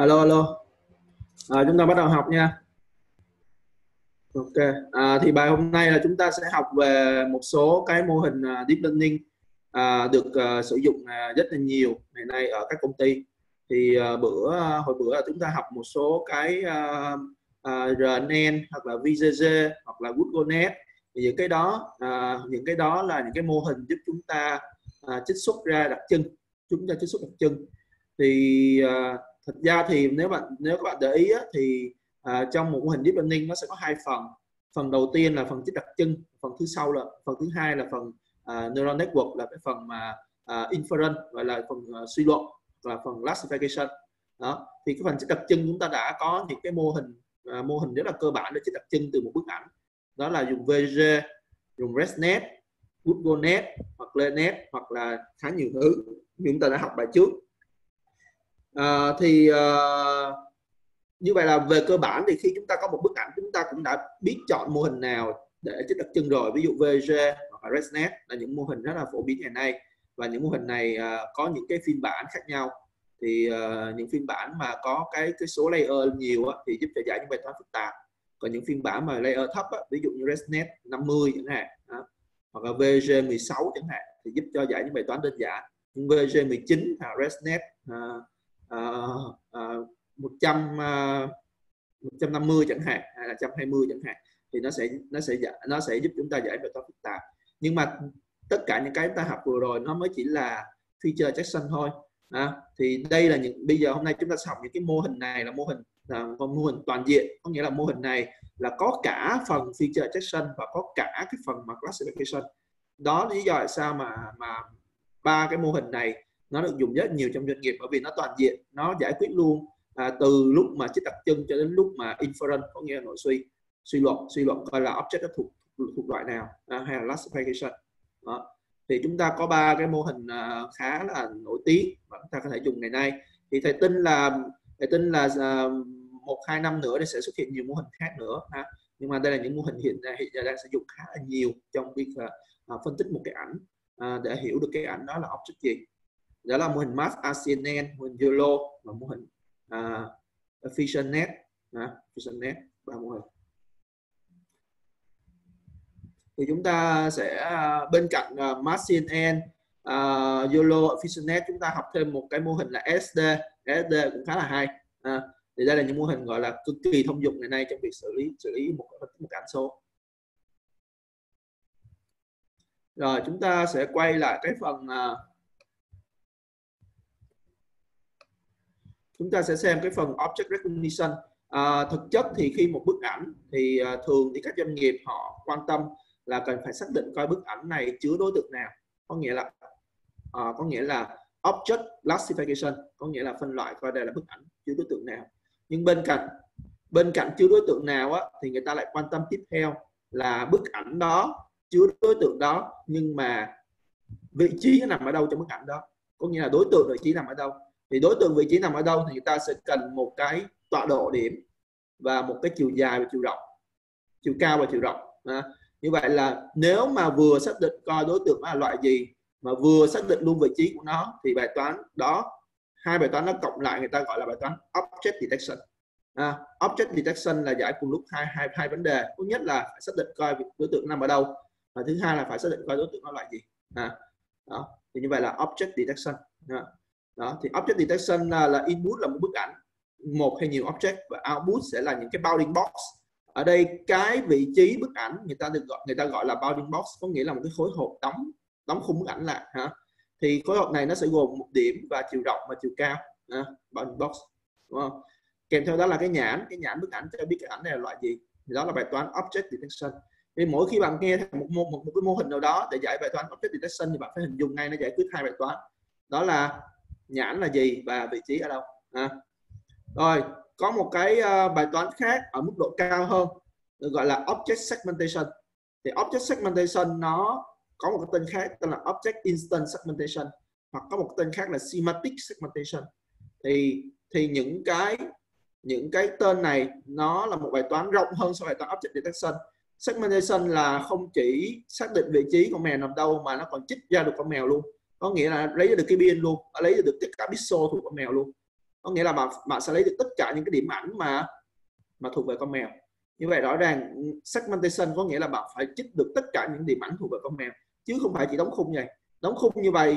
alo alo. À, chúng ta bắt đầu học nha. Ok. À, thì bài hôm nay là chúng ta sẽ học về một số cái mô hình uh, deep learning uh, được uh, sử dụng uh, rất là nhiều ngày nay ở các công ty. Thì uh, bữa uh, hồi bữa là chúng ta học một số cái uh, uh, RNN hoặc là VGG hoặc là GoodGoNet thì những cái đó uh, những cái đó là những cái mô hình giúp chúng ta uh, trích xuất ra đặc trưng. Chúng ta trích xuất đặc trưng. Thì uh, thực ra thì nếu bạn nếu các bạn để ý á, thì uh, trong một mô hình deep learning nó sẽ có hai phần. Phần đầu tiên là phần trích đặc trưng phần thứ sau là phần thứ hai là phần uh, neural network là cái phần mà uh, inference gọi là phần uh, suy luận và phần classification. Đó thì cái phần chất đặc trưng chúng ta đã có những cái mô hình uh, mô hình rất là cơ bản để chất đặc trưng từ một bức ảnh. Đó là dùng VG dùng ResNet GoogleNet hoặc LeNet hoặc là khá nhiều thứ chúng ta đã học bài trước à, thì à, như vậy là về cơ bản thì khi chúng ta có một bức ảnh chúng ta cũng đã biết chọn mô hình nào để chích đặc trưng rồi. Ví dụ VG hoặc là ResNet là những mô hình rất là phổ biến ngày nay và những mô hình này à, có những cái phiên bản khác nhau. Thì uh, những phiên bản mà có cái cái số layer nhiều á, thì giúp cho giải những bài toán phức tạp. Còn những phiên bản mà layer thấp á, ví dụ như ResNet 50 chẳng hạn đó, hoặc là VG 16 chẳng hạn thì giúp cho giải những bài toán đơn giản. Nhưng VG 19 hoặc ResNet uh, uh, uh, 100 uh, 150 chẳng hạn hay là 120 chẳng hạn thì nó sẽ nó sẽ nó sẽ giúp chúng ta giải bài toán phức tạp. Nhưng mà tất cả những cái chúng ta học vừa rồi nó mới chỉ là feature jackson thôi à, thì đây là những bây giờ hôm nay chúng ta sẽ học những cái mô hình này là mô hình là mô hình toàn diện. Có nghĩa là mô hình này là có cả phần feature jackson và có cả cái phần mà classification. Đó lý do tại sao mà mà ba cái mô hình này nó được dùng rất nhiều trong doanh nghiệp bởi vì nó toàn diện nó giải quyết luôn à, từ lúc mà trích đặc trưng cho đến lúc mà inference có nghĩa là nội suy suy luận suy luận coi là object nó thuộc thuộc loại nào à, hay là classification đó. thì chúng ta có ba cái mô hình à, khá là nổi tiếng mà chúng ta có thể dùng ngày nay thì thầy tin là thầy tin là à, một hai năm nữa thì sẽ xuất hiện nhiều mô hình khác nữa ha. nhưng mà đây là những mô hình hiện hiện giờ đang sử dụng khá là nhiều trong việc à, phân tích một cái ảnh à, để hiểu được cái ảnh đó là object gì đó là mô hình Mass ACNN mô hình YOLO và mô hình à, uh, EfficientNet uh, EfficientNet ba mô hình. Thì chúng ta sẽ uh, bên cạnh uh, math CNN uh, YOLO EfficientNet chúng ta học thêm một cái mô hình là SD SD cũng khá là hay. Uh, thì đây là những mô hình gọi là cực kỳ thông dụng ngày nay trong việc xử lý xử lý một một ảnh số. Rồi chúng ta sẽ quay lại cái phần uh, chúng ta sẽ xem cái phần object recognition. À, thực chất thì khi một bức ảnh thì à, thường thì các doanh nghiệp họ quan tâm là cần phải xác định coi bức ảnh này chứa đối tượng nào. Có nghĩa là à, có nghĩa là object classification có nghĩa là phân loại coi đây là bức ảnh chứa đối tượng nào. Nhưng bên cạnh bên cạnh chứa đối tượng nào á, thì người ta lại quan tâm tiếp theo là bức ảnh đó chứa đối tượng đó nhưng mà vị trí nó nằm ở đâu trong bức ảnh đó? Có nghĩa là đối tượng vị trí nằm ở đâu? Thì đối tượng vị trí nằm ở đâu thì người ta sẽ cần một cái tọa độ điểm và một cái chiều dài và chiều rộng chiều cao và chiều rộng à, như vậy là nếu mà vừa xác định coi đối tượng là loại gì mà vừa xác định luôn vị trí của nó thì bài toán đó hai bài toán nó cộng lại người ta gọi là bài toán object detection à, object detection là giải cùng lúc hai hai hai vấn đề. Thứ nhất là phải xác định coi đối tượng nằm ở đâu và thứ hai là phải xác định coi đối tượng nó loại gì à, đó thì như vậy là object detection à đó thì object detection là, là input là một bức ảnh một hay nhiều object và output sẽ là những cái bounding box. Ở đây cái vị trí bức ảnh người ta được gọi người ta gọi là bounding box có nghĩa là một cái khối hộp đóng đóng khung bức ảnh lại ha. Thì khối hộp này nó sẽ gồm một điểm và chiều rộng và chiều cao ha? bounding box đúng không? Kèm theo đó là cái nhãn cái nhãn bức ảnh cho biết cái ảnh này là loại gì. Thì đó là bài toán object detection. Thì mỗi khi bạn nghe một, một, một, một cái mô hình nào đó để giải bài toán object detection thì bạn phải hình dung ngay nó giải quyết hai bài toán. Đó là nhãn là gì, và vị trí ở đâu? À. rồi, có một cái ờ, bài toán khác ở mức độ cao hơn, được gọi là object segmentation. Thì object segmentation nó có một cái tên khác, tên là object instant segmentation, hoặc có một tên khác là semantic segmentation. Thì thì những cái những cái tên này nó là một bài toán rộng hơn so với bài toán object detection. Segmentation là không chỉ xác định vị trí con mèo nằm đâu mà nó còn chích ra được con mèo luôn có nghĩa là lấy được cái biên luôn lấy được tất cả pixel thuộc con mèo luôn. Có nghĩa là bạn bạn sẽ lấy được tất cả những cái điểm ảnh mà mà thuộc về con mèo. Như vậy rõ ràng segmentation có nghĩa là bạn phải chích được tất cả những điểm ảnh thuộc về con mèo chứ không phải chỉ đóng khung vậy đóng khung như vậy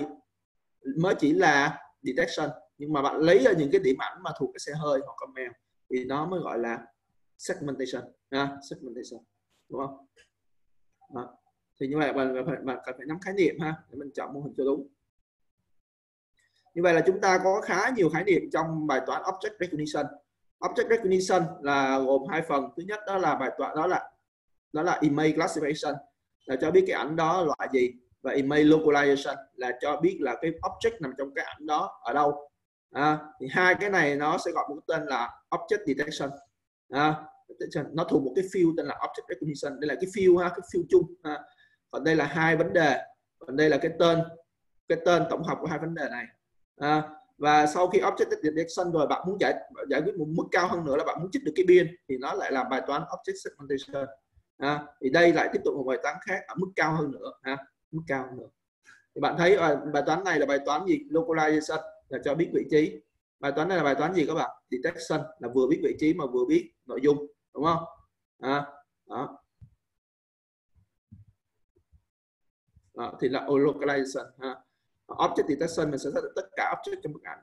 mới chỉ là detection nhưng mà bạn lấy ra những cái điểm ảnh mà thuộc cái xe hơi hoặc con mèo thì nó mới gọi là segmentation. À, segmentation. Đúng không? À thì như vậy bạn phải bạn cần phải nắm khái niệm ha để mình chọn mô hình cho đúng. Như vậy là chúng ta có khá nhiều khái niệm trong bài toán object recognition. Object recognition là gồm hai phần. Thứ nhất đó là bài toán đó là đó là image classification là cho biết cái ảnh đó loại gì và image localization là cho biết là cái object nằm trong cái ảnh đó ở đâu. À, thì hai cái này nó sẽ gọi một cái tên là object detection. À, nó thuộc một cái field tên là object recognition. Đây là cái field ha cái field chung ha còn đây là hai vấn đề. Còn đây là cái tên cái tên tổng hợp của hai vấn đề này. À, và sau khi object detection rồi bạn muốn giải giải quyết một mức cao hơn nữa là bạn muốn trích được cái biên thì nó lại là bài toán object segmentation. À, thì đây lại tiếp tục một bài toán khác ở mức cao hơn nữa à, mức cao hơn nữa. Thì bạn thấy à, bài toán này là bài toán gì? Localization là cho biết vị trí. Bài toán này là bài toán gì các bạn? Detection là vừa biết vị trí mà vừa biết nội dung đúng không? À, đó. Đó, thì là localization ha. Object detection mình sẽ xác định tất cả object trong bức ảnh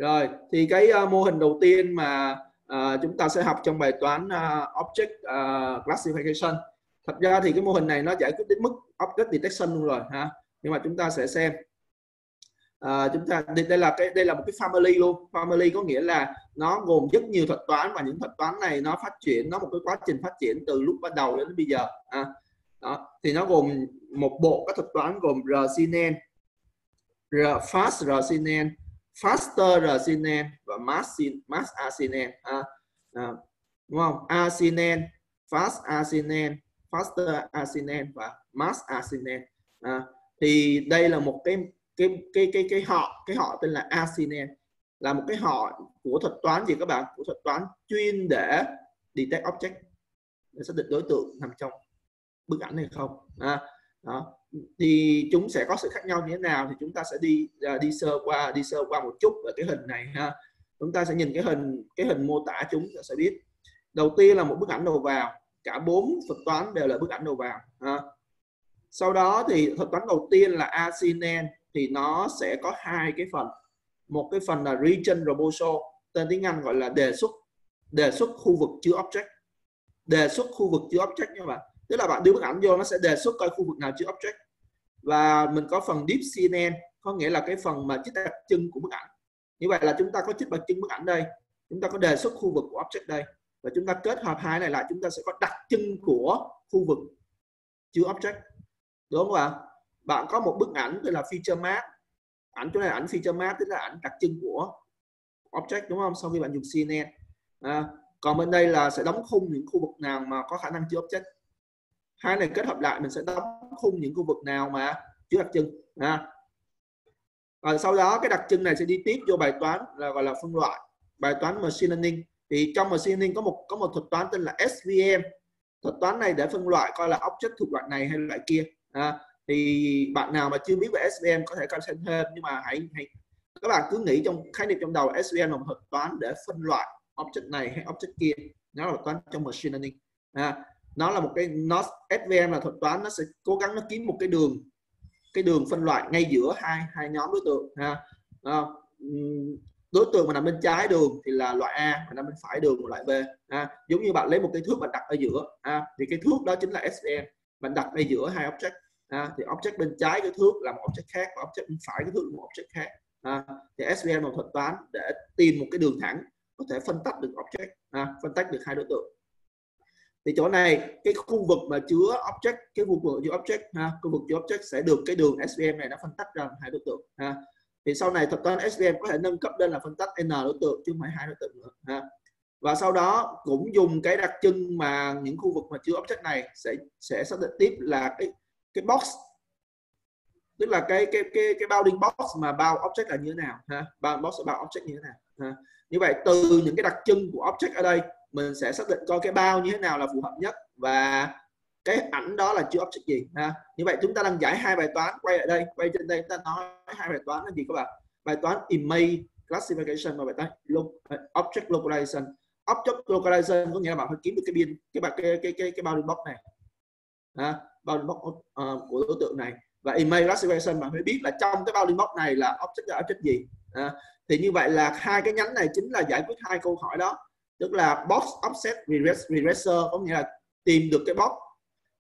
rồi thì cái uh, mô hình đầu tiên mà uh, chúng ta sẽ học trong bài toán uh, object uh, classification. Thật ra thì cái mô hình này nó giải quyết đến mức object detection luôn rồi ha. Nhưng mà chúng ta sẽ xem à, chúng ta đây, đây là cái đây là một cái family luôn. Family có nghĩa là nó gồm rất nhiều thuật toán và những thuật toán này nó phát triển nó một cái quá trình phát triển từ lúc bắt đầu đến bây giờ à, đó thì nó gồm một bộ các thuật toán gồm RCNN R, fast RCNN faster RCNN và mass mass RCNN à, à, đúng không? RCNN fast RCNN faster RCNN và mass RCNN à, thì đây là một cái cái cái cái cái họ cái họ tên là RCNN là một cái họ của thuật toán gì các bạn? Của thuật toán chuyên để detect object để xác định đối tượng nằm trong bức ảnh hay không? À, đó. Thì chúng sẽ có sự khác nhau như thế nào thì chúng ta sẽ đi à, đi sơ qua đi sơ qua một chút về cái hình này ha. Chúng ta sẽ nhìn cái hình cái hình mô tả chúng ta sẽ biết. Đầu tiên là một bức ảnh đầu vào cả bốn thuật toán đều là bức ảnh đầu vào ha. sau đó thì thuật toán đầu tiên là ACNN thì nó sẽ có hai cái phần. Một cái phần là region proposal tên tiếng Anh gọi là đề xuất đề xuất khu vực chứa object. Đề xuất khu vực chứa object nha bạn. Tức là bạn đưa bức ảnh vô, nó sẽ đề xuất coi khu vực nào chứa object. Và mình có phần deep CNN, có nghĩa là cái phần mà chích đặc trưng của bức ảnh. Như vậy là chúng ta có chích đặc trưng bức ảnh đây, chúng ta có đề xuất khu vực của object đây. Và chúng ta kết hợp hai này lại, chúng ta sẽ có đặc trưng của khu vực chứa object. Đúng không ạ? Bạn có một bức ảnh tức là feature map. Ảnh chỗ này ảnh feature map tức là ảnh đặc trưng của object đúng không? Sau khi bạn dùng CNN à, còn bên đây là sẽ đóng khung những khu vực nào mà có khả năng chứa object? Hai này kết hợp lại mình sẽ đóng khung những khu vực nào mà chứa đặc trưng? À. và sau đó cái đặc trưng này sẽ đi tiếp vô bài toán là gọi là phân loại. Bài toán machine learning. Thì trong machine learning có một có một thuật toán tên là SVM thuật toán này để phân loại coi là object thuộc loại này hay loại kia. À, thì bạn nào mà chưa biết về SVM có thể coi xem thêm nhưng mà hãy, hãy các bạn cứ nghĩ trong khái niệm trong đầu SVM là một thuật toán để phân loại object này hay object kia. Nó là toán trong machine learning. À, nó là một cái nó SVM là thuật toán nó sẽ cố gắng nó kiếm một cái đường cái đường phân loại ngay giữa hai hai nhóm đối tượng ha. À, đối tượng mà nằm bên trái đường thì là loại A mà nằm bên phải đường là loại B à, giống như bạn lấy một cái thước bạn đặt ở giữa à, thì cái thước đó chính là SVM bạn đặt ở giữa hai object à, thì object bên trái cái thước là một object khác và object bên phải cái thước là một object khác à, thì SVM là thuật toán để tìm một cái đường thẳng có thể phân tách được object à, phân tách được hai đối tượng. Thì chỗ này cái khu vực mà chứa object cái khu vực chứa object ha khu vực chứa object sẽ được cái đường SVM này nó phân tách ra hai đối tượng ha. Thì sau này thuật toán SVM có thể nâng cấp lên là phân tách n đối tượng chứ không phải hai đối tượng nữa ha. Và sau đó cũng dùng cái đặc trưng mà những khu vực mà chứa object này sẽ sẽ xác định tiếp là cái cái box tức là cái cái cái cái bounding box mà bao object là như thế nào ha? Bao box bao object như thế nào ha? Như vậy từ những cái đặc trưng của object ở đây mình sẽ xác định coi cái bao như thế nào là phù hợp nhất và cái ảnh đó là chưa object gì ha? Như vậy chúng ta đang giải hai bài toán quay ở đây. Quay trên đây chúng ta nói hai bài toán là gì các bạn? Bài toán image classification và bài toán ờ, object localization. Object localization có nghĩa là bạn phải kiếm được cái biên cái bạn cái cái cái, cái bounding box này à, bounding box uh, của đối tượng này. Và image classification bạn phải biết là trong cái bounding box này là object là object gì à, thì như vậy là hai cái nhánh này chính là giải quyết hai câu hỏi đó. Tức là box offset regressor có nghĩa là tìm được cái box.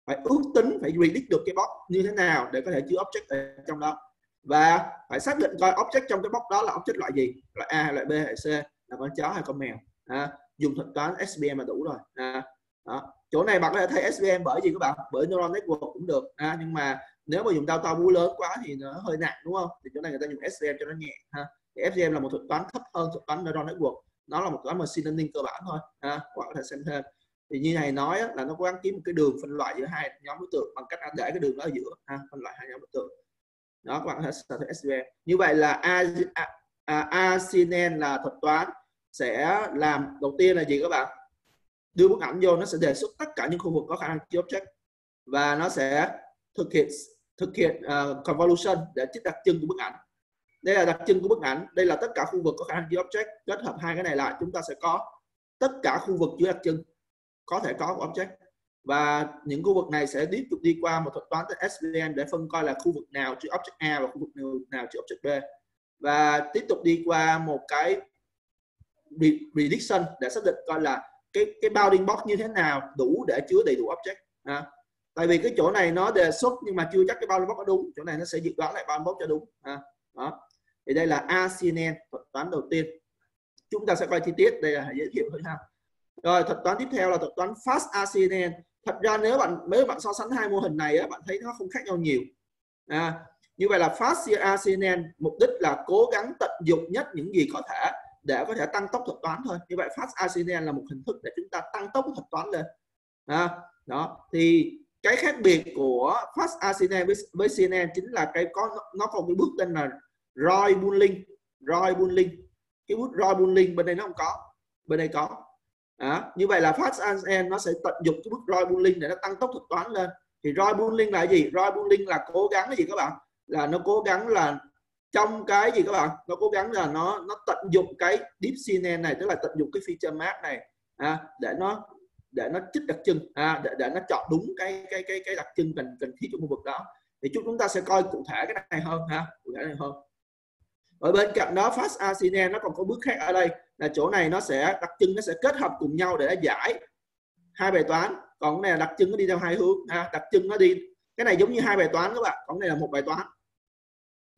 Phải ước tính phải predict được cái box như thế nào để có thể chứa object ở trong đó. Và phải xác định coi object trong cái box đó là object loại gì loại A hay loại B hay C là con chó hay con mèo à, dùng thuật toán SVM là đủ rồi à, đó chỗ này bạn có thể thấy SVM bởi gì các bạn bởi neural network cũng được. À, nhưng mà nếu mà dùng đao to búa lớn quá thì nó hơi nặng đúng không? Thì chỗ này người ta dùng SVM cho nó nhẹ ha. Thì SVM là một thuật toán thấp hơn thuật toán neural network. Nó là một toán machine learning cơ bản thôi ha các bạn có thể xem thêm. Thì như này nói là nó cố gắng kiếm một cái đường phân loại giữa hai nhóm đối tượng bằng cách để cái đường đó ở giữa ha, phân loại hai nhóm đối tượng. Đó các bạn có thể sở thích SVM như vậy là A, à, à, A, A, là thuật toán sẽ làm đầu tiên là gì các bạn? Đưa bức ảnh vô nó sẽ đề xuất tất cả những khu vực có khả năng chứa object và nó sẽ thực hiện thực hiện uh, convolution để trích đặc trưng của bức ảnh. Đây là đặc trưng của bức ảnh đây là tất cả khu vực có khả năng chứa object kết hợp hai cái này lại chúng ta sẽ có tất cả khu vực chứa đặc trưng có thể có của object. Và những khu vực này sẽ tiếp tục đi qua một thuật toán tới SVM để phân coi là khu vực nào chứa object A và khu vực nào, nào chứa object B. Và tiếp tục đi qua một cái prediction để xác định coi là cái cái bounding box như thế nào đủ để chứa đầy đủ object? À, tại vì cái chỗ này nó đề xuất nhưng mà chưa chắc cái bounding box nó đúng. Chỗ này nó sẽ dự đoán lại bounding box cho đúng. À, đó. Thì đây là ACNN thuật toán đầu tiên. Chúng ta sẽ coi chi tiết đây là giới thiệu thôi ha. Rồi thuật toán tiếp theo là thuật toán fast ACNN thật ra nếu bạn nếu bạn so sánh hai mô hình này á, bạn thấy nó không khác nhau nhiều. À, như vậy là fast ACNN mục đích là cố gắng tận dụng nhất những gì có thể để có thể tăng tốc thuật toán thôi. Như vậy fast ACNN là một hình thức để chúng ta tăng tốc thuật toán lên. À, đó. Thì cái khác biệt của fast ACNN với, với CNN chính là cái có nó có cái bước tên là Roy Bunling Roy Bunling. Cái bước Roy Bunling bên đây nó không có bên đây có. À, như vậy là fast ASN nó sẽ tận dụng cái bước Roy Bunling để nó tăng tốc thuật toán lên. Thì Roy Bunling là gì? Roy Bunling là cố gắng cái gì các bạn? Là nó cố gắng là trong cái gì các bạn? Nó cố gắng là nó nó tận dụng cái deep CNN này tức là tận dụng cái feature map này à, để nó để nó trích đặc trưng à, để, để nó chọn đúng cái cái cái cái đặc trưng cần cần thiết trong khu vực đó. Thì chúng ta sẽ coi cụ thể cái này hơn ha cụ thể này hơn. Ở bên cạnh đó fast arsenal nó còn có bước khác ở đây là chỗ này nó sẽ đặc trưng nó sẽ kết hợp cùng nhau để giải hai bài toán. Còn cái này là đặc trưng nó đi theo hai hướng ha đặc trưng nó đi cái này giống như hai bài toán các bạn còn cái này là một bài toán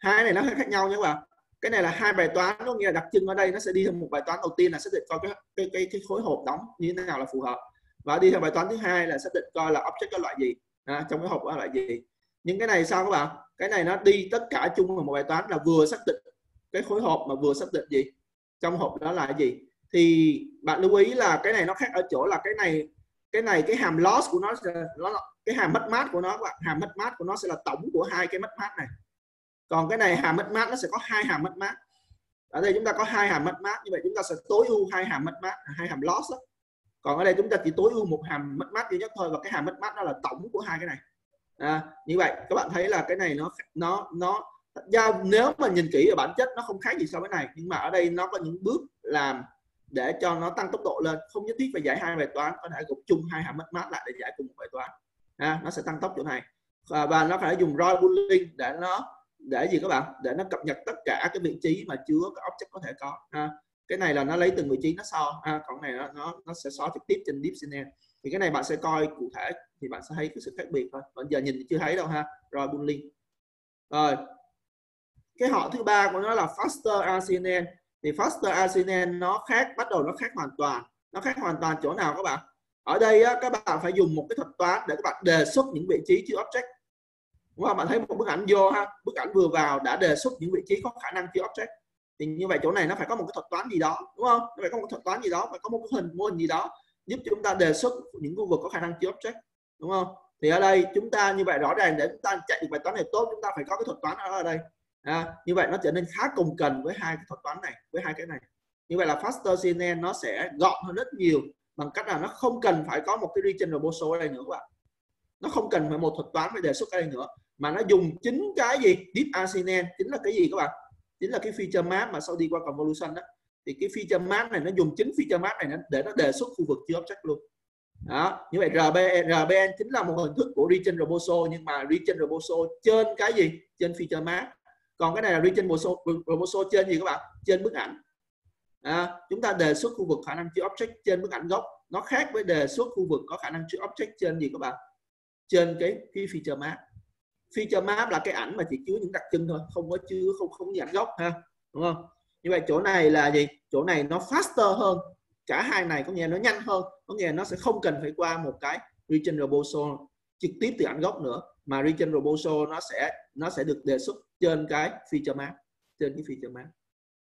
hai này nó hơi khác nhau nhé các bạn. Cái này là hai bài toán có nghĩa là đặc trưng ở đây nó sẽ đi theo một bài toán đầu tiên là xác định coi cái cái cái, cái khối hộp đóng như thế nào là phù hợp. Và đi theo bài toán thứ hai là xác định coi là object có loại gì. À, trong cái hộp có loại gì. Nhưng cái này sao các bạn? Cái này nó đi tất cả chung vào một bài toán là vừa xác định cái khối hộp mà vừa xác định gì. Trong hộp đó là gì? Thì bạn lưu ý là cái này nó khác ở chỗ là cái này cái này cái hàm loss của nó nó cái hàm mất mát của nó bạn. Hàm mất mát của nó sẽ là tổng của hai cái mất mát này còn cái này hàm mất mát nó sẽ có hai hàm mất mát. Ở đây chúng ta có hai hàm mất mát như vậy chúng ta sẽ tối ưu hai hàm mất mát hai hàm loss đó. còn ở đây chúng ta chỉ tối ưu một hàm mất mát duy nhất thôi và cái hàm mất mát đó là tổng của hai cái này. À, như vậy các bạn thấy là cái này nó nó nó do nếu mà nhìn kỹ ở bản chất nó không khác gì so với này nhưng mà ở đây nó có những bước làm để cho nó tăng tốc độ lên. Không nhất thiết phải giải hai bài toán có thể gộp chung hai hàm mất mát lại để giải cùng một bài toán. À, nó sẽ tăng tốc chỗ này. Và, và nó phải dùng roi Boolean để nó để gì các bạn? Để nó cập nhật tất cả cái vị trí mà chứa cái object có thể có ha. cái này là nó lấy từng vị trí nó so ha. còn này nó nó nó sẽ so trực tiếp trên deep CNN thì cái này bạn sẽ coi cụ thể thì bạn sẽ thấy cái sự khác biệt thôi. Bây giờ nhìn thì chưa thấy đâu ha. Roy Boolean rồi. Cái họ thứ ba của nó là faster RCNN thì faster RCNN nó khác bắt đầu nó khác hoàn toàn. Nó khác hoàn toàn chỗ nào các bạn? Ở đây á, các bạn phải dùng một cái thuật toán để các bạn đề xuất những vị trí chứa object đúng không? Bạn thấy một bức ảnh vô ha. Bức ảnh vừa vào đã đề xuất những vị trí có khả năng chứa object. Thì như vậy chỗ này nó phải có một cái thuật toán gì đó đúng không? Nó phải có một thuật toán gì đó phải có một cái hình mô hình gì đó giúp chúng ta đề xuất những khu vực có khả năng chứa object đúng không? Thì ở đây chúng ta như vậy rõ ràng để chúng ta chạy được bài toán này tốt chúng ta phải có cái thuật toán đó ở đây. À, như vậy nó trở nên khá cùng cần với hai cái thuật toán này với hai cái này. Như vậy là faster CNN nó sẽ gọn hơn rất nhiều bằng cách là nó không cần phải có một cái region robot số ở đây nữa các bạn nó không cần phải một thuật toán phải đề xuất cái này nữa mà nó dùng chính cái gì? Deep arsenal. Chính là cái gì các bạn? Chính là cái feature map mà sau đi qua convolution đó. Thì cái feature map này nó dùng chính feature map này để nó đề xuất khu vực chứa object luôn. Đó như vậy RBN, RBN chính là một hình thức của region roboso nhưng mà region roboso trên cái gì? Trên feature map. Còn cái này là region roboso, roboso trên gì các bạn? Trên bức ảnh. À, chúng ta đề xuất khu vực khả năng chứa object trên bức ảnh gốc. Nó khác với đề xuất khu vực có khả năng chứa object trên gì các bạn? Trên cái cái feature map. Feature map là cái ảnh mà chỉ chứa những đặc trưng thôi không có chứa không không dạng ảnh gốc ha đúng không? Như vậy chỗ này là gì? Chỗ này nó faster hơn. Cả hai này có nghĩa nó nhanh hơn có nghĩa nó sẽ không cần phải qua một cái region robosol trực tiếp từ ảnh gốc nữa mà region robosol nó sẽ nó sẽ được đề xuất trên cái feature map trên cái feature map.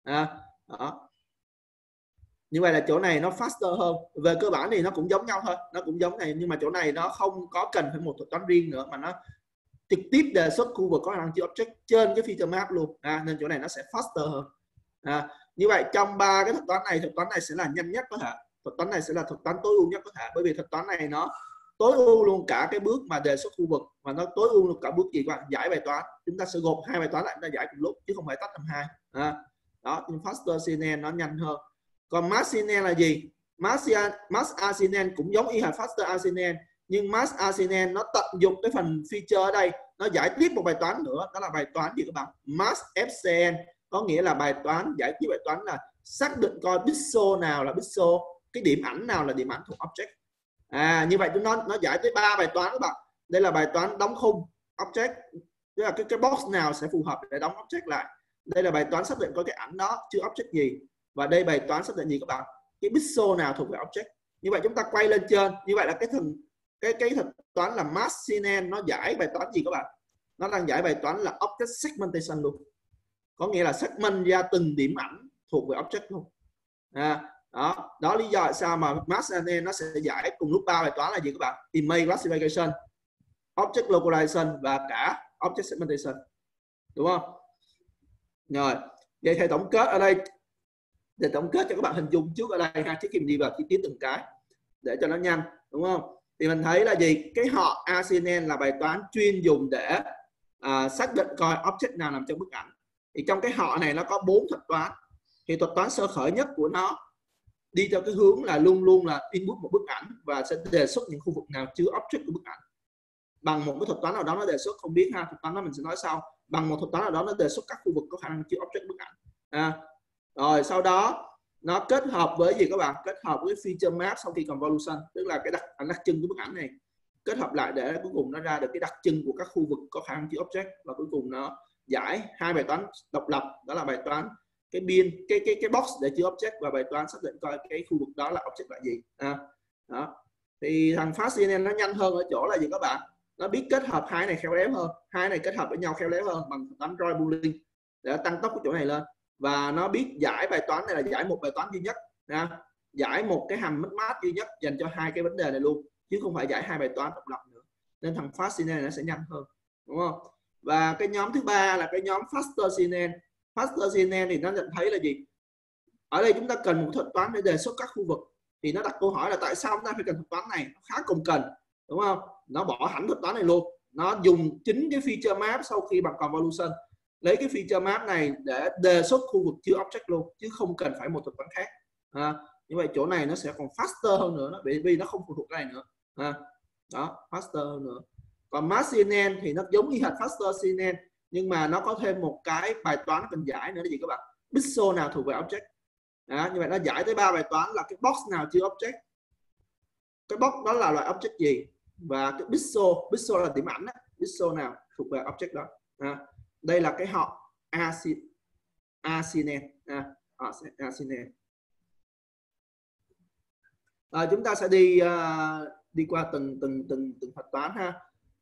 À, đó như vậy là chỗ này nó faster hơn. Về cơ bản thì nó cũng giống nhau thôi nó cũng giống này nhưng mà chỗ này nó không có cần phải một thuật toán riêng nữa mà nó trực tiếp đề xuất khu vực có khả năng chứa object trên cái feature map luôn. À, nên chỗ này nó sẽ faster hơn. À, như vậy trong ba cái thuật toán này thuật toán này sẽ là nhanh nhất có thể. Thuật toán này sẽ là thuật toán tối ưu nhất có thể bởi vì thuật toán này nó tối ưu luôn cả cái bước mà đề xuất khu vực và nó tối ưu luôn cả bước gì các bạn? Giải bài toán. Chúng ta sẽ gộp hai bài toán lại chúng ta giải cùng lúc chứ không phải tách thành hai. À, đó nhưng faster CNN nó nhanh hơn còn mass CNN là gì? Mass mass CNN cũng giống y hệt faster CNN nhưng mass CNN nó tận dụng cái phần feature ở đây, nó giải tiếp một bài toán nữa, đó là bài toán gì các bạn? Mass FCN có nghĩa là bài toán, giải quyết bài toán là xác định coi pixel nào là pixel, cái điểm ảnh nào là điểm ảnh thuộc object. À như vậy chúng nó nó giải tới ba bài toán các bạn. Đây là bài toán đóng khung object, tức là cái cái box nào sẽ phù hợp để đóng object lại. Đây là bài toán xác định coi cái ảnh đó chưa object gì và đây bài toán xác định gì các bạn. Cái pixel nào thuộc về object? Như vậy chúng ta quay lên trên. Như vậy là cái thần cái cái thuật toán là mass nó giải bài toán gì các bạn? Nó đang giải bài toán là object segmentation luôn. Có nghĩa là segment ra từng điểm ảnh thuộc về object luôn. À, đó. Đó lý do tại sao mà mass nó sẽ giải cùng lúc ba bài toán là gì các bạn? Image classification object localization và cả object segmentation. Đúng không? Rồi. Vậy thì tổng kết ở đây để tổng kết cho các bạn hình dung trước ở đây ha trước khi mình đi vào chi tiết từng cái để cho nó nhanh đúng không? Thì mình thấy là gì? Cái họ ACNN là bài toán chuyên dùng để à, xác định coi object nào nằm trong bức ảnh. Thì trong cái họ này nó có bốn thuật toán. Thì thuật toán sơ khởi nhất của nó đi theo cái hướng là luôn luôn là input một bức ảnh và sẽ đề xuất những khu vực nào chứa object của bức ảnh. Bằng một cái thuật toán nào đó nó đề xuất không biết ha thuật toán đó mình sẽ nói sau. Bằng một thuật toán nào đó nó đề xuất các khu vực có khả năng chứa object bức ảnh. À, rồi sau đó nó kết hợp với gì các bạn? Kết hợp với feature map sau khi convolution tức là cái đặc à, đặc trưng của bức ảnh này. Kết hợp lại để cuối cùng nó ra được cái đặc trưng của các khu vực có khả năng chứa object và cuối cùng nó giải hai bài toán độc lập đó là bài toán cái biên cái cái cái box để chứa object và bài toán xác định coi cái khu vực đó là object là gì à, đó. Thì thằng fast CNN nó nhanh hơn ở chỗ là gì các bạn? Nó biết kết hợp hai này khéo léo hơn hai này kết hợp với nhau khéo léo hơn bằng toán roi Boolean để tăng tốc cái chỗ này lên và nó biết giải bài toán này là giải một bài toán duy nhất nha. giải một cái hàm mất mát duy nhất dành cho hai cái vấn đề này luôn, chứ không phải giải hai bài toán độc lập nữa. Nên thằng fast CNN nó sẽ nhanh hơn, đúng không? Và cái nhóm thứ ba là cái nhóm faster CNN faster CNN thì nó nhận thấy là gì? Ở đây chúng ta cần một thuật toán để đề xuất các khu vực. Thì nó đặt câu hỏi là tại sao chúng ta phải cần thuật toán này? Nó khá cùng cần đúng không? Nó bỏ hẳn thuật toán này luôn. Nó dùng chính cái feature map sau khi bằng convolution lấy cái feature map này để đề xuất khu vực chứa object luôn chứ không cần phải một thuật toán khác à, như vậy chỗ này nó sẽ còn faster hơn nữa bởi vì nó không phụ thuộc cái này nữa à, đó faster hơn nữa. Còn mass CNN thì nó giống như hệt faster CNN nhưng mà nó có thêm một cái bài toán cần giải nữa là gì các bạn? Pixel nào thuộc về object? À, như vậy nó giải tới ba bài toán là cái box nào chứa object? Cái box đó là loại object gì? Và cái pixel pixel là điểm ảnh đó. pixel nào thuộc về object đó à, đây là cái họ acid acinen. À, à, chúng ta sẽ đi uh, đi qua từng từng từng từng thuật toán ha.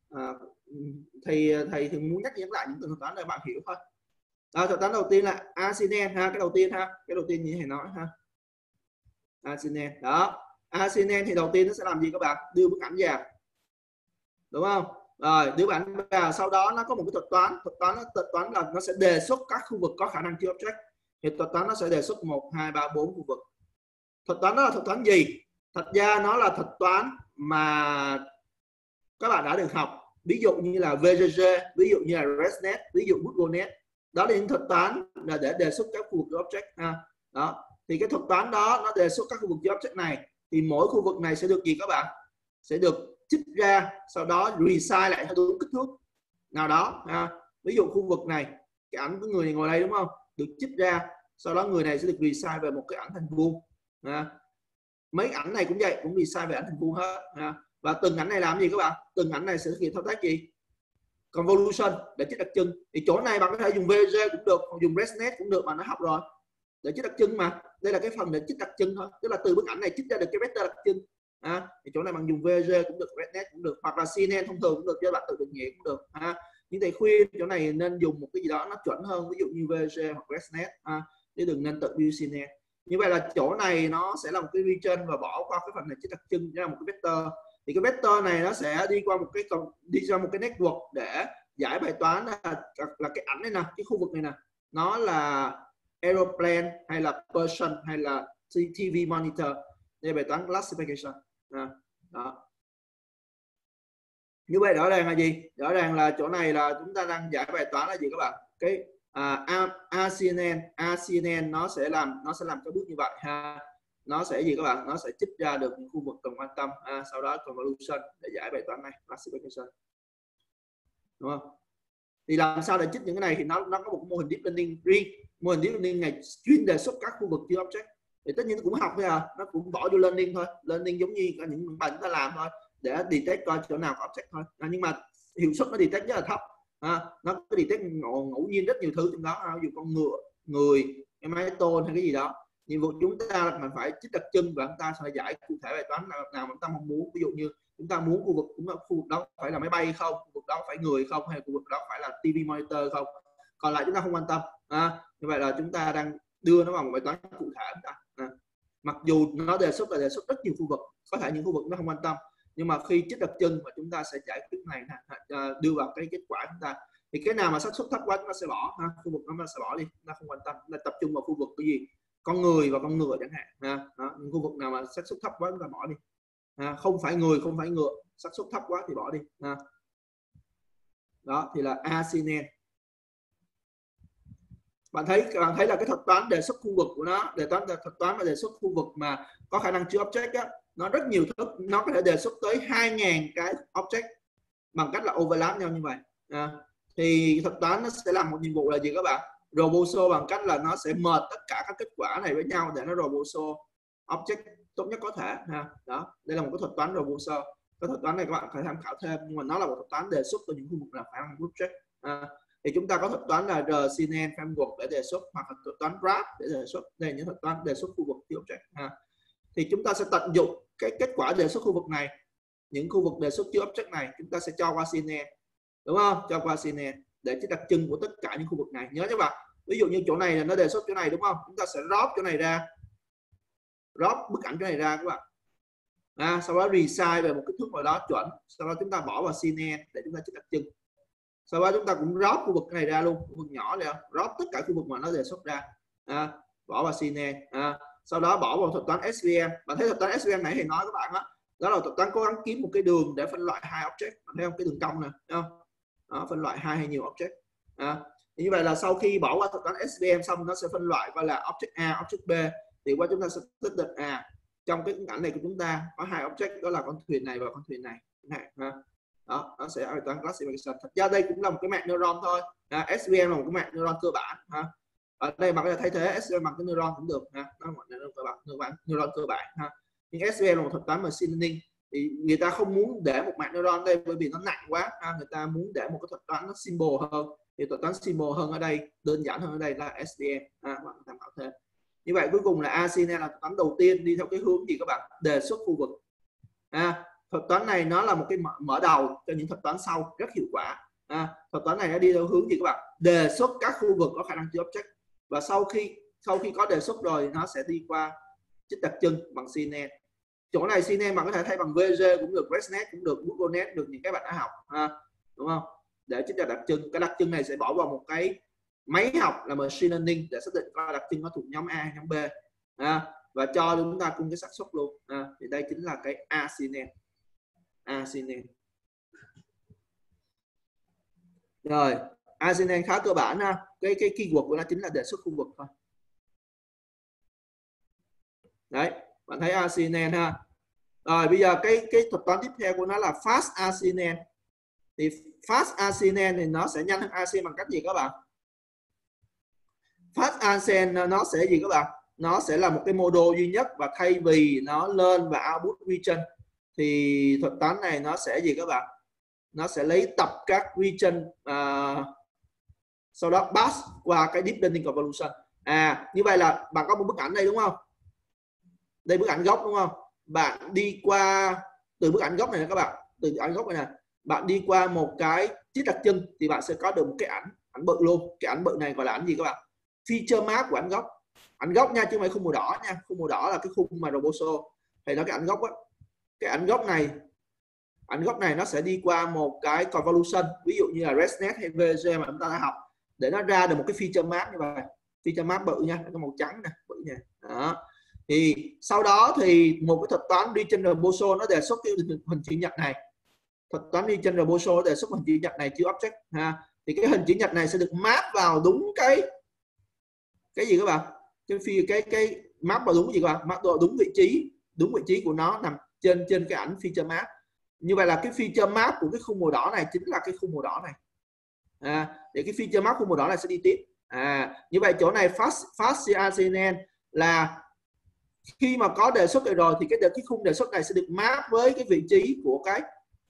À, thầy thầy thường muốn nhắc nhắc lại những từng thuật toán để bạn hiểu thôi. À, thuật toán đầu tiên là acinet ha cái đầu tiên ha cái đầu tiên như thầy nói ha. Acinet đó. Acinet thì đầu tiên nó sẽ làm gì các bạn? Đưa bức ảnh vào. Đúng không? Rồi đưa ảnh vào sau đó nó có một cái thuật toán thuật toán nó, thuật toán là nó sẽ đề xuất các khu vực có khả năng chứa object. Thì thuật toán nó sẽ đề xuất một, hai, ba, bốn khu vực. Thuật toán đó là thuật toán gì? Thật ra nó là thuật toán mà các bạn đã được học. Ví dụ như là VGG ví dụ như là ResNet, ví dụ GoogleNet đó là những thuật toán là để đề xuất các khu vực object, ha. đó. Thì cái thuật toán đó nó đề xuất các khu vực object này. Thì mỗi khu vực này sẽ được gì các bạn? Sẽ được trích ra, sau đó resize lại theo đúng kích thước. Nào đó, ha. ví dụ khu vực này, cái ảnh của người này ngồi đây, đúng không? Được trích ra, sau đó người này sẽ được resize về một cái ảnh thành vuông, ha. mấy ảnh này cũng vậy, cũng resize về ảnh thành vuông hết, ha. và từng ảnh này làm gì các bạn? Từng ảnh này sẽ thực hiện thao tác gì? Convolution, để chích đặc trưng. Thì chỗ này bạn có thể dùng VG cũng được, hoặc dùng ResNet cũng được, mà nó học rồi. Để chích đặc trưng mà. Đây là cái phần để chích đặc trưng thôi. Tức là từ bức ảnh này chích ra được cái vector đặc trưng à, thì chỗ này bằng dùng VG cũng được ResNet cũng được hoặc là CNN thông thường cũng được cho bạn tự định nghĩa cũng được à, nhưng thầy khuyên chỗ này nên dùng một cái gì đó nó chuẩn hơn ví dụ như VG hoặc ResNet à, chứ đừng nên tự build CNN như vậy là chỗ này nó sẽ là một cái region và bỏ qua cái phần này chỉ đặc trưng ra một cái vector. Thì cái vector này nó sẽ đi qua một cái đi ra một cái network để giải bài toán là, là cái ảnh này nè cái khu vực này nè. Nó là aeroplane hay là person hay là TV monitor đây bài toán classification à, đó. Như vậy rõ ràng là gì? Rõ ràng là chỗ này là chúng ta đang giải bài toán là gì các bạn? Cái à, ACNN ACNN nó sẽ làm nó sẽ làm cái bước như vậy ha. Nó sẽ gì các bạn? Nó sẽ trích ra được những khu vực cần quan tâm. Ha. sau đó convolution để giải bài toán này classification. Đúng không? Thì làm sao để trích những cái này thì nó nó có một mô hình deep learning riêng. Mô hình deep learning này chuyên đề xuất các khu vực chưa object thì tất nhiên nó cũng học thôi à nó cũng bỏ vô learning thôi. Learning giống như những bài chúng ta làm thôi để detect coi chỗ nào có object thôi. À, nhưng mà hiệu suất nó detect rất là thấp. À, nó có detect ngẫu, ngẫu nhiên rất nhiều thứ trong đó. À, ví dụ con ngựa người cái máy tôn hay cái gì đó. Nhiệm vụ chúng ta là mình phải trích đặc trưng và chúng ta sẽ giải cụ thể bài toán nào, nào mà chúng ta mong muốn. Ví dụ như chúng ta muốn khu vực cũng khu vực đó phải là máy bay không khu vực đó phải người không hay khu vực đó phải là TV monitor không. Còn lại chúng ta không quan tâm. À, như vậy là chúng ta đang đưa nó vào một bài toán cụ thể chúng ta mặc dù nó đề xuất là đề xuất rất nhiều khu vực có thể những khu vực nó không quan tâm nhưng mà khi chích đặc trưng và chúng ta sẽ giải quyết này à, đưa vào cái kết quả chúng ta thì cái nào mà xác suất thấp quá chúng ta sẽ bỏ ha. khu vực nó sẽ bỏ đi chúng ta không quan tâm chúng ta tập trung vào khu vực cái gì con người và con ngựa chẳng hạn ha. Đó, những khu vực nào mà xác suất thấp quá chúng ta bỏ đi ha. không phải người không phải ngựa xác suất thấp quá thì bỏ đi ha. đó thì là asinen bạn thấy bạn thấy là cái thuật toán đề xuất khu vực của nó đề toán thuật toán và đề xuất khu vực mà có khả năng chứa object á, nó rất nhiều thức nó có thể đề xuất tới 2.000 cái object bằng cách là overlap nhau như vậy. À, thì thuật toán nó sẽ làm một nhiệm vụ là gì các bạn? Roboso bằng cách là nó sẽ mệt tất cả các kết quả này với nhau để nó roboso object tốt nhất có thể ha. Đó đây là một cái thuật toán roboso. Cái thuật toán này các bạn phải tham khảo thêm nhưng mà nó là một thuật toán đề xuất từ những khu vực là khả năng object. À, thì chúng ta có thuật toán là RCNN framework để đề xuất hoặc là thuật toán RAP để đề xuất đây những thuật toán đề xuất khu vực object ha. Thì chúng ta sẽ tận dụng cái kết quả đề xuất khu vực này những khu vực đề xuất tiêu object này chúng ta sẽ cho qua CNN đúng không? Cho qua CNN để cái đặc trưng của tất cả những khu vực này. Nhớ các bạn ví dụ như chỗ này là nó đề xuất chỗ này đúng không? Chúng ta sẽ drop chỗ này ra drop bức ảnh chỗ này ra các bạn. À, sau đó resize về một kích thước nào đó chuẩn sau đó chúng ta bỏ vào CNN để chúng ta chỉ đặc trưng sau đó chúng ta cũng rót khu vực này ra luôn khu vực nhỏ này rót tất cả khu vực mà nó đề xuất ra. À, bỏ vào CNN à, sau đó bỏ vào thuật toán SVM bạn thấy thuật toán SVM này thì nói các bạn đó đó là thuật toán cố gắng kiếm một cái đường để phân loại hai object. Bạn thấy không? Cái đường cong này không? Đó, phân loại hai hay nhiều object. À, như vậy là sau khi bỏ qua thuật toán SVM xong nó sẽ phân loại và là object A object B. Thì qua chúng ta sẽ xác định à trong cái ảnh này của chúng ta có hai object đó là con thuyền này và con thuyền này. Này ha đó nó sẽ bài toán classification thật ra đây cũng là một cái mạng neuron thôi. À, SVM là một cái mạng neuron cơ bản ha. Ở đây bạn có thể thay thế SVM bằng cái neuron cũng được ha. Nó là một neuron cơ bản neuron, neuron cơ bản ha. Nhưng SVM là một thuật toán machine learning. Thì người ta không muốn để một mạng neuron đây bởi vì nó nặng quá ha. người ta muốn để một cái thuật toán nó simple hơn. Thì thuật toán simple hơn ở đây đơn giản hơn ở đây là SVM ha. bạn tham khảo thêm. Như vậy cuối cùng là ACN là thuật toán đầu tiên đi theo cái hướng gì các bạn? Đề xuất khu vực ha thuật toán này nó là một cái mở, mở đầu cho những thuật toán sau rất hiệu quả. À, thuật toán này nó đi theo hướng gì các bạn? Đề xuất các khu vực có khả năng chứa object. Và sau khi sau khi có đề xuất rồi nó sẽ đi qua chích đặc trưng bằng CNN chỗ này CNN bạn có thể thay bằng VG cũng được ResNet cũng được GoogleNet được những cái bạn đã học ha đúng không? Để chích đặc trưng. Cái đặc trưng này sẽ bỏ vào một cái máy học là machine learning để xác định coi đặc trưng nó thuộc nhóm A nhóm B à, và cho chúng ta cung cái xác suất luôn à, thì đây chính là cái ACNN ACNN rồi Arsenal khá cơ bản ha. Cái cái keyword của nó chính là đề xuất khu vực thôi. Đấy, bạn thấy Arsenal ha. Rồi, bây giờ cái cái thuật toán tiếp theo của nó là fast Arsenal thì fast Arsenal thì nó sẽ nhanh hơn Arsenal bằng cách gì các bạn? Fast Arsenal nó sẽ gì các bạn? Nó sẽ là một cái mô duy nhất và thay vì nó lên và output region thì thuật toán này nó sẽ gì các bạn? Nó sẽ lấy tập các region uh, à, sau đó pass qua cái deep learning convolution à như vậy là bạn có một bức ảnh đây đúng không? Đây bức ảnh gốc đúng không? Bạn đi qua từ bức ảnh gốc này các bạn từ ảnh gốc này nè bạn đi qua một cái chiếc đặc trưng thì bạn sẽ có được một cái ảnh ảnh bự luôn. Cái ảnh bự này gọi là ảnh gì các bạn? Feature map của ảnh gốc. Ảnh gốc nha chứ không phải khung màu đỏ nha. Khung màu đỏ là cái khung mà roboso thì nó cái ảnh gốc á cái ảnh gốc này, ảnh gốc này nó sẽ đi qua một cái convolution, ví dụ như là ResNet hay VG mà chúng ta đã học, để nó ra được một cái feature map như vậy. Feature map bự nha cái màu trắng nè, bự nha. Đó. Thì sau đó thì một cái thuật toán đi trên Boso nó đề xuất cái hình chữ nhật này. Thuật toán đi trên Boso nó đề xuất hình chữ nhật này, chữ object, ha. Thì cái hình chữ nhật này sẽ được map vào đúng cái cái gì các bạn? Cái phi, cái cái map vào đúng gì các bạn? Map vào đúng vị trí, đúng vị trí của nó nằm trên trên cái ảnh feature map. Như vậy là cái feature map của cái khung màu đỏ này chính là cái khung màu đỏ này. À, để cái feature map khung màu đỏ này sẽ đi tiếp. À, như vậy chỗ này fast fast CNN là khi mà có đề xuất này rồi thì cái cái khung đề xuất này sẽ được map với cái vị trí của cái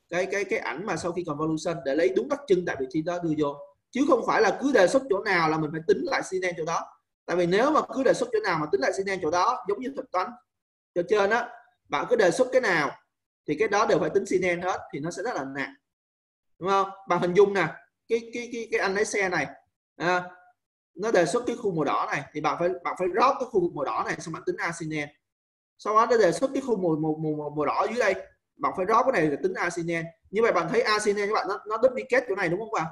cái cái cái ảnh mà sau khi convolution để lấy đúng đặc trưng tại vị trí đó đưa vô. Chứ không phải là cứ đề xuất chỗ nào là mình phải tính lại CNN chỗ đó. Tại vì nếu mà cứ đề xuất chỗ nào mà tính lại CNN chỗ đó giống như thuật toán cho trên á bạn cứ đề xuất cái nào thì cái đó đều phải tính CNN hết thì nó sẽ rất là nặng. Đúng không? Bạn hình dung nè cái cái cái cái anh lái xe này à, nó đề xuất cái khu màu đỏ này thì bạn phải bạn phải rót cái khu vực màu đỏ này xong bạn tính arsenal sau đó nó đề xuất cái khu màu màu màu, màu đỏ dưới đây bạn phải rót cái này để tính arsenal như vậy bạn thấy arsenal các bạn nó nó duplicate chỗ này đúng không bạn?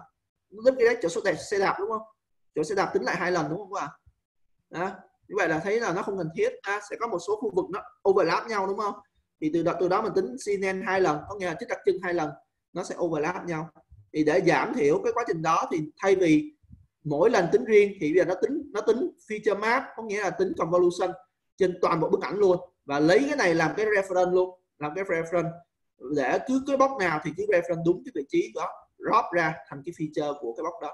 Nó duplicate chỗ số đẹp xe đạp đúng không? Chỗ xe đạp tính lại hai lần đúng không bạn? Đó như vậy là thấy là nó không cần thiết à, sẽ có một số khu vực nó overlap nhau đúng không? Thì từ đó từ đó mình tính CNN hai lần có nghĩa là chất đặc trưng hai lần nó sẽ overlap nhau. Thì để giảm thiểu cái quá trình đó thì thay vì mỗi lần tính riêng thì bây giờ nó tính nó tính feature map có nghĩa là tính convolution trên toàn bộ bức ảnh luôn. Và lấy cái này làm cái reference luôn làm cái reference. Để cứ cái box nào thì cứ reference đúng cái vị trí đó drop ra thành cái feature của cái box đó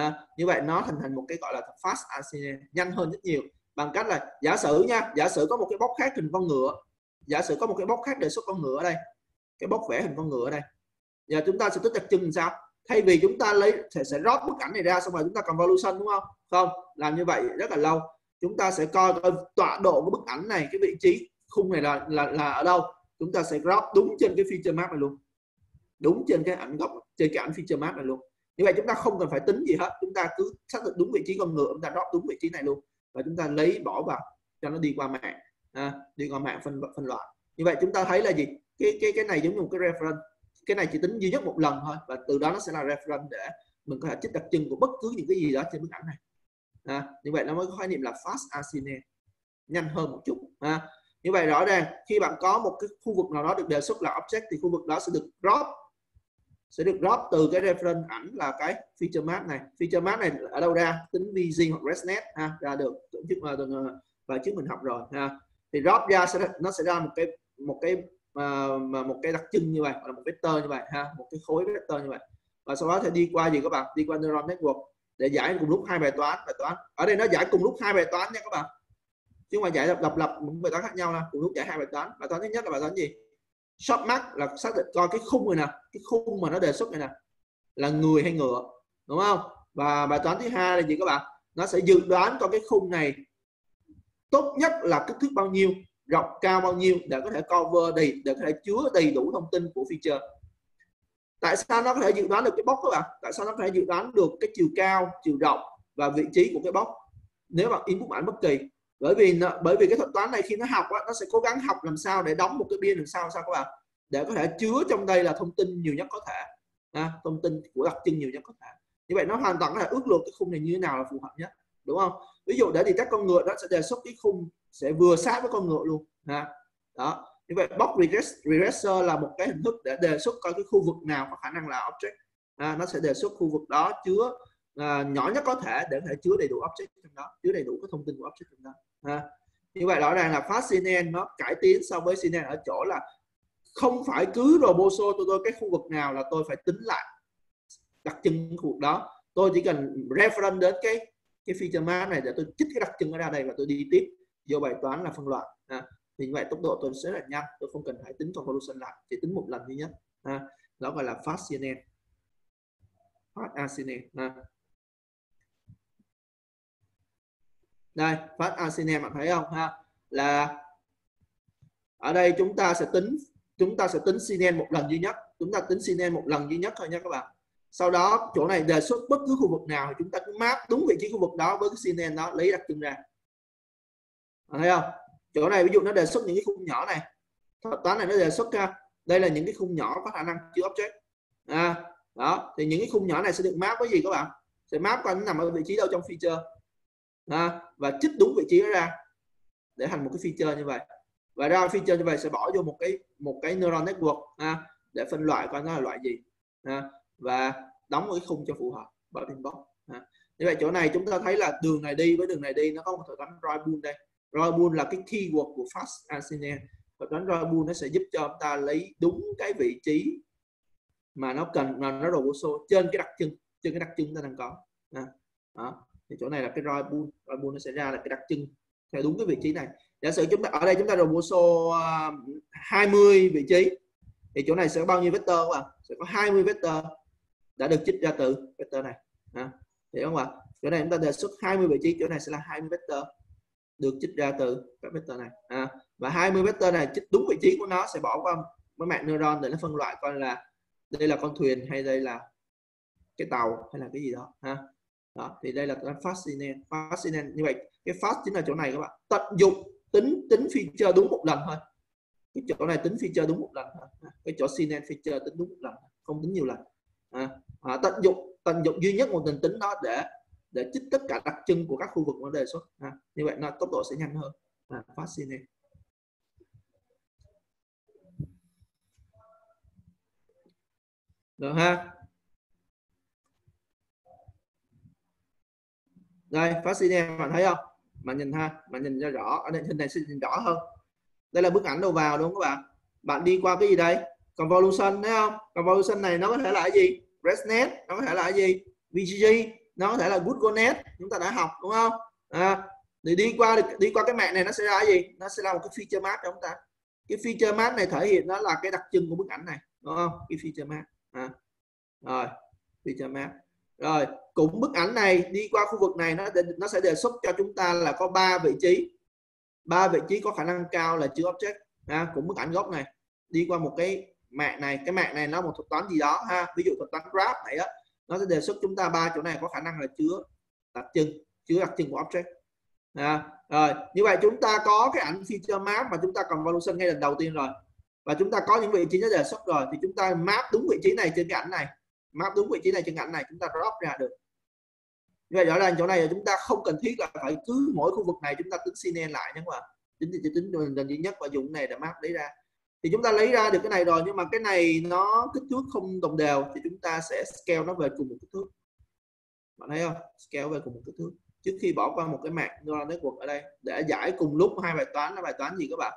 à, như vậy nó thành thành một cái gọi là fast RCN nhanh hơn rất nhiều. Bằng cách là giả sử nha giả sử có một cái bốc khác hình con ngựa giả sử có một cái bốc khác đề xuất con ngựa ở đây cái bốc vẽ hình con ngựa ở đây giờ chúng ta sẽ tích đặc trưng làm sao? Thay vì chúng ta lấy sẽ, sẽ rót bức ảnh này ra xong rồi chúng ta convolution đúng không? Không làm như vậy rất là lâu. Chúng ta sẽ coi coi tọa độ của bức ảnh này cái vị trí khung này là là là ở đâu. Chúng ta sẽ drop đúng trên cái feature map này luôn. Đúng trên cái ảnh gốc trên cái ảnh feature map này luôn như vậy chúng ta không cần phải tính gì hết. Chúng ta cứ xác định đúng vị trí con ngựa chúng ta drop đúng vị trí này luôn. Và chúng ta lấy bỏ vào cho nó đi qua mạng à, đi qua mạng phân phân loại. Như vậy chúng ta thấy là gì? Cái cái cái này giống như một cái reference. Cái này chỉ tính duy nhất một lần thôi và từ đó nó sẽ là reference để mình có thể trích đặc trưng của bất cứ những cái gì đó trên bức ảnh này à, như vậy nó mới có khái niệm là fast arsenal nhanh hơn một chút à, như vậy rõ ràng khi bạn có một cái khu vực nào đó được đề xuất là object thì khu vực đó sẽ được drop sẽ được drop từ cái reference ảnh là cái feature map này. Feature map này ở đâu ra? Tính VG hoặc ResNet ha, ra được. Tổ chức mà và trước mình học rồi ha. thì drop ra sẽ nó sẽ ra một cái một cái mà, mà một cái đặc trưng như vậy hoặc là một vector như vậy ha một cái khối vector như vậy. Và sau đó sẽ đi qua gì các bạn? Đi qua neural network để giải cùng lúc hai bài toán bài toán. Ở đây nó giải cùng lúc hai bài toán nha các bạn. Chứ mà giải độc lập một bài toán khác nhau là cùng lúc giải hai bài toán. Bài toán thứ nhất là bài toán gì? Short mark là xác định coi cái khung này nè, cái khung mà nó đề xuất này nè, là người hay ngựa, đúng không? Và bài toán thứ hai là gì các bạn? Nó sẽ dự đoán coi cái khung này tốt nhất là kích thước bao nhiêu, rộng cao bao nhiêu để có thể cover đầy, để có thể chứa đầy đủ thông tin của feature. Tại sao nó có thể dự đoán được cái box các bạn? Tại sao nó có thể dự đoán được cái chiều cao, chiều rộng và vị trí của cái box? Nếu bạn input ảnh bất kỳ bởi vì bởi vì cái thuật toán này khi nó học á nó sẽ cố gắng học làm sao để đóng một cái biên làm sao sao các bạn? Để có thể chứa trong đây là thông tin nhiều nhất có thể à, thông tin của đặc trưng nhiều nhất có thể. Như vậy nó hoàn toàn có thể ước lượng cái khung này như thế nào là phù hợp nhất đúng không? Ví dụ để thì các con ngựa nó sẽ đề xuất cái khung sẽ vừa sát với con ngựa luôn ha? Đó. Như vậy box regress, regressor là một cái hình thức để đề xuất coi cái khu vực nào có khả năng là object à, nó sẽ đề xuất khu vực đó chứa à, nhỏ nhất có thể để có thể chứa đầy đủ object trong đó chứa đầy đủ các thông tin của object trong đó ha. như vậy rõ ràng là fast CNN nó cải tiến so với CNN ở chỗ là không phải cứ roboso cho tôi cái khu vực nào là tôi phải tính lại đặc trưng khu vực đó tôi chỉ cần reference đến cái cái feature map này để tôi chích cái đặc trưng ra đây và tôi đi tiếp vô bài toán là phân loại à, thì như vậy tốc độ tôi sẽ là nhanh tôi không cần phải tính convolution lại chỉ tính một lần duy nhất à, đó gọi là fast CNN fast à, CNN à. Đây phát CNN bạn thấy không ha? Là ở đây chúng ta sẽ tính chúng ta sẽ tính sinen một lần duy nhất. Chúng ta tính sinen một lần duy nhất thôi nha các bạn. Sau đó chỗ này đề xuất bất cứ khu vực nào thì chúng ta cứ map đúng vị trí khu vực đó với cái sinen đó lấy đặc trưng ra. À, thấy không? Chỗ này ví dụ nó đề xuất những cái khung nhỏ này. Thuật toán này nó đề xuất ra đây là những cái khung nhỏ có khả năng chứa object. À, đó thì những cái khung nhỏ này sẽ được map với gì các bạn? Sẽ map qua nó nằm ở vị trí đâu trong feature? À, và trích đúng vị trí đó ra để thành một cái feature như vậy. Và ra feature như vậy sẽ bỏ vô một cái một cái neural network à, để phân loại coi nó là loại gì à, và đóng một cái khung cho phù hợp bởi box à. như vậy chỗ này chúng ta thấy là đường này đi với đường này đi nó có một thuật toán bull đây. Roy là cái keyword của fast Arsenal thuật toán bull nó sẽ giúp cho chúng ta lấy đúng cái vị trí mà nó cần mà nó đồ số trên cái đặc trưng trên cái đặc trưng ta đang có à. đó thì chỗ này là cái roi Bull. Roy nó sẽ ra là cái đặc trưng theo đúng cái vị trí này. Giả sử chúng ta ở đây chúng ta đồ bổ số 20 vị trí thì chỗ này sẽ bao nhiêu vector các bạn sẽ có 20 vector đã được trích ra từ vector này. À, hiểu không ạ? Chỗ này chúng ta đề xuất 20 vị trí chỗ này sẽ là 20 vector được trích ra từ các vector này. À, và 20 vector này trích đúng vị trí của nó sẽ bỏ qua mấy mạng neuron để nó phân loại coi là đây là con thuyền hay đây là cái tàu hay là cái gì đó. Ha đó thì đây là fascinating fascinating như vậy cái fast chính là chỗ này các bạn. Tận dụng tính tính feature đúng một lần thôi. Cái chỗ này tính feature đúng một lần thôi. À, cái chỗ CNN feature tính đúng một lần không tính nhiều lần. À, à, tận dụng tận dụng duy nhất một tình tính đó để để chích tất cả đặc trưng của các khu vực nó đề xuất. À, như vậy nó tốc độ sẽ nhanh hơn. À, fascinating được ha? Đây phát xem bạn thấy không? Bạn nhìn ha bạn nhìn cho rõ. Ở đây hình này sẽ nhìn rõ hơn. Đây là bức ảnh đầu vào đúng không các bạn? Bạn đi qua cái gì đây? Convolution thấy không? Convolution này nó có thể là cái gì? ResNet nó có thể là cái gì? VGG nó có thể là GoodGoNet chúng ta đã học đúng không? À, thì đi qua đi qua cái mạng này nó sẽ ra cái gì? Nó sẽ là một cái feature map cho chúng ta. Cái feature map này thể hiện nó là cái đặc trưng của bức ảnh này đúng không? Cái feature map à. rồi feature map rồi cũng bức ảnh này đi qua khu vực này nó nó sẽ đề xuất cho chúng ta là có ba vị trí. Ba vị trí có khả năng cao là chứa object ha cũng bức ảnh gốc này. Đi qua một cái mạng này cái mạng này nó một thuật toán gì đó ha ví dụ thuật toán graph này á nó sẽ đề xuất chúng ta ba chỗ này có khả năng là chứa đặc trưng chứa đặc trưng của object à, rồi như vậy chúng ta có cái ảnh feature map mà chúng ta cần convolution ngay lần đầu tiên rồi. Và chúng ta có những vị trí nó đề xuất rồi thì chúng ta map đúng vị trí này trên cái ảnh này map đúng vị trí này trên ảnh này chúng ta drop ra được. Như vậy rõ ràng chỗ này là chúng ta không cần thiết là phải cứ mỗi khu vực này chúng ta tính CNN lại nhưng mà tính thì tính lần duy nhất và dùng này để map lấy ra. Thì chúng ta lấy ra được cái này rồi nhưng mà cái này nó kích thước không đồng đều thì chúng ta sẽ scale nó về cùng một kích thước. Bạn thấy không? Scale về cùng một kích thước. Trước khi bỏ qua một cái mạng neural network ở đây để giải cùng lúc hai bài toán. Là bài toán gì các bạn?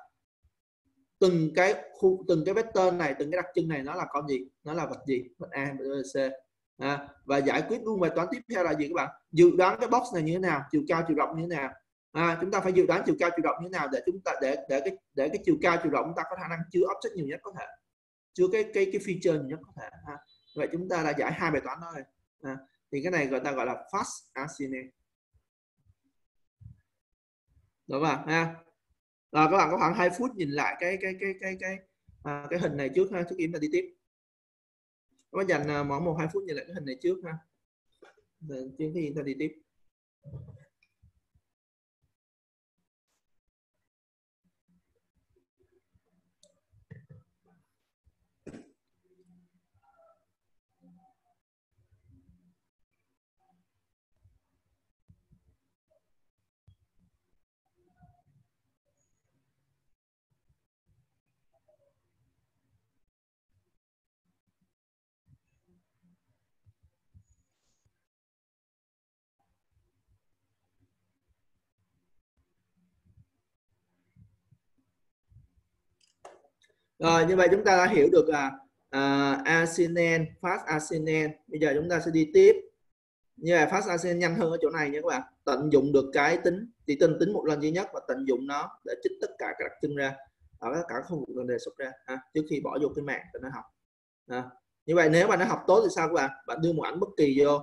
Từng cái khu từng cái vector này từng cái đặc trưng này nó là con gì? Nó là vật gì? Vật a vật c. À, và giải quyết luôn bài toán tiếp theo là gì các bạn? Dự đoán cái box này như thế nào? Chiều cao chiều rộng như thế nào? À, chúng ta phải dự đoán chiều cao chiều rộng như thế nào để chúng ta để để cái để cái chiều cao chiều rộng chúng ta có khả năng chứa object nhiều nhất có thể. Chứa cái cái cái feature nhiều nhất có thể à, vậy chúng ta đã giải hai bài toán đó rồi. À, thì cái này người ta gọi là fast RCNA đúng không ha à, các bạn có khoảng 2 phút nhìn lại cái cái cái cái cái à, cái hình này trước ha trước khi chúng ta đi tiếp có dành à, khoảng một hai phút nhìn lại cái hình này trước ha. Trước khi chúng ta đi tiếp. Rồi như vậy chúng ta đã hiểu được là uh, Arsenal fast Arsenal. Bây giờ chúng ta sẽ đi tiếp. Như vậy fast Arsenal nhanh hơn ở chỗ này nha các bạn. Tận dụng được cái tính chỉ tính tính một lần duy nhất và tận dụng nó để trích tất cả các đặc trưng ra. Ở tất cả các khu vực đề xuất ra ha, trước khi bỏ vô cái mạng cho nó học ha. như vậy nếu mà nó học tốt thì sao các bạn? Bạn đưa một ảnh bất kỳ vô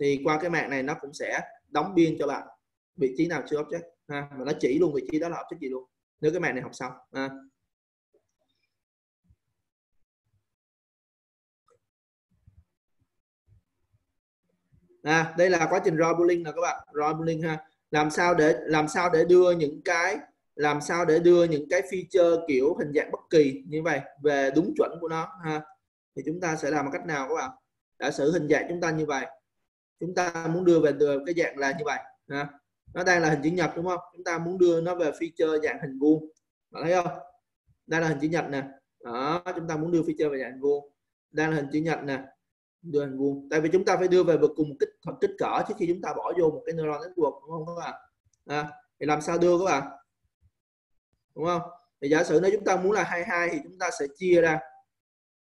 thì qua cái mạng này nó cũng sẽ đóng biên cho bạn. Vị trí nào chưa object ha và nó chỉ luôn vị trí đó là object gì luôn. Nếu cái mạng này học xong ha. À, đây là quá trình raw pooling nè các bạn raw pooling ha. Làm sao để làm sao để đưa những cái làm sao để đưa những cái feature kiểu hình dạng bất kỳ như vậy về đúng chuẩn của nó ha. Thì chúng ta sẽ làm một cách nào các bạn? Đã sử hình dạng chúng ta như vậy chúng ta muốn đưa về từ cái dạng là như vậy ha. Nó đang là hình chữ nhật đúng không? Chúng ta muốn đưa nó về feature dạng hình vuông bạn thấy không? Đây là hình chữ nhật nè. Đó chúng ta muốn đưa feature về dạng hình vuông. Đây là hình chữ nhật nè đưa hình vuông tại vì chúng ta phải đưa về vực cùng một kích kích cỡ trước khi chúng ta bỏ vô một cái neuron network đúng không các bạn? À, thì làm sao đưa các bạn? Đúng không? Thì giả sử nếu chúng ta muốn là 22 thì chúng ta sẽ chia ra.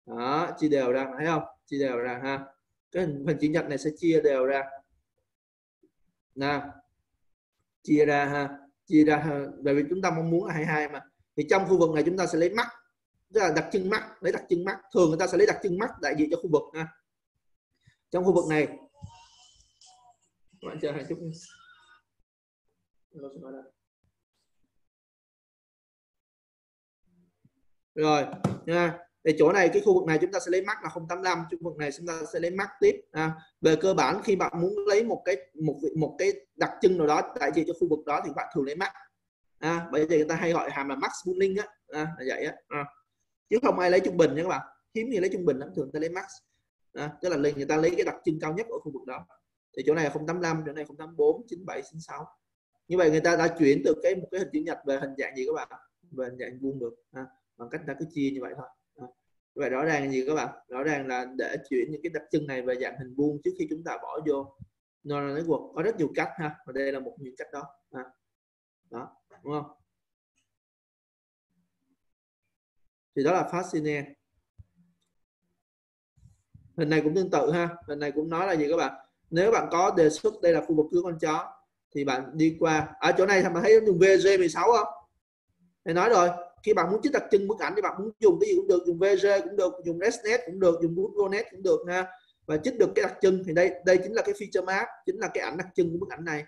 Đó chia đều ra thấy không? Chia đều ra ha. Cái hình, hình chữ nhật này sẽ chia đều ra. Nè chia ra ha. Chia ra bởi vì chúng ta mong muốn là 22 mà. Thì trong khu vực này chúng ta sẽ lấy mắt tức là đặc trưng mắt lấy đặc trưng mắt. Thường người ta sẽ lấy đặc trưng mắt đại diện cho khu vực ha trong khu vực này. Các bạn chờ hai chút rồi nha. Thì chỗ này cái khu vực này chúng ta sẽ lấy mắc là 085 khu vực này chúng ta sẽ lấy mắc tiếp à, về cơ bản khi bạn muốn lấy một cái một một cái đặc trưng nào đó đại diện cho khu vực đó thì bạn thường lấy mắc à, bởi vì người ta hay gọi hàm là max boolean á à, là vậy á à. chứ không ai lấy trung bình nha các bạn. Hiếm gì lấy trung bình lắm thường ta lấy max à, tức là người ta lấy cái đặc trưng cao nhất ở khu vực đó. Thì chỗ này là 085 chỗ này 084 97 96 như vậy người ta đã chuyển từ cái một cái hình chữ nhật về hình dạng gì các bạn? Về hình dạng vuông được à, bằng cách ta cứ chia như vậy thôi à. như vậy rõ ràng là gì các bạn? Rõ ràng là để chuyển những cái đặc trưng này về dạng hình vuông trước khi chúng ta bỏ vô. Neural network có rất nhiều cách ha và đây là một những cách đó à. đó đúng không? Thì đó là fascinating hình này cũng tương tự ha. Hình này cũng nói là gì các bạn? Nếu bạn có đề xuất đây là khu vực cứu con chó thì bạn đi qua. Ở chỗ này thì bạn thấy dùng VG16 không? Thầy nói rồi khi bạn muốn chích đặc trưng bức ảnh thì bạn muốn dùng cái gì cũng được dùng VG cũng được dùng ResNet cũng được dùng google net cũng được ha. Và chích được cái đặc trưng thì đây đây chính là cái feature map chính là cái ảnh đặc trưng của bức ảnh này.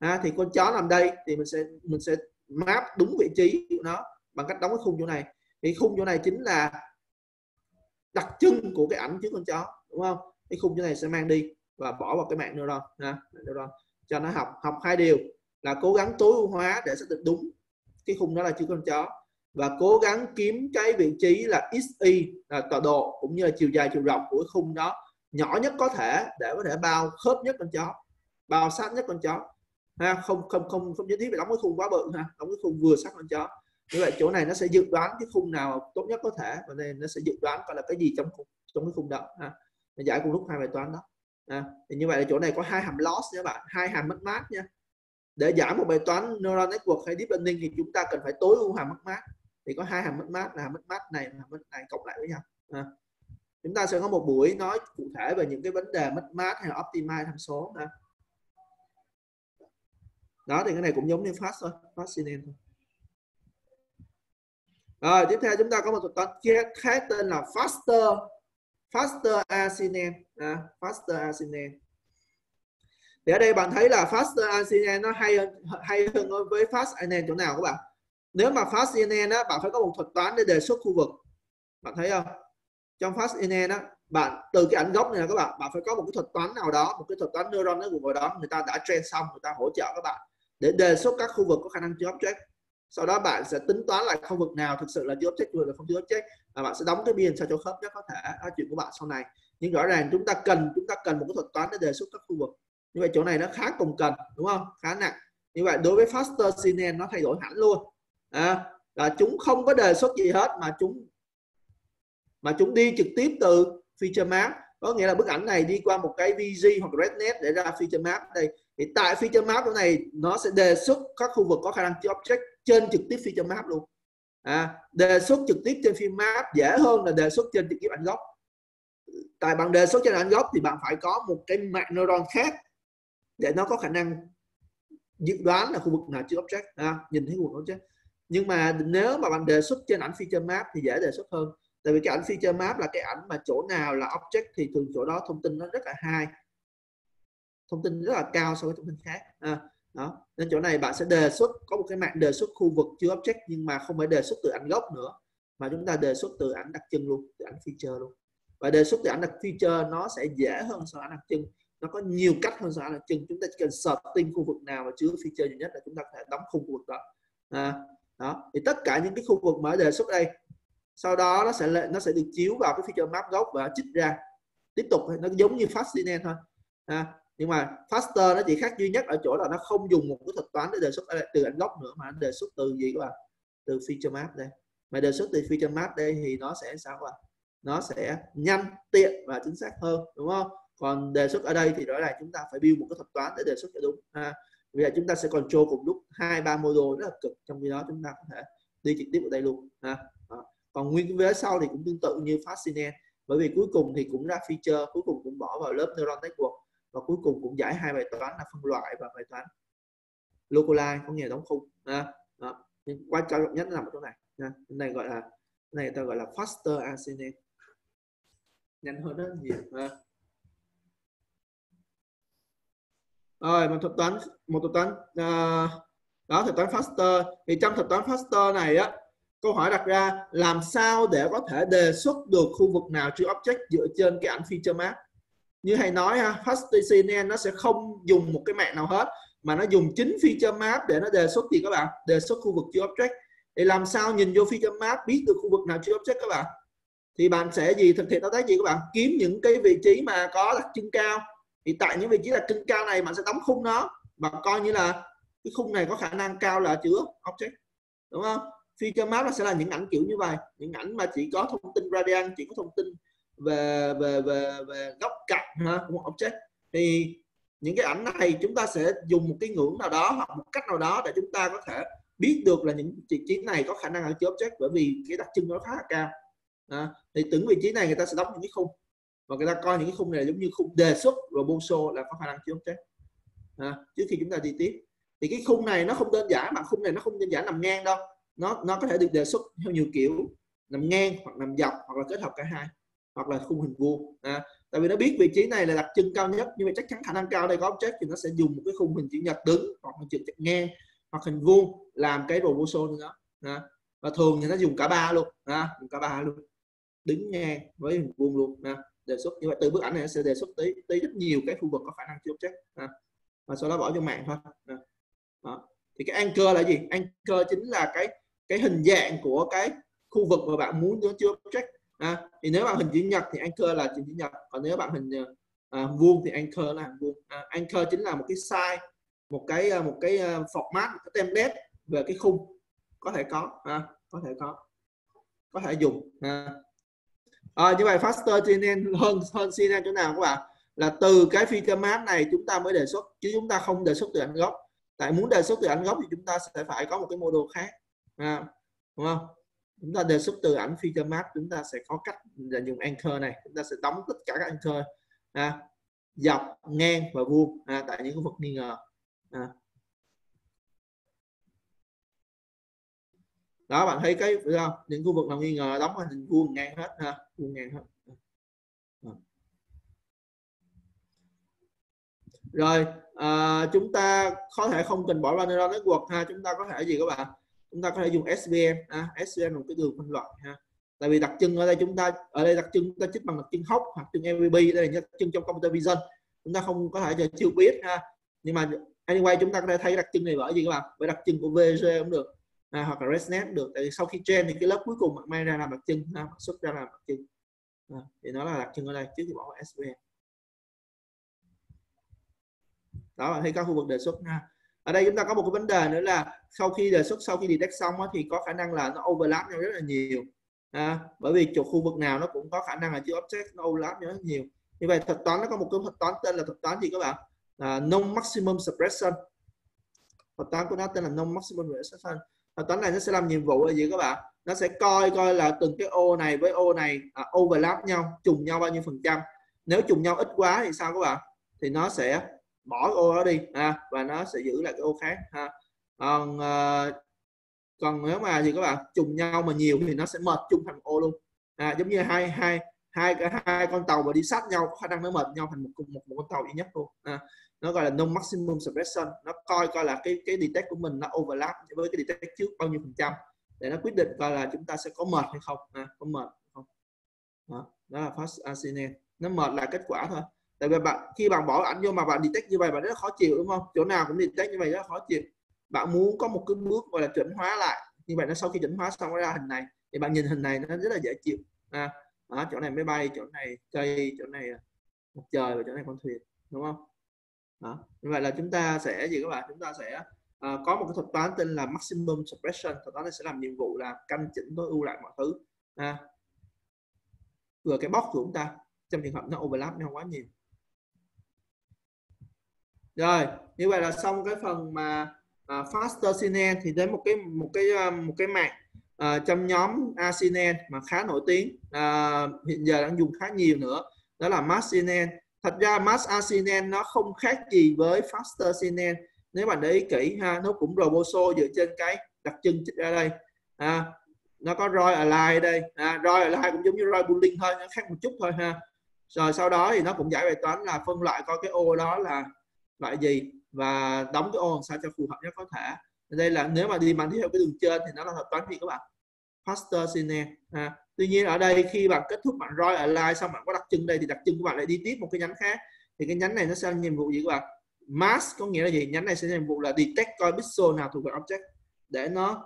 Ha, thì con chó nằm đây thì mình sẽ mình sẽ map đúng vị trí của nó bằng cách đóng cái khung chỗ này. Thì khung chỗ này chính là đặc trưng của cái ảnh trước con chó đúng không? Cái khung như này sẽ mang đi và bỏ vào cái mạng neuron, ha neuron, cho nó học học hai điều là cố gắng tối ưu hóa để xác định đúng cái khung đó là chữ con chó và cố gắng kiếm cái vị trí là xy là tọa độ cũng như là chiều dài, chiều rộng của cái khung đó nhỏ nhất có thể để có thể bao khớp nhất con chó, bao sát nhất con chó, ha, không không không không nhất thiết phải đóng cái khung quá bự, ha, đóng cái khung vừa sát con chó như vậy chỗ này nó sẽ dự đoán cái khung nào tốt nhất có thể và nên nó sẽ dự đoán coi là cái gì trong khung trong cái khung đó ha. Giải cùng lúc hai bài toán đó à, thì như vậy là chỗ này có hai hàm loss nha bạn hai hàm mất mát nha. Để giải một bài toán neural network hay deep learning thì chúng ta cần phải tối ưu hàm mất mát. Thì có hai hàm mất mát là hàm mất mát này và hàm mất này cộng lại với nhau à. chúng ta sẽ có một buổi nói cụ thể về những cái vấn đề mất mát hay optimize tham số đó. đó thì cái này cũng giống như fast thôi fast thôi rồi tiếp theo chúng ta có một thuật toán khác tên là faster. Faster arsenal à, faster arsenal thì ở đây bạn thấy là faster arsenal nó hay hơn hay hơn với fast arsenal chỗ nào các bạn? Nếu mà fast arsenal á bạn phải có một thuật toán để đề xuất khu vực. Bạn thấy không? Trong fast arsenal á bạn từ cái ảnh gốc này các bạn bạn phải có một cái thuật toán nào đó một cái thuật toán neuron nó của đó người ta đã train xong người ta hỗ trợ các bạn để đề xuất các khu vực có khả năng chứa object sau đó bạn sẽ tính toán lại khu vực nào thực sự là chưa object rồi là không chưa object và bạn sẽ đóng cái biên sao cho khớp nhất có thể đó chuyện của bạn sau này. Nhưng rõ ràng chúng ta cần chúng ta cần một cái thuật toán để đề xuất các khu vực. Như vậy chỗ này nó khá cùng cần đúng không? Khá nặng. Như vậy đối với faster CNN nó thay đổi hẳn luôn. À, là chúng không có đề xuất gì hết mà chúng mà chúng đi trực tiếp từ feature map. Có nghĩa là bức ảnh này đi qua một cái VG hoặc RedNet để ra feature map đây. Thì tại feature map chỗ này nó sẽ đề xuất các khu vực có khả năng chứa object trên trực tiếp feature map luôn. À, đề xuất trực tiếp trên phim map dễ hơn là đề xuất trên trực tiếp ảnh gốc. Tại bạn đề xuất trên ảnh gốc thì bạn phải có một cái mạng neuron khác để nó có khả năng dự đoán là khu vực nào chứa object. À, nhìn thấy khu vực object. Nhưng mà nếu mà bạn đề xuất trên ảnh feature map thì dễ đề xuất hơn. Tại vì cái ảnh feature map là cái ảnh mà chỗ nào là object thì thường chỗ đó thông tin nó rất là high. Thông tin rất là cao so với thông tin khác. À, đó nên chỗ này bạn sẽ đề xuất có một cái mạng đề xuất khu vực chứa object nhưng mà không phải đề xuất từ ảnh gốc nữa mà chúng ta đề xuất từ ảnh đặc trưng luôn từ ảnh feature luôn. Và đề xuất từ ảnh đặc feature nó sẽ dễ hơn so với ảnh đặc trưng nó có nhiều cách hơn so với ảnh đặc trưng. Chúng ta chỉ cần setting khu vực nào mà chứa feature nhiều nhất là chúng ta có thể đóng khung khu vực đó. À, đó thì tất cả những cái khu vực mà đề xuất đây sau đó nó sẽ nó sẽ được chiếu vào cái feature map gốc và trích ra. Tiếp tục nó giống như fastlane thôi. À, nhưng mà faster nó chỉ khác duy nhất ở chỗ là nó không dùng một cái thuật toán để đề xuất từ ảnh gốc nữa, mà nó đề xuất từ gì các bạn? Từ feature map đây. Mà đề xuất từ feature map đây thì nó sẽ sao các bạn? Nó sẽ nhanh, tiện và chính xác hơn, đúng không? Còn đề xuất ở đây thì rõ ràng chúng ta phải build một cái thuật toán để đề xuất cho đúng, ha. Bây giờ chúng ta sẽ control cùng lúc hai, ba module rất là cực, trong khi đó chúng ta có thể đi trực tiếp ở đây luôn, ha. Đó. còn nguyên cái vế sau thì cũng tương tự như Fascinator bởi vì cuối cùng thì cũng ra feature, cuối cùng cũng bỏ vào lớp neural network và cuối cùng cũng giải hai bài toán là phân loại và bài toán localize có nghĩa là đóng khung đó. đó. nhưng quan trọng nhất là một chỗ này nha. cái này gọi là cái này ta gọi là faster ascending nhanh hơn rất nhiều ha. rồi một thuật toán một thuật toán uh, đó thuật toán faster thì trong thuật toán faster này á câu hỏi đặt ra làm sao để có thể đề xuất được khu vực nào chứa object dựa trên cái ảnh feature map như thầy nói ha FastCNN nó sẽ không dùng một cái mạng nào hết, mà nó dùng chính feature map để nó đề xuất gì các bạn? Đề xuất khu vực chưa object. Để làm sao nhìn vô feature map, biết được khu vực nào chưa object các bạn? Thì bạn sẽ gì, thực hiện thao tác gì các bạn? Kiếm những cái vị trí mà có đặc trưng cao. Thì tại những vị trí đặc trưng cao này bạn sẽ đóng khung nó, và coi như là cái khung này có khả năng cao là chứa object. Đúng không? Feature map nó sẽ là những ảnh kiểu như vậy. Những ảnh mà chỉ có thông tin radian, chỉ có thông tin về về về về góc cạnh ha, của một object thì những cái ảnh này chúng ta sẽ dùng một cái ngưỡng nào đó hoặc một cách nào đó để chúng ta có thể biết được là những vị trí này có khả năng ở chứa object bởi vì cái đặc trưng nó khá là cao. À, thì từng vị trí này người ta sẽ đóng những cái khung và người ta coi những cái khung này giống như khung đề xuất Roboso là có khả năng chứa object à, trước khi chúng ta đi tiếp. Thì cái khung này nó không đơn giản mà khung này nó không đơn giản nằm ngang đâu. Nó nó có thể được đề xuất theo nhiều kiểu nằm ngang hoặc nằm dọc hoặc là kết hợp cả hai hoặc là khung hình vuông à, tại vì nó biết vị trí này là đặc trưng cao nhất nhưng mà chắc chắn khả năng cao đây có object thì nó sẽ dùng một cái khung hình chữ nhật đứng hoặc hình chữ nhật ngang hoặc hình vuông làm cái roboso nữa à, và thường thì nó dùng cả ba luôn à, dùng cả ba luôn. Đứng ngang với hình vuông luôn à, đề xuất. Như vậy từ bức ảnh này sẽ đề xuất tới tới rất nhiều cái khu vực có khả năng chứa object à, và sau đó bỏ vô mạng thôi à, đó. thì cái anchor là gì? Anchor chính là cái cái hình dạng của cái khu vực mà bạn muốn chứa object à, thì nếu bạn hình chữ nhật thì anchor là hình chữ nhật còn nếu bạn hình à, vuông thì anchor là hình vuông. À, anchor chính là một cái size một cái à, một cái à, format một cái template về cái khung. Có thể có à, có thể có có thể dùng à. À, như vậy faster CNN hơn hơn CNN chỗ nào các bạn? Là từ cái feature map này chúng ta mới đề xuất chứ chúng ta không đề xuất từ ảnh gốc. Tại muốn đề xuất từ ảnh gốc thì chúng ta sẽ phải có một cái model khác à, đúng không? Chúng ta đề xuất từ ảnh feature map chúng ta sẽ có cách là dùng anchor này chúng ta sẽ đóng tất cả các anchor à, dọc ngang và vuông à, tại những khu vực nghi ngờ à. đó bạn thấy cái không? những khu vực nào nghi ngờ đóng hình vuông ngang hết ha vuông ngang hết à. rồi à, chúng ta có thể không cần bỏ ra neural network ha chúng ta có thể gì các bạn chúng ta có thể dùng SVM à, SVM là một cái đường phân loại ha. Tại vì đặc trưng ở đây chúng ta ở đây đặc trưng chúng ta chích bằng đặc trưng hốc hoặc trưng MVP đây là đặc trưng trong computer vision. Chúng ta không có thể chưa biết ha. Nhưng mà anyway chúng ta có thể thấy đặc trưng này bởi gì các bạn bởi đặc trưng của VG cũng được à, hoặc là ResNet được. Tại vì sau khi train thì cái lớp cuối cùng mang ra làm đặc trưng ha, xuất ra làm đặc trưng. À, thì nó là đặc trưng ở đây trước khi bỏ SVM đó là thấy các khu vực đề xuất ha ở đây chúng ta có một cái vấn đề nữa là sau khi đề xuất sau khi detect xong á, thì có khả năng là nó overlap nhau rất là nhiều. À, bởi vì chỗ khu vực nào nó cũng có khả năng là chứa object nó overlap nhau rất nhiều. Như vậy thuật toán nó có một cái thuật toán tên là thuật toán gì các bạn? Là non maximum suppression. Thuật toán của nó tên là non maximum suppression. Thuật toán này nó sẽ làm nhiệm vụ là gì các bạn? Nó sẽ coi coi là từng cái ô này với ô này à, overlap nhau trùng nhau bao nhiêu phần trăm. Nếu trùng nhau ít quá thì sao các bạn? Thì nó sẽ bỏ ô đó đi ha và nó sẽ giữ lại cái ô khác ha. Còn uh, còn nếu mà gì các bạn trùng nhau mà nhiều thì nó sẽ mệt chung thành ô luôn. À, giống như hai hai hai cái hai con tàu mà đi sát nhau có khả năng nó mệt nhau thành một cùng một, một con tàu duy nhất luôn à, nó gọi là non maximum suppression nó coi coi là cái cái detect của mình nó overlap với cái detect trước bao nhiêu phần trăm để nó quyết định coi là chúng ta sẽ có mệt hay không à, có mệt không. Đó, đó là fast arsenal. Nó mệt là kết quả thôi tại vì bạn khi bạn bỏ ảnh vô mà bạn detect như vậy bạn rất khó chịu đúng không? Chỗ nào cũng detect như vậy rất khó chịu. Bạn muốn có một cái bước gọi là chuẩn hóa lại như vậy nó sau khi chuẩn hóa xong nó ra hình này thì bạn nhìn hình này nó rất là dễ chịu. À, đó, chỗ này máy bay chỗ này cây chỗ này à, mặt trời và chỗ này con thuyền đúng không? Đó. như vậy là chúng ta sẽ gì các bạn? Chúng ta sẽ uh, có một cái thuật toán tên là maximum suppression. Thuật toán này sẽ làm nhiệm vụ là căn chỉnh tối ưu lại mọi thứ à, vừa cái box của chúng ta trong trường hợp nó overlap nhau quá nhiều rồi như vậy là xong cái phần mà uh, faster CNN thì đến một cái một cái à, một cái mạng uh, trong nhóm Arsenal mà khá nổi tiếng. Uh, hiện giờ đang dùng khá nhiều nữa đó là Mass CNN thật ra Mass Arsenal nó không khác gì với Faster CNN nếu bạn để ý kỹ ha nó cũng roboso dựa trên cái đặc trưng ra đây. À, nó có roi align đây. À, roi align cũng giống như roi boolean thôi nó khác một chút thôi ha. Rồi sau đó thì nó cũng giải bài toán là phân loại coi cái ô đó là loại gì và đóng cái ô sao cho phù hợp nhất có thể. Đây là nếu mà đi bằng theo cái đường trên thì nó là thuật toán gì các bạn? Faster sine. À, tuy nhiên ở đây khi bạn kết thúc bạn roi align xong bạn có đặc trưng đây thì đặc trưng của bạn lại đi tiếp một cái nhánh khác. Thì cái nhánh này nó sẽ làm nhiệm vụ gì các bạn? Mask có nghĩa là gì? Nhánh này sẽ nhiệm vụ là detect coi pixel nào thuộc về object để nó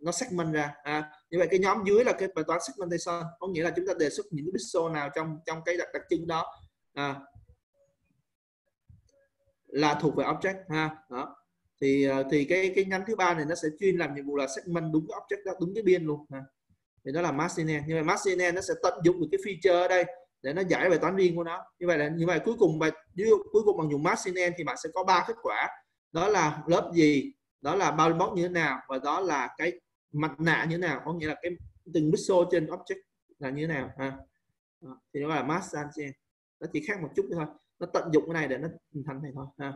nó segment ra. À, như vậy cái nhóm dưới là cái bài toán segmentation có nghĩa là chúng ta đề xuất những cái pixel nào trong trong cái đặc, đặc trưng đó. À, là thuộc về object, ha. Đó. Thì ờ, thì cái cái nhánh thứ ba này nó sẽ chuyên làm nhiệm vụ là segment đúng cái object đó, đúng cái biên luôn, ha. Thì đó là machine nhưng mà machine nó sẽ tận dụng được cái feature ở đây để nó giải bài toán riêng của nó. Như vậy là, như vậy cuối cùng bài cuối cùng bằng dùng machine thì bạn sẽ có ba kết quả. Đó là lớp gì, đó là bao box như thế nào, và đó là cái mặt nạ như thế nào, có nghĩa là cái từng pixel trên object là như thế nào, ha. Đó. thì nó là mask nó chỉ khác một chút thôi nó tận dụng cái này để nó hình thành này thôi ha.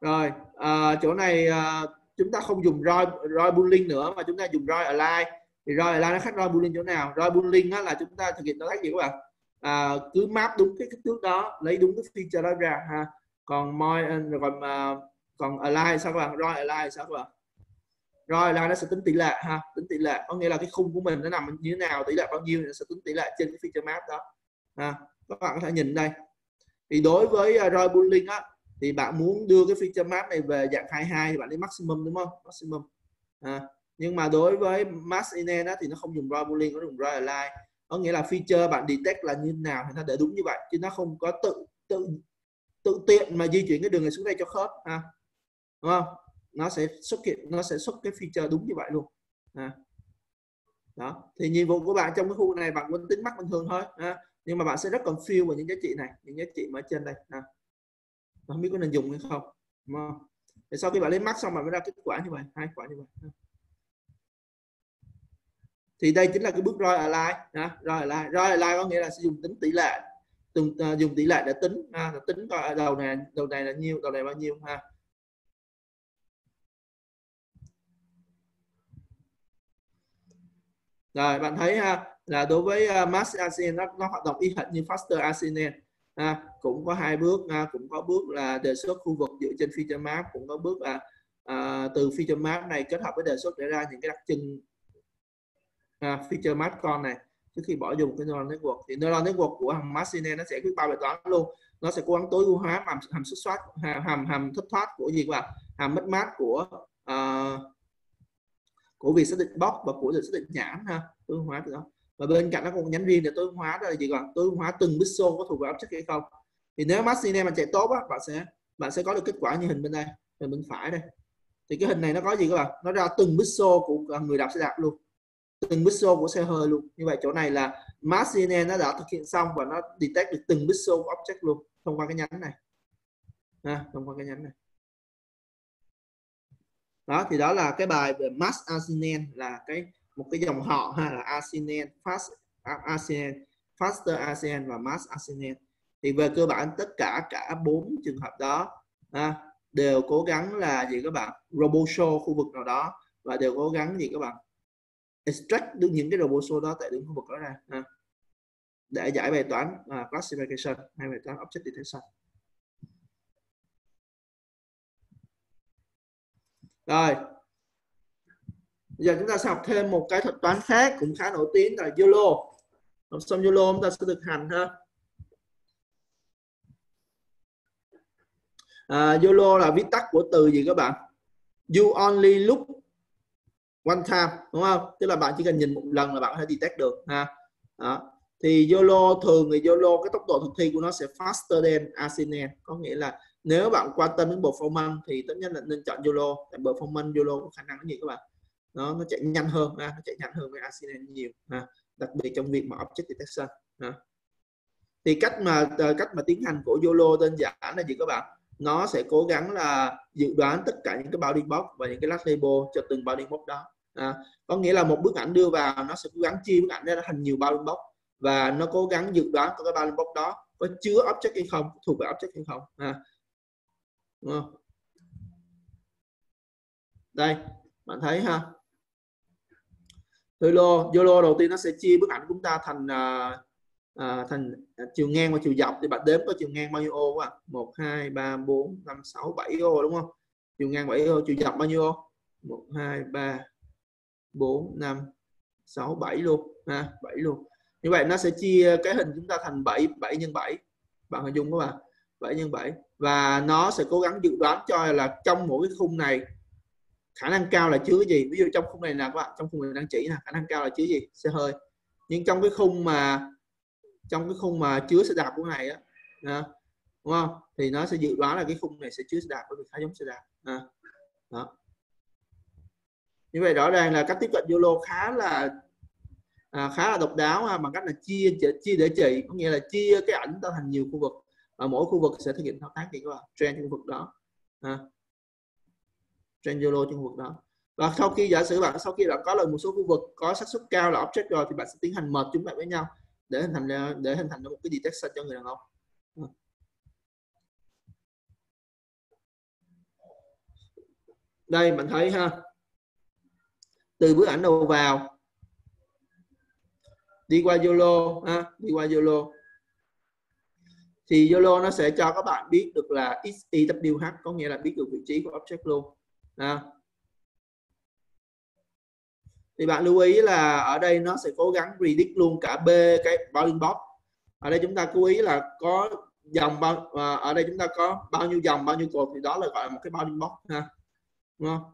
Rồi à, chỗ này à, chúng ta không dùng roi roi boolean nữa mà chúng ta dùng roi align. Thì roi align nó khác roi boolean chỗ nào? Roi boolean á, là chúng ta thực hiện thao tác gì các bạn? À, cứ map đúng cái kích thước đó lấy đúng cái feature đó ra ha. Còn moi rồi còn uh, còn align sao các bạn? Roi align sao các bạn? Roi là nó sẽ tính tỷ lệ ha tính tỷ lệ có nghĩa là cái khung của mình nó nằm như thế nào tỷ lệ bao nhiêu nó sẽ tính tỷ lệ trên cái feature map đó. Ha các bạn có thể nhìn đây. Thì đối với à, roi boolean á thì bạn muốn đưa cái feature map này về dạng 22 thì bạn lấy maximum đúng không? Maximum. À, nhưng mà đối với max inen đó thì nó không dùng roi boolean nó dùng roi align có nghĩa là feature bạn detect là như thế nào thì nó để đúng như vậy chứ nó không có tự tự tự tiện mà di chuyển cái đường này xuống đây cho khớp ha. Đúng không? Nó sẽ xuất hiện nó sẽ xuất cái feature đúng như vậy luôn à. đó thì nhiệm vụ của bạn trong cái khu này bạn vẫn tính mắt bình thường thôi à. nhưng mà bạn sẽ rất cần feel vào những giá trị này những giá trị mà ở trên đây à không biết có nên dùng hay không đúng không? Thì sau khi bạn lấy mắt xong bạn mới ra kết quả như vậy hai quả như vậy à. thì đây chính là cái bước roi align à roi align roi align có nghĩa là sử dụng tính tỷ lệ dùng uh, dùng tỷ lệ để tính à, tính coi đầu này đầu này là nhiêu đầu này bao nhiêu ha rồi bạn thấy ha là đối với à, mass asin nó, nó hoạt động y hệt như faster ASEAN ha, à, cũng có hai bước ha, cũng có bước là đề xuất khu vực dựa trên feature map cũng có bước là à, từ feature map này kết hợp với đề xuất để ra những cái đặc trưng à, feature map con này. Trước khi bỏ dùng cái neural network thì neural network của hàm machine nó sẽ quyết ba bài toán luôn. Nó sẽ cố gắng tối ưu hóa hàm hàm xuất soát hàm hàm thất thoát của gì các bạn? Hàm mất mát của uh, của việc xác định box và của việc xác định nhãn ha tối ưu hóa từ đó. Và bên cạnh nó còn nhánh riêng để tối ưu hóa đó là gì còn tối ưu hóa từng pixel có thuộc về object hay không? Thì nếu maxine mà chạy tốt á bạn sẽ bạn sẽ có được kết quả như hình bên đây hình bên phải đây. Thì cái hình này nó có gì các bạn? Nó ra từng pixel của người đạp xe đạp luôn. Từng pixel của xe hơi luôn. Như vậy chỗ này là machine nó đã thực hiện xong và nó detect được từng pixel của object luôn thông qua cái nhánh này. À, thông qua cái nhánh này đó thì đó là cái bài về mass arsinen là cái một cái dòng họ ha là arsinen fast arsinen faster arsinen và mass arsinen thì về cơ bản tất cả cả bốn trường hợp đó à, đều cố gắng là gì các bạn? Roboso khu vực nào đó và đều cố gắng gì các bạn? Extract được những cái roboso đó tại những khu vực đó ra à, để giải bài toán uh, classification hay bài toán object detection. Rồi. Bây giờ chúng ta sẽ học thêm một cái thuật toán khác cũng khá nổi tiếng là YOLO. Học xong YOLO chúng ta sẽ thực hành ha. À, YOLO là viết tắt của từ gì các bạn? You only look one time đúng không? Tức là bạn chỉ cần nhìn một lần là bạn có thể detect được ha. Đó. thì YOLO thường thì YOLO cái tốc độ thực thi của nó sẽ faster than Asinen có nghĩa là nếu bạn quan tâm đến performance thì tốt nhất là nên chọn YOLO tại performance YOLO có khả năng gì các bạn nó nó chạy nhanh hơn ha. nó chạy nhanh hơn với arsenal nhiều ha. đặc biệt trong việc mà object detection ha. thì cách mà ờ, cách mà tiến hành của YOLO đơn giản là gì các bạn nó sẽ cố gắng là dự đoán tất cả những cái bounding box và những cái last label cho từng bounding box đó à, có nghĩa là một bức ảnh đưa vào nó sẽ cố gắng chia bức ảnh ra thành nhiều bounding box và nó cố gắng dự đoán của cái bounding box đó có chứa object hay không thuộc về object hay không à, đúng không? Đây bạn thấy ha? Zolo Zolo đầu tiên nó sẽ chia bức ảnh chúng ta thành uh, à, thành chiều ngang và chiều dọc. Thì bạn đếm có chiều ngang bao nhiêu ô các bạn một hai ba bốn năm sáu bảy ô đúng không? Chiều ngang 7 ô chiều dọc bao nhiêu ô? Một hai ba bốn năm sáu bảy luôn ha bảy luôn. Như vậy nó sẽ chia cái hình chúng ta thành 7 7 nhân 7 bạn hình dung các bạn. 7 nhân 7 và nó sẽ cố gắng dự đoán cho là trong mỗi cái khung này khả năng cao là chứa cái gì? Ví dụ trong khung này là các bạn trong khung này đang chỉ là khả năng cao là chứa gì? Xe hơi. Nhưng trong cái khung mà trong cái khung mà chứa xe đạp của này á à, đúng không? Thì nó sẽ dự đoán là cái khung này sẽ chứa xe đạp bởi vì khá giống xe đạp à, đó. Như vậy rõ ràng là cách tiếp cận YOLO khá là à, khá là độc đáo ha, bằng cách là chia chia để chỉ có nghĩa là chia cái ảnh ta thành nhiều khu vực và mỗi khu vực sẽ thực hiện thao tác gì các bạn trend khu vực đó à, trend YOLO trong khu vực đó. Và sau khi giả sử bạn sau khi bạn có được một số khu vực có xác suất cao là object rồi thì bạn sẽ tiến hành mệt chúng lại với nhau để hình thành để hình thành một cái detection cho người đàn ông. Ừ. Đây bạn thấy ha. Từ bức ảnh đầu vào đi qua Zolo ha đi qua Zolo thì Zolo nó sẽ cho các bạn biết được là XIWH có nghĩa là biết được vị trí của object luôn. À. thì bạn lưu ý là ở đây nó sẽ cố gắng predict luôn cả b cái bounding box. Ở đây chúng ta chú ý là có dòng bao à, ở đây chúng ta có bao nhiêu dòng bao nhiêu cột thì đó là gọi là một cái bounding box ha. Đúng không?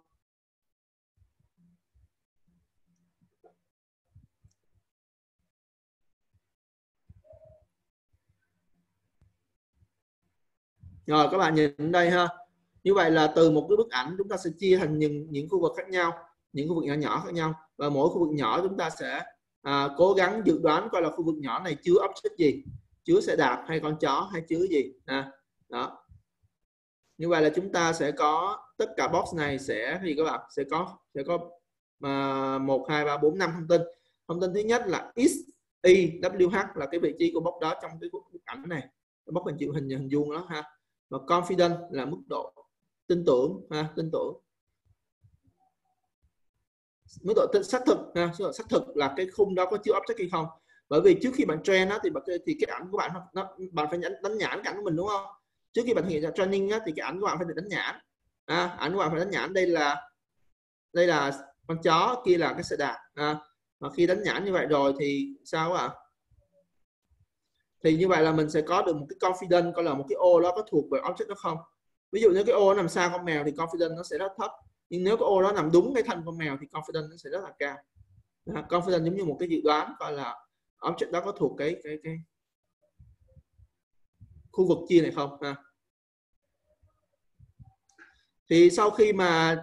Rồi các bạn nhìn đây ha. Như vậy là từ một cái bức ảnh chúng ta sẽ chia thành những những khu vực khác nhau những khu vực nhỏ nhỏ khác nhau. Và mỗi khu vực nhỏ chúng ta sẽ à, cố gắng dự đoán coi là khu vực nhỏ này chứa object gì chứa xe đạp hay con chó hay chứa gì. À, đó. Như vậy là chúng ta sẽ có tất cả box này sẽ thì các bạn? Sẽ có sẽ có à, một hai ba bốn năm thông tin. Thông tin thứ nhất là x y w h là cái vị trí của box đó trong cái bức ảnh này. Box hình chịu hình hình vuông đó ha và confident là mức độ tin tưởng ha tin tưởng. Mức độ tin xác thực ha mức độ xác thực là cái khung đó có chứa object hay không? Bởi vì trước khi bạn train á, thì bạn thì cái ảnh của bạn nó bạn phải đánh nhãn cái ảnh của mình đúng không? Trước khi bạn thực hiện ra training á, thì cái ảnh của bạn phải được đánh nhãn. À, ảnh của bạn phải đánh nhãn đây là đây là con chó kia là cái xe đạp à, và khi đánh nhãn như vậy rồi thì sao ạ? Thì như vậy là mình sẽ có được một cái confidence, coi là một cái ô đó có thuộc về object đó không? Ví dụ nếu cái ô nằm xa con mèo thì confidence nó sẽ rất thấp. Nhưng nếu cái ô đó nằm đúng cái thân con mèo thì confidence nó sẽ rất là cao. Là confidence giống như một cái dự đoán, coi là object đó có thuộc cái cái cái khu vực chia này không, ha? Thì sau khi mà,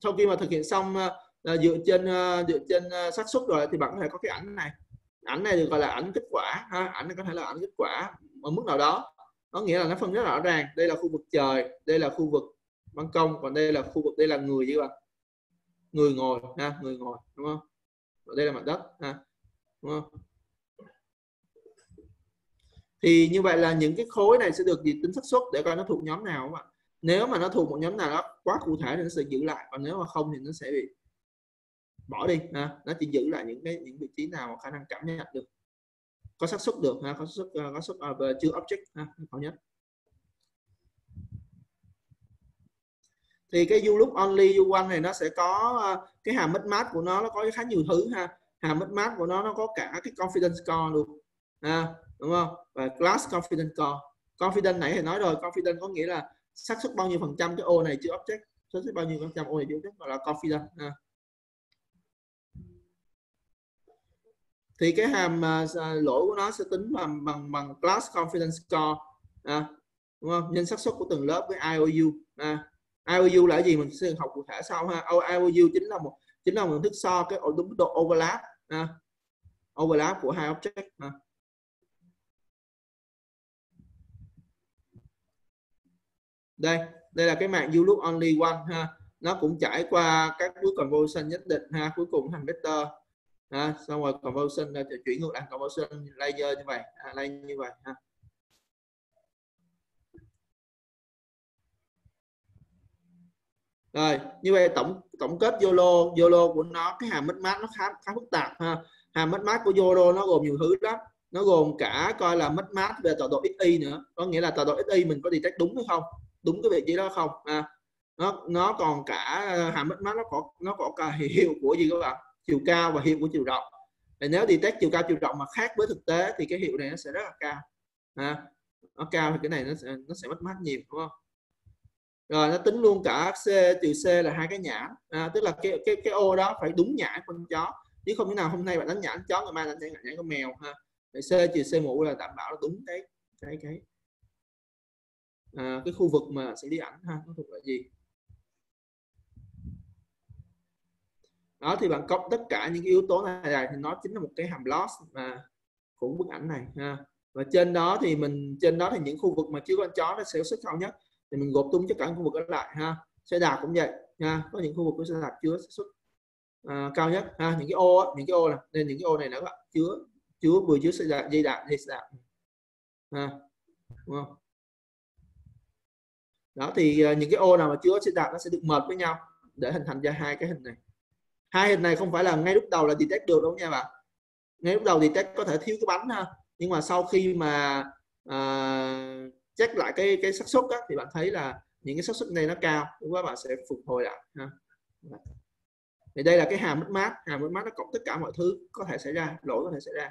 sau khi mà thực hiện xong ờ, là dựa trên ờ, dựa trên ờ, xác suất rồi thì bạn có thể có cái ảnh này ảnh này được gọi là ảnh kết quả, ha? Ảnh có thể là ảnh kết quả ở mức nào đó. Có nghĩa là nó phân rất rõ ràng. Đây là khu vực trời, đây là khu vực ban công, còn đây là khu vực, đây là người chứ bạn. Người ngồi, ha? Người ngồi, đúng không? Và đây là mặt đất, ha? Đúng không? Thì như vậy là những cái khối này sẽ được gì tính xác suất để coi nó thuộc nhóm nào các bạn. Nếu mà nó thuộc một nhóm nào đó quá cụ thể thì nó sẽ giữ lại, còn nếu mà không thì nó sẽ bị bỏ đi ha. nó chỉ giữ lại những cái những vị trí nào khả năng cảm nhận được có xác suất được ha có xác suất ờ, có xác suất ờ, uh, về object ha khó nhất thì cái you look only you one này nó sẽ có uh, cái hàm mất mát của nó nó có khá nhiều thứ ha hàm mất mát của nó nó có cả cái confidence score luôn ha đúng không và class confidence score confidence nãy thì nói rồi confidence có nghĩa là xác suất bao nhiêu phần trăm cái ô này chưa object xác suất bao nhiêu phần trăm ô này chưa object gọi là confidence ha. Thì cái hàm uh, lỗi của nó sẽ tính bằng bằng bằng class confidence score à, đúng không? Nhân xác suất của từng lớp với IOU à, IOU là gì? Mình sẽ học cụ thể sau ha. IOU chính là một chính là một hình thức so cái đúng độ overlap à, overlap của hai object à. đây đây là cái mạng you look only one ha. Nó cũng trải qua các bước convolution nhất định ha. Cuối cùng thành vector ha xong rồi convolution ờ, chuyển ngược lại conversion layer như vậy. À, layer như vậy ha. Rồi như vậy tổng tổng kết YOLO YOLO của nó cái hàm mất mát nó khá khá phức tạp ha. Hàm mất mát của YOLO nó gồm nhiều thứ lắm. Nó gồm cả coi là mất mát về tọa độ xy nữa. Có nghĩa là tọa độ xy mình có detect đúng hay không? Đúng cái vị trí đó không? À, nó nó còn cả ờ, hàm mất mát nó có nó có cả hiệu của gì các bạn? Chiều cao và hiệu của chiều rộng. Thì nếu detect chiều cao chiều rộng mà khác với thực tế thì cái hiệu này nó sẽ rất là cao. À, nó cao thì cái này nó sẽ nó sẽ mất mát nhiều đúng không? Rồi nó tính luôn cả c trừ c là hai cái nhãn. À, tức là cái cái cái ô đó phải đúng nhãn con chó. Chứ không thể nào hôm nay bạn đánh nhãn chó ngày mai đánh nhãn, nhãn con mèo ha. Để c trừ c mũ là đảm bảo là đúng cái cái cái à, cái khu vực mà sẽ đi ảnh ha nó thuộc là gì? Đó thì bạn cộng tất cả những cái yếu tố này lại thì nó chính là một cái hàm loss mà của bức ảnh này ha. Và trên đó thì mình trên đó thì những khu vực mà chưa con chó nó sẽ xuất cao nhất thì mình gộp tung tất cả khu vực đó lại ha. Xe đạp cũng vậy ha. Có những khu vực của xe đạp chứa xuất à, cao nhất ha. Những cái ô á, những cái ô này nên những cái ô này nó chứa chứa vừa chứa xe đạp dây đạp dây xe đạp ha. Đúng không? Đó thì uh, những cái ô nào mà chứa xe đạp nó sẽ được mệt với nhau để hình thành ra hai cái hình này hai hình này không phải là ngay lúc đầu là detect được đâu nha bạn. Ngay lúc đầu detect có thể thiếu cái bánh ha. Nhưng mà sau khi mà uh, check lại cái cái xác suất thì bạn thấy là những cái xác suất này nó cao đúng đó bạn sẽ phục hồi lại ha. Thì đây là cái hàm mất mát. Hàm mất mát nó cộng tất cả mọi thứ có thể xảy ra lỗi có thể xảy ra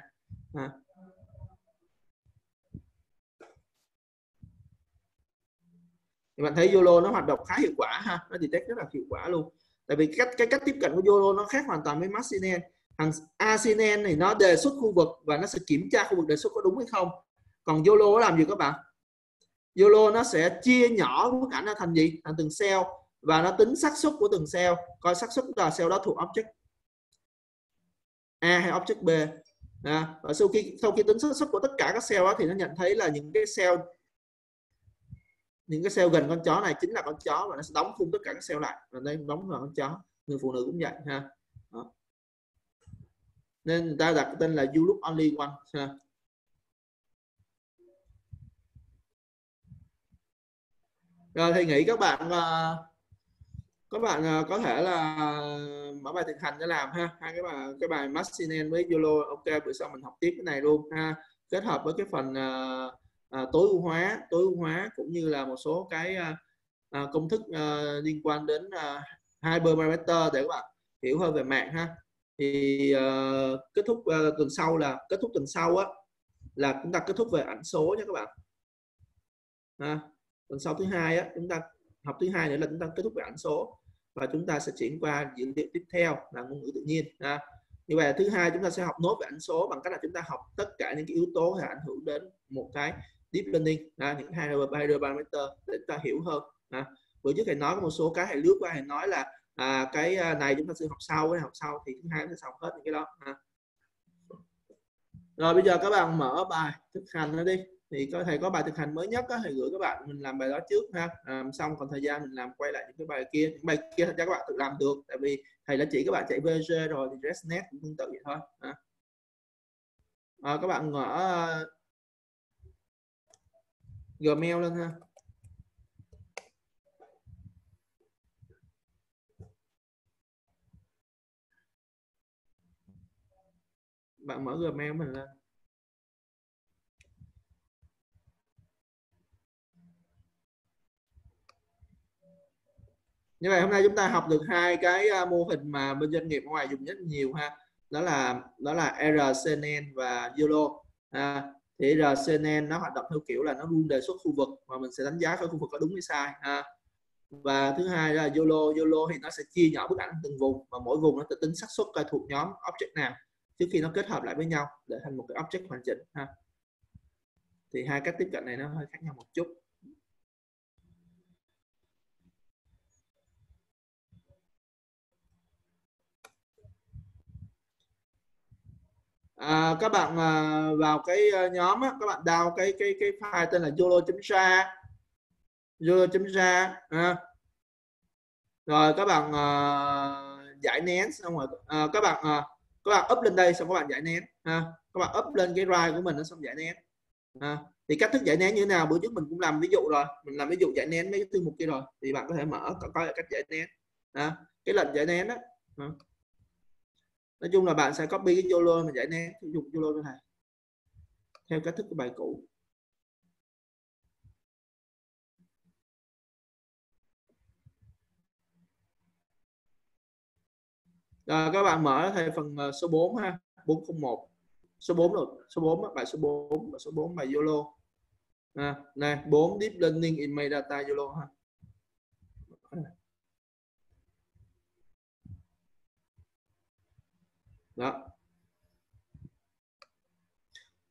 ha. thì bạn thấy YOLO nó hoạt động khá hiệu quả ha nó detect rất là hiệu quả luôn tại vì cách cái cách tiếp cận của YOLO nó khác hoàn toàn với Machine thằng Asinen thì nó đề xuất khu vực và nó sẽ kiểm tra khu vực đề xuất có đúng hay không. Còn YOLO nó làm gì các bạn? YOLO nó sẽ chia nhỏ bức ảnh ra thành gì? Thành từng cell và nó tính xác suất của từng cell. Coi xác suất là cell đó thuộc object A hay object B. À, và sau khi sau khi tính xác suất của tất cả các cell đó thì nó nhận thấy là những cái cell những cái cell gần con chó này chính là con chó và nó sẽ đóng khung tất cả các cell lại. Và đây đóng vào con chó. Người phụ nữ cũng vậy ha. Đó. nên người ta đặt tên là you look only one ha. rồi thì nghĩ các bạn ờ, các bạn ờ, có thể là mở bài thực hành để làm ha. Hai cái bài cái bài Maxinen với Yolo ok bữa sau mình học tiếp cái này luôn ha. Kết hợp với cái phần uh, Ờ, tối ưu hóa tối ưu hóa cũng như là một số cái ờ, ờ, công thức liên quan đến uh, hyperparameter để các bạn hiểu hơn về mạng ha thì uh, kết thúc uh, tuần sau là kết thúc tuần sau á là chúng ta kết thúc về ảnh số nha các bạn ha tuần sau thứ hai á chúng ta học thứ hai nữa là chúng ta kết thúc về ảnh số và chúng ta sẽ chuyển qua dữ liệu tiếp theo là ngôn ngữ tự nhiên ha. như vậy là thứ hai chúng ta sẽ học nốt về ảnh số bằng cách là chúng ta học tất cả những cái yếu tố thể ảnh hưởng đến một cái deep learning ha, những hai parameter để chúng ta hiểu hơn ha. bữa trước thầy nói có một số cái thầy lướt qua thầy nói là à, cái à, này chúng ta sẽ học sau cái học sau thì thứ hai sẽ học hết những cái đó ha. rồi bây giờ các bạn mở bài thực hành nó đi thì có thầy có bài thực hành mới nhất đó, thầy gửi các bạn mình làm bài đó trước ha à, xong còn thời gian mình làm quay lại những cái bài kia những bài kia thật ra các bạn tự làm được tại vì thầy đã chỉ các bạn chạy VG rồi thì ResNet cũng tương tự vậy thôi à. À, các bạn mở Gmail lên ha. Bạn mở Gmail mình lên. Như vậy hôm nay chúng ta học được hai cái à, mô hình mà bên doanh nghiệp ngoài dùng rất nhiều ha. Đó là đó là RCNN và YOLO. À, thì RCNN nó hoạt động theo kiểu là nó luôn đề xuất khu vực mà mình sẽ đánh giá cái khu vực có đúng hay sai, ha. Và thứ hai là YOLO. YOLO thì nó sẽ chia nhỏ bức ảnh từng vùng và mỗi vùng nó tự tính xác suất coi thuộc nhóm object nào trước khi nó kết hợp lại với nhau để thành một cái object hoàn chỉnh, ha. Thì hai cách tiếp cận này nó hơi khác nhau một chút. À, các bạn à, vào cái à, nhóm á, các bạn đào cái cái cái file tên là yolo.ra yolo.ra à. rồi các bạn à, giải nén xong rồi à, các bạn à, các bạn up lên đây xong các bạn giải nén ha. Các bạn up lên cái drive của mình xong giải nén à, thì cách thức giải nén như thế nào? Bữa trước mình cũng làm ví dụ rồi. Mình làm ví dụ giải nén mấy cái thư mục kia rồi. Thì bạn có thể mở coi cách giải nén à, cái lệnh giải nén đó à nói chung là bạn sẽ copy cái YOLO mà giải nén dùng YOLO như này theo cách thức của bài cũ Rồi các bạn mở thầy phần ờ, số 4 ha, 401. Số 4 rồi, số 4 bài số 4 và số 4 bài YOLO. À, này, 4 deep learning in my data YOLO ha. Đó.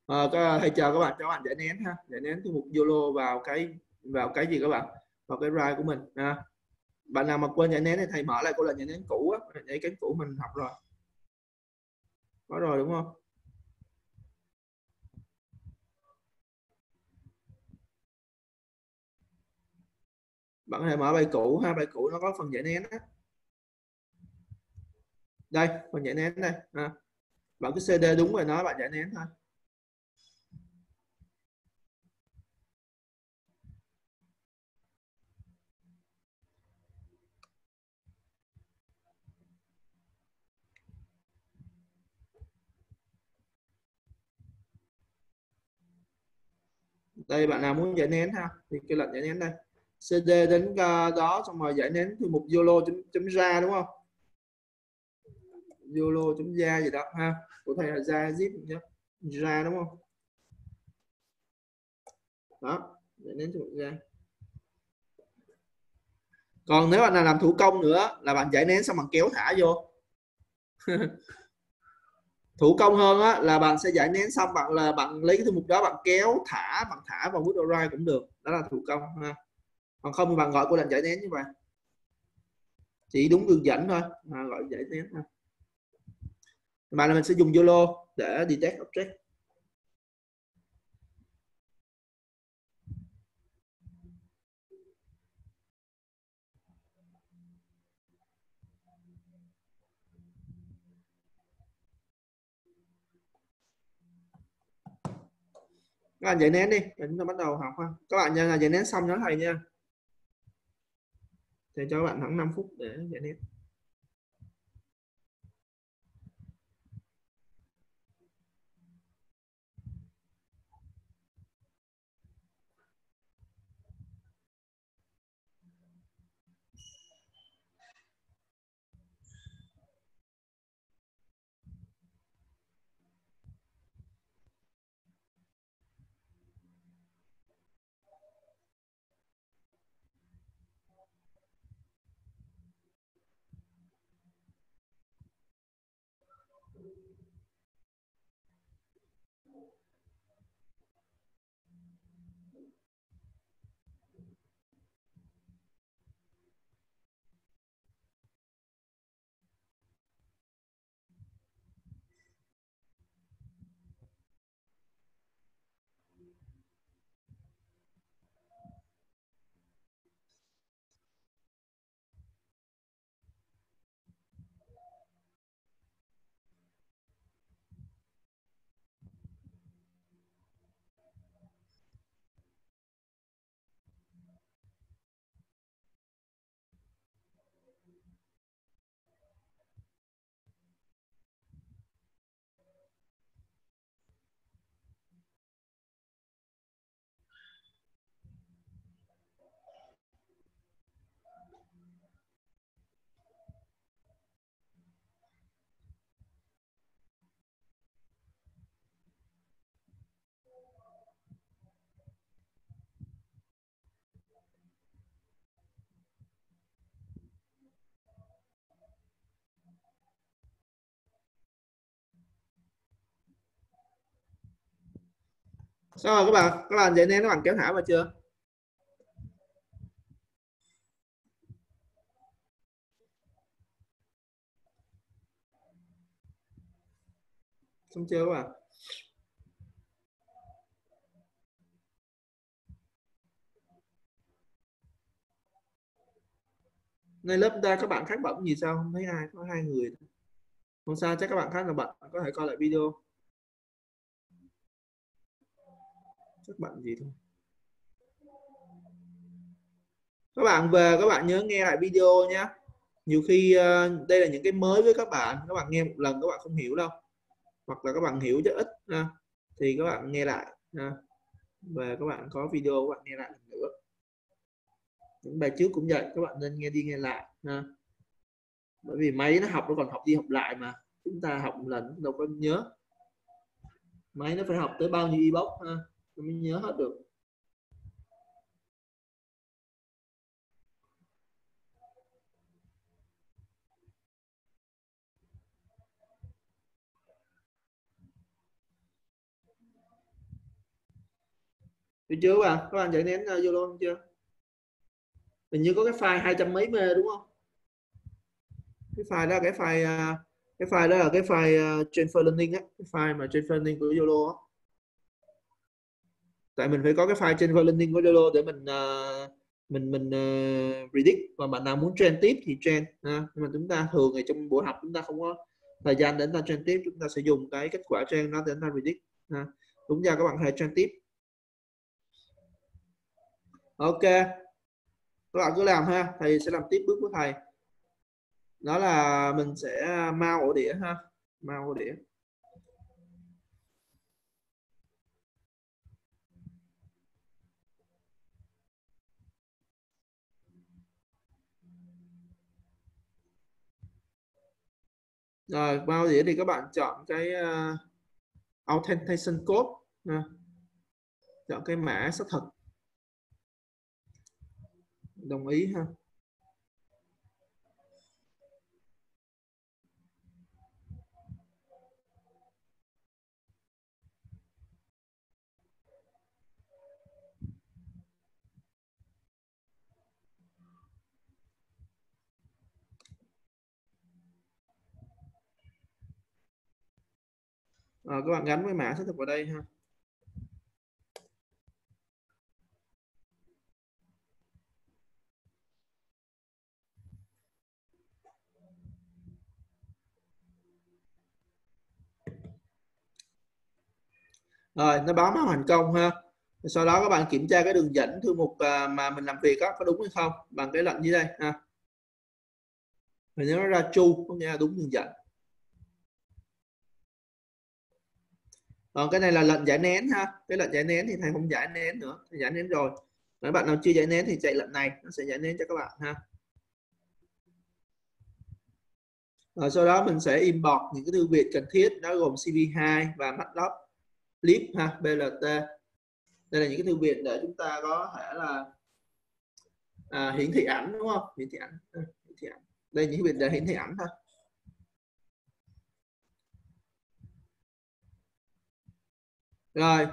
Ờ, à, thầy chờ các bạn cho các bạn giải nén ha. Giải nén thư mục YOLO vào cái vào cái gì các bạn? Vào cái drive của mình ha. Bạn nào mà quên giải nén thì thầy mở lại câu lệnh giải nén cũ á. Giải nén cũ mình học rồi. Có rồi đúng không? Bạn có thể mở bài cũ ha. Bài cũ nó có phần giải nén á đây phần giải nén đây. À. bạn cứ cd đúng rồi nó bạn giải nén thôi. Đây bạn nào muốn giải nén ha? Thì cái lệnh giải nén đây. Cd đến ờ, đó xong rồi giải nén thư mục yolo chấm, chấm ra đúng không? Yolo chấm ra gì đó ha? Của thầy là ra zip nhé ra đúng không? Đó để đến cho ra còn nếu bạn nào làm thủ công nữa là bạn giải nén xong bạn kéo thả vô. Thủ công hơn á, là bạn sẽ giải nén xong bạn là bạn lấy cái thư mục đó bạn kéo thả bạn thả vào Google Drive cũng được. Đó là thủ công ha? Còn không thì bạn gọi cô lệnh giải nén như vậy. Chỉ đúng đường dẫn thôi à, gọi giải nén thôi mà là mình sẽ dùng YOLO để detect object. Các bạn dạy nén đi, để chúng ta bắt đầu học ha. Các bạn nha là dạy nén xong nhớ thầy nha. Thầy cho các bạn khoảng 5 phút để dạy nén. Sao rồi các bạn các bạn dễ nên các bạn kéo thả vào chưa? Xong chưa các bạn? Nơi lớp ra các bạn khác bận gì sao? Không thấy ai, có hai người. Không sao, chắc các bạn khác là bận có thể coi lại video. Các bạn gì thôi. Các bạn về các bạn nhớ nghe lại video nhé. Nhiều khi uh, đây là những cái mới với các bạn các bạn nghe một lần các bạn không hiểu đâu. Hoặc là các bạn hiểu rất ít ha. thì các bạn nghe lại ha. và các bạn có video các bạn nghe lại lần nữa. Những bài trước cũng vậy các bạn nên nghe đi nghe lại ha. bởi vì máy nó học nó còn học đi học lại mà. Chúng ta học một lần đâu có nhớ. Máy nó phải học tới bao nhiêu inbox ha mới nhớ hết được. Được chưa các bạn? Các bạn chạy nén à, vô luôn chưa? Hình như có cái file hai trăm mấy mê đúng không? Cái file đó cái file à, cái file đó là cái file à, uh, transfer learning á. Cái file mà transfer learning của Zalo á tại mình phải có cái file trên linking của Zalo để mình uh, mình mình uh, predict và bạn nào muốn trend tiếp thì trend ha. nhưng mà chúng ta thường ngày trong buổi học chúng ta không có thời gian để ta trend tiếp chúng ta sẽ dùng cái kết quả trend nó để ta predict ha. đúng ra các bạn hãy trend tiếp ok các bạn cứ làm ha thầy sẽ làm tiếp bước của thầy đó là mình sẽ ờ, mau ổ đĩa ha mau ổ đĩa rồi bao giờ thì các bạn chọn cái uh, authentication code ha. chọn cái mã xác thực đồng ý ha à, các bạn gắn với mã xác thực vào đây ha. Rồi nó báo mã thành công ha. Sau đó các bạn kiểm tra cái đường dẫn thư mục à, mà mình làm việc đó, có đúng hay không? Bằng cái lệnh dưới đây ha. Mình nhớ nó ra chu có nghĩa là đúng đường dẫn. Còn cái này là lệnh giải nén ha. Cái lệnh giải nén thì thầy không giải nén nữa. Thầy giải nén rồi. Nếu bạn nào chưa giải nén thì chạy lệnh này. Nó sẽ giải nén cho các bạn ha. Rồi sau đó mình sẽ import những cái thư viện cần thiết. Đó gồm CV2 và MATLAB lib ha blt đây là những cái thư viện để chúng ta có thể là à, hiển thị ảnh đúng không? Hiển thị ảnh. Ừ, hiển thị ảnh. Đây những thư viện để hiển thị ảnh thôi. Rồi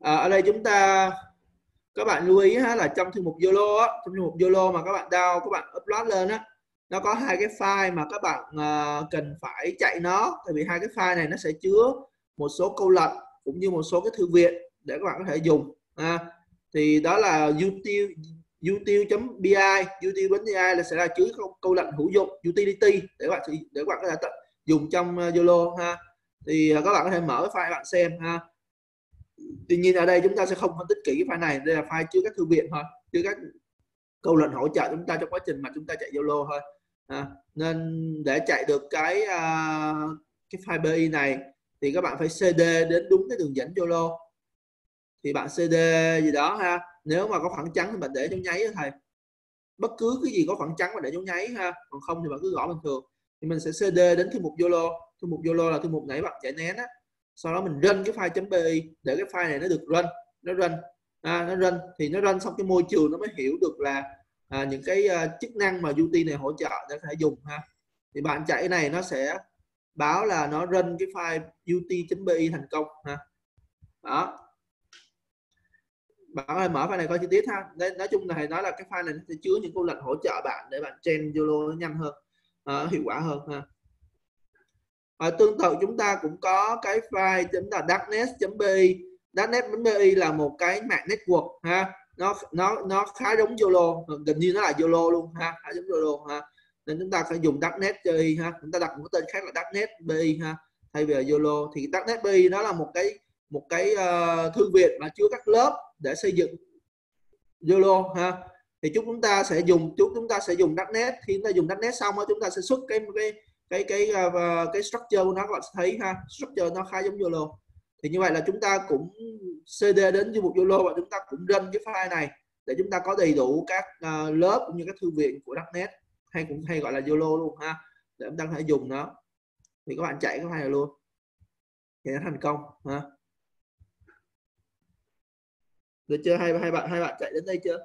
à, ở đây chúng ta các bạn lưu ý ha, là trong thư mục Zalo á, trong thư mục Zalo mà các bạn download các bạn upload lên á nó có hai cái file mà các bạn uh, cần phải chạy nó. Tại vì hai cái file này nó sẽ chứa một số câu lệnh cũng như một số cái thư viện để các bạn có thể dùng à, thì đó là util util.bi util.bi là sẽ là chứa câu, câu lệnh hữu dụng utility để các bạn để các bạn có thể dùng trong à, Zolo Zalo ha. Thì à, các bạn có thể mở cái file bạn xem ha tuy nhiên ở đây chúng ta sẽ không phân tích kỹ cái file này đây là file chứa các thư viện thôi chứa các câu lệnh hỗ trợ chúng ta trong quá trình mà chúng ta chạy Zalo thôi. À, nên để chạy được cái uh, cái file BI này thì các bạn phải CD đến đúng cái đường dẫn Zalo. Thì bạn CD gì đó ha nếu mà có khoảng trắng thì bạn để trong nháy thầy. Bất cứ cái gì có khoảng trắng mà để dấu nháy ha còn không thì bạn cứ gõ bình thường. Thì mình sẽ CD đến thư mục Zalo thư mục Zalo là thư mục nãy bạn chạy nén á sau đó mình run cái file .bi để cái file này nó được run nó run. À, nó run thì nó run xong cái môi trường nó mới hiểu được là à, những cái uh, chức năng mà UT này hỗ trợ để có thể dùng ha. Thì bạn chạy cái này nó sẽ báo là nó run cái file ut.bi thành công ha. Đó. Bạn ơi mở file này coi chi tiết ha. Đấy, nói chung là thầy nói là cái file này nó sẽ chứa những câu lệnh hỗ trợ bạn để bạn train YOLO nó nhanh hơn uh, hiệu quả hơn ha và tương tự chúng ta cũng có cái file chúng ta darknet.bi darknet.bi là một cái mạng network ha. Nó nó nó khá giống Zolo gần như nó là Zolo luôn ha khá giống Zolo ha. Nên chúng ta phải dùng darknet bi ha. Chúng ta đặt một cái tên khác là darknet bi ha thay vì là thì darknet bi nó là một cái một cái uh, thư viện mà chứa các lớp để xây dựng Zolo ha. Thì chúng ta sẽ dùng chúng chúng ta sẽ dùng darknet khi chúng ta dùng darknet xong đó chúng ta sẽ xuất cái cái cái cái ờ, ờ, cái structure của nó các bạn sẽ thấy ha. Structure nó khá giống YOLO. Thì như vậy là chúng ta cũng CD đến như một YOLO và chúng ta cũng run cái file này để chúng ta có đầy đủ các uh, lớp cũng như các thư viện của. Darknet hay cũng hay gọi là YOLO luôn ha để chúng ta có thể dùng nó. Thì các bạn chạy cái file này luôn. Thì nó thành công ha. Được chưa? Hai hai bạn hai bạn chạy đến đây chưa?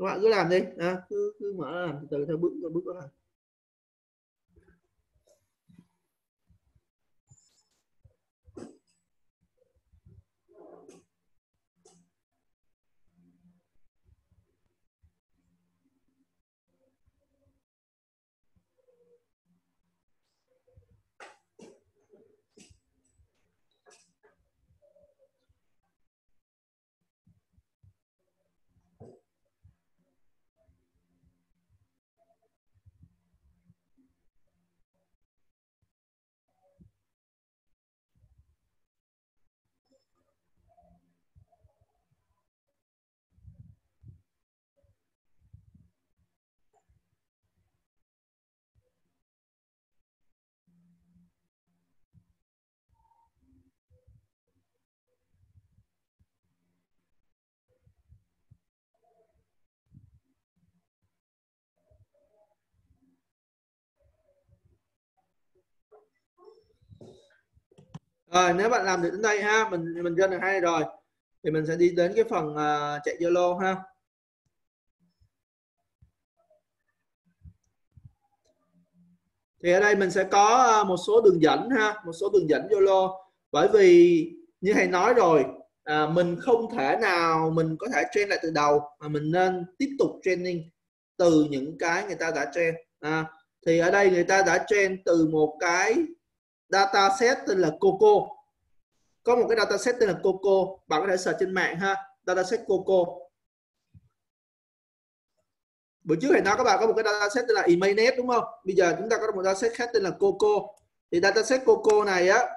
Các bạn cứ làm đi. À, cứ cứ mở làm từ từ theo bước theo bước đó làm. Rồi nếu bạn làm được đến đây ha mình mình run được hai rồi thì mình sẽ đi đến cái phần uh, chạy Zalo ha. Thì ở đây mình sẽ có à, một số đường dẫn ha một số đường dẫn Zalo bởi vì như thầy nói rồi à, mình không thể nào mình có thể train lại từ đầu mà mình nên tiếp tục training từ những cái người ta đã train. À, thì ở đây người ta đã train từ một cái dataset tên là Coco. Có một cái dataset tên là Coco. Bạn có thể search trên mạng ha. Dataset Coco. Bữa trước thì nói các bạn có một cái dataset tên là Emailnet đúng không? Bây giờ chúng ta có một dataset khác tên là Coco. Thì dataset Coco này á,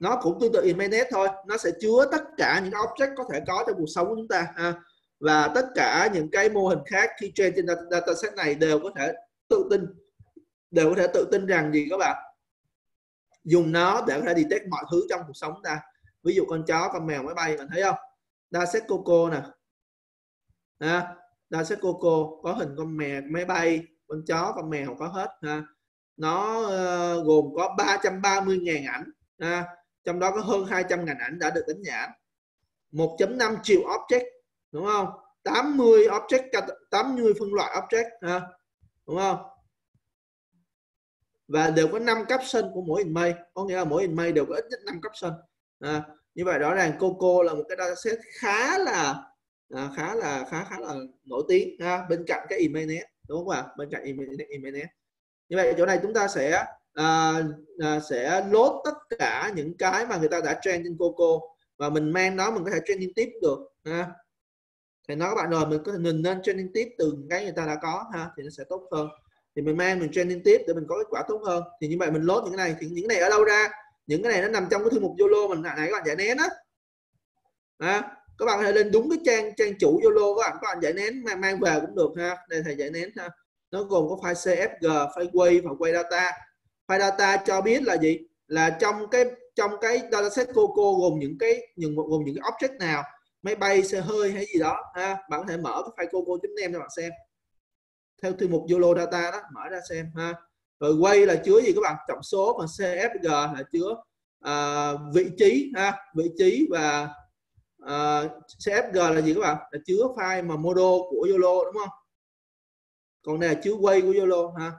nó cũng tương tự Emailnet thôi. Nó sẽ chứa tất cả những object có thể có trong cuộc sống của chúng ta ha. Và tất cả những cái mô hình khác khi train trên dataset này đều có thể tự tin. Đều có thể tự tin rằng gì các bạn? Dùng nó để có thể detect mọi thứ trong cuộc sống ta. Ví dụ con chó con mèo máy bay bạn thấy không? Đa xét Coco nè. Ha xét Coco có hình con mèo máy bay con chó con mèo có hết ha. Nó uh, gồm có 330.000 ảnh ha. trong đó có hơn 200.000 ảnh đã được đánh nhãn 1.5 triệu object đúng không? 80 object 80 phân loại object ha. Đúng không? Và đều có 5 sân của mỗi hình mây có nghĩa là mỗi hình mây đều có ít nhất 5 caption à, như vậy rõ ràng Coco là một cái dataset khá là à, khá là khá khá là nổi tiếng ha, bên cạnh cái Imenet đúng không ạ? Bên cạnh Imenet, emailnet như vậy chỗ này chúng ta sẽ à, à, sẽ lốt tất cả những cái mà người ta đã train trên Coco và mình mang nó mình có thể training tiếp được ha. Thì nói các bạn rồi mình có thể nhìn nên training tiếp từ cái người ta đã có ha thì nó sẽ tốt hơn thì mình mang mình training tiếp để mình có kết quả tốt hơn. Thì như vậy mình lốt những cái này thì những cái này ở đâu ra? Những cái này nó nằm trong cái thư mục Zalo mình nãy các bạn giải nén á. À, các bạn có thể lên đúng cái trang trang chủ Zalo các bạn các bạn giải nén mang mang về cũng được ha. Đây thầy giải nén ha. Nó gồm có file CFG file quay và quay data. File data cho biết là gì? Là trong cái trong cái dataset Coco gồm những cái những gồm những cái object nào? Máy bay xe hơi hay gì đó ha. Bạn có thể mở cái file coco.nem cho bạn xem theo thư mục YOLO data đó mở ra xem ha. Rồi quay là chứa gì các bạn? Trọng số còn CFG là chứa à, vị trí ha. Vị trí và à, CFG là gì các bạn? Là chứa file mà model của YOLO đúng không? Còn này là chứa quay của yolo ha.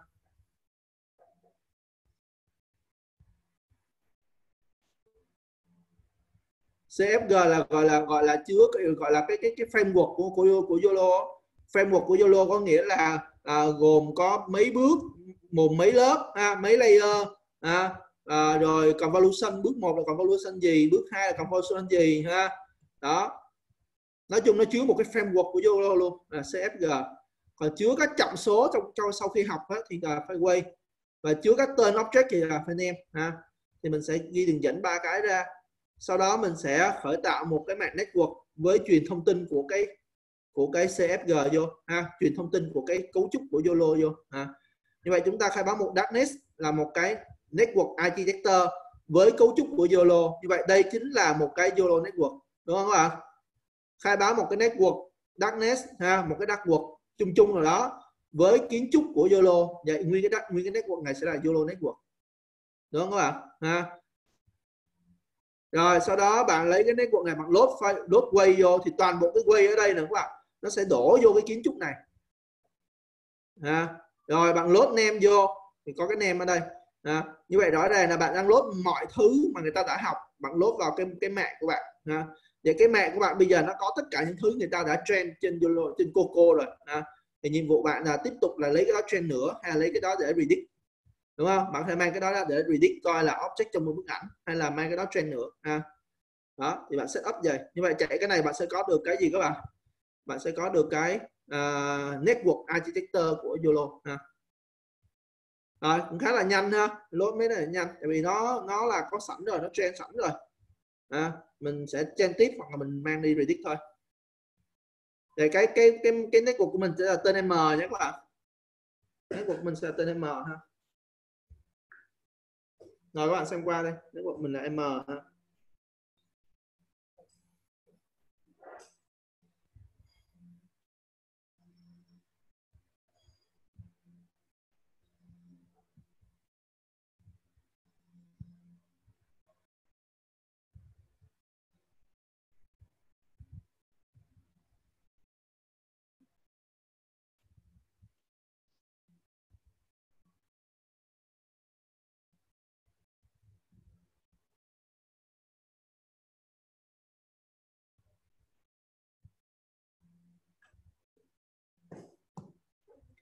CFG là gọi là gọi là chứa gọi là cái cái cái framework của của của Zalo framework của Zalo có nghĩa là à, gồm có mấy bước một mấy lớp ha, mấy layer ha, à, rồi convolution bước một là convolution gì bước hai là convolution gì ha. Đó. Nói chung nó chứa một cái framework của Zalo luôn là CFG còn chứa các trọng số trong, trong sau khi học á, thì là phải quay. Và chứa các tên object thì là phải name ha. Thì mình sẽ ghi đường dẫn ba cái ra. Sau đó mình sẽ khởi tạo một cái mạng network với truyền thông tin của cái của cái CFG vô, ha? Truyền thông tin của cái cấu trúc của Zolo vô, ha? Như vậy chúng ta khai báo một darknet là một cái network architecture với cấu trúc của Zolo. như vậy đây chính là một cái Zolo network, đúng không các bạn khai báo một cái network darknet, ha? Một cái network chung chung nào đó với kiến trúc của Zolo. vậy nguyên cái nguyên cái network này sẽ là Zolo network, đúng không các bạn ha? Rồi, sau đó bạn lấy cái network này bạn load file load quay vô thì toàn bộ cái quay ở đây nè các bạn nó sẽ đổ vô cái kiến trúc này. À, rồi bạn lốt nem vô. Thì có cái nem ở đây. À, như vậy rõ ràng là bạn đang lốt mọi thứ mà người ta đã học. Bạn lốt vào cái cái mạng của bạn. À, vậy cái mạng của bạn bây giờ nó có tất cả những thứ người ta đã train trên Yolo, trên Coco rồi. À, thì nhiệm vụ bạn là tiếp tục là lấy cái đó train nữa hay là lấy cái đó để predict đúng không? Bạn phải mang cái đó ra để predict coi là object trong một bức ảnh hay là mang cái đó train nữa. Ha? Đó thì bạn set up vậy. Như vậy chạy cái này bạn sẽ có được cái gì các bạn? Bạn sẽ có được cái uh, network architecture của Yolo ha. Rồi cũng khá là nhanh ha load mấy này nhanh tại vì nó nó là có sẵn rồi nó train sẵn rồi. À, mình sẽ train tiếp hoặc là mình mang đi predict thôi. Thì cái cái cái cái network của mình sẽ là tên m nhé các bạn network của mình sẽ là tên m ha. Rồi các bạn xem qua đây network mình là m ha.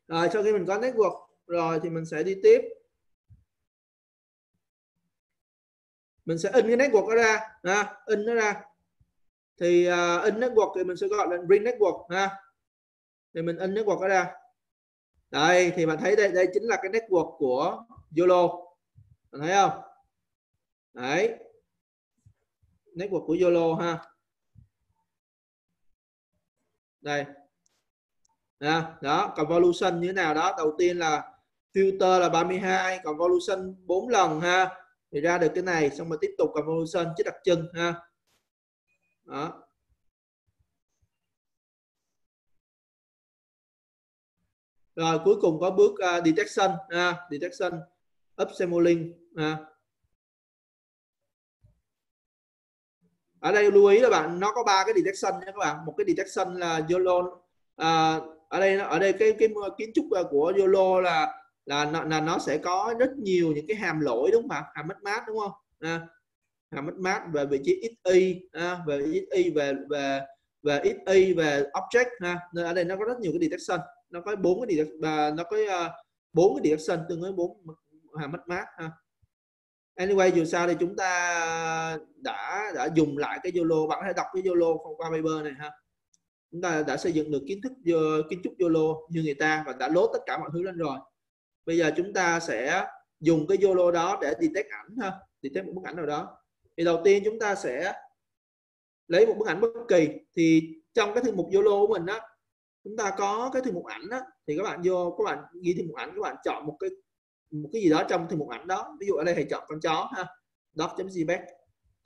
Rồi sau khi mình có network rồi thì mình sẽ đi tiếp. Mình sẽ in cái network đó ra ha, in nó ra. Thì uh, in network thì mình sẽ gọi là bring network ha. Thì mình in network đó ra. Đây thì bạn thấy đây đây chính là cái network của Zolo bạn thấy không? Đấy. Network của Zolo ha. Đây à, đó convolution như thế nào đó? Đầu tiên là filter là 32 convolution 4 lần ha. Thì ra được cái này xong rồi tiếp tục convolution chứ đặc trưng ha. Đó. Rồi cuối cùng có bước uh, detection uh, detection upsampling uh. ở đây lưu ý là bạn nó có ba cái detection nha các bạn. Một cái detection là YOLO uh, à, ở đây ở đây cái cái kiến trúc à, của YOLO là là nó, là nó sẽ có rất nhiều những cái hàm lỗi đúng không ạ hàm mất mát đúng không? À, hàm mất mát về vị trí xy à, về xy về về về xy về object ha. Nên ở đây nó có rất nhiều cái detection. Nó có bốn cái và nó có à, bốn cái detection tương ứng bốn hàm mất mát ha. Anyway dù sao thì chúng ta đã đã dùng lại cái YOLO bạn có thể đọc cái YOLO qua paper này ha chúng ta đã xây dựng được kiến thức kiến trúc YOLO như người ta và đã lốt tất cả mọi thứ lên rồi. Bây giờ chúng ta sẽ dùng cái YOLO đó để detect ảnh ha, detect một bức ảnh nào đó. Thì đầu tiên chúng ta sẽ lấy một bức ảnh bất kỳ. Thì trong cái thư mục YOLO của mình á, chúng ta có cái thư mục ảnh á, thì các bạn vô, các bạn ghi thư mục ảnh, các bạn chọn một cái một cái gì đó trong thư mục ảnh đó. Ví dụ ở đây thầy chọn con chó ha dog.jpg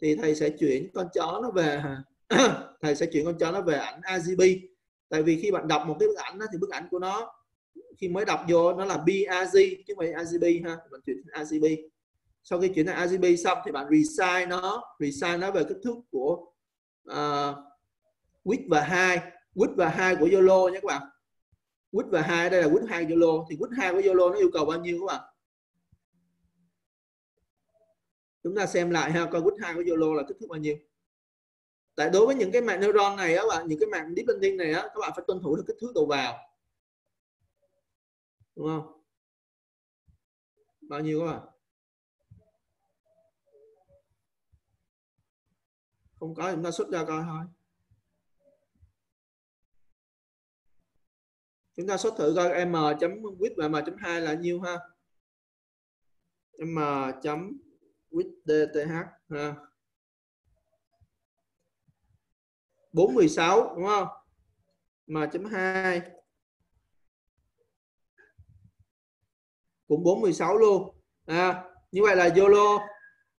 thì thầy sẽ chuyển con chó nó về thầy sẽ chuyển con chó nó về ảnh RGB tại vì khi bạn đọc một cái bức ảnh đó, thì bức ảnh của nó khi mới đọc vô nó là BRG chứ không phải RGB ha bạn chuyển thành RGB sau khi chuyển thành RGB xong thì bạn resize nó resize nó về kích thước của uh, width và hai width và hai của YOLO nhé các bạn. Width và hai đây là width hai YOLO. Thì width hai của YOLO nó yêu cầu bao nhiêu các bạn? Chúng ta xem lại ha coi width hai của YOLO là kích thước bao nhiêu tại đối với những cái mạng neuron này á bạn, những cái mạng deep learning này á, các bạn phải tuân thủ được kích thước đầu vào. Đúng không? Bao nhiêu các bạn? Không có, chúng ta xuất ra coi thôi. Chúng ta xuất thử coi m chấm width và m chấm hai là nhiêu ha? m chấm width dth ha? 46 đúng không? M chấm 2 cũng 46 luôn. À, như vậy là YOLO.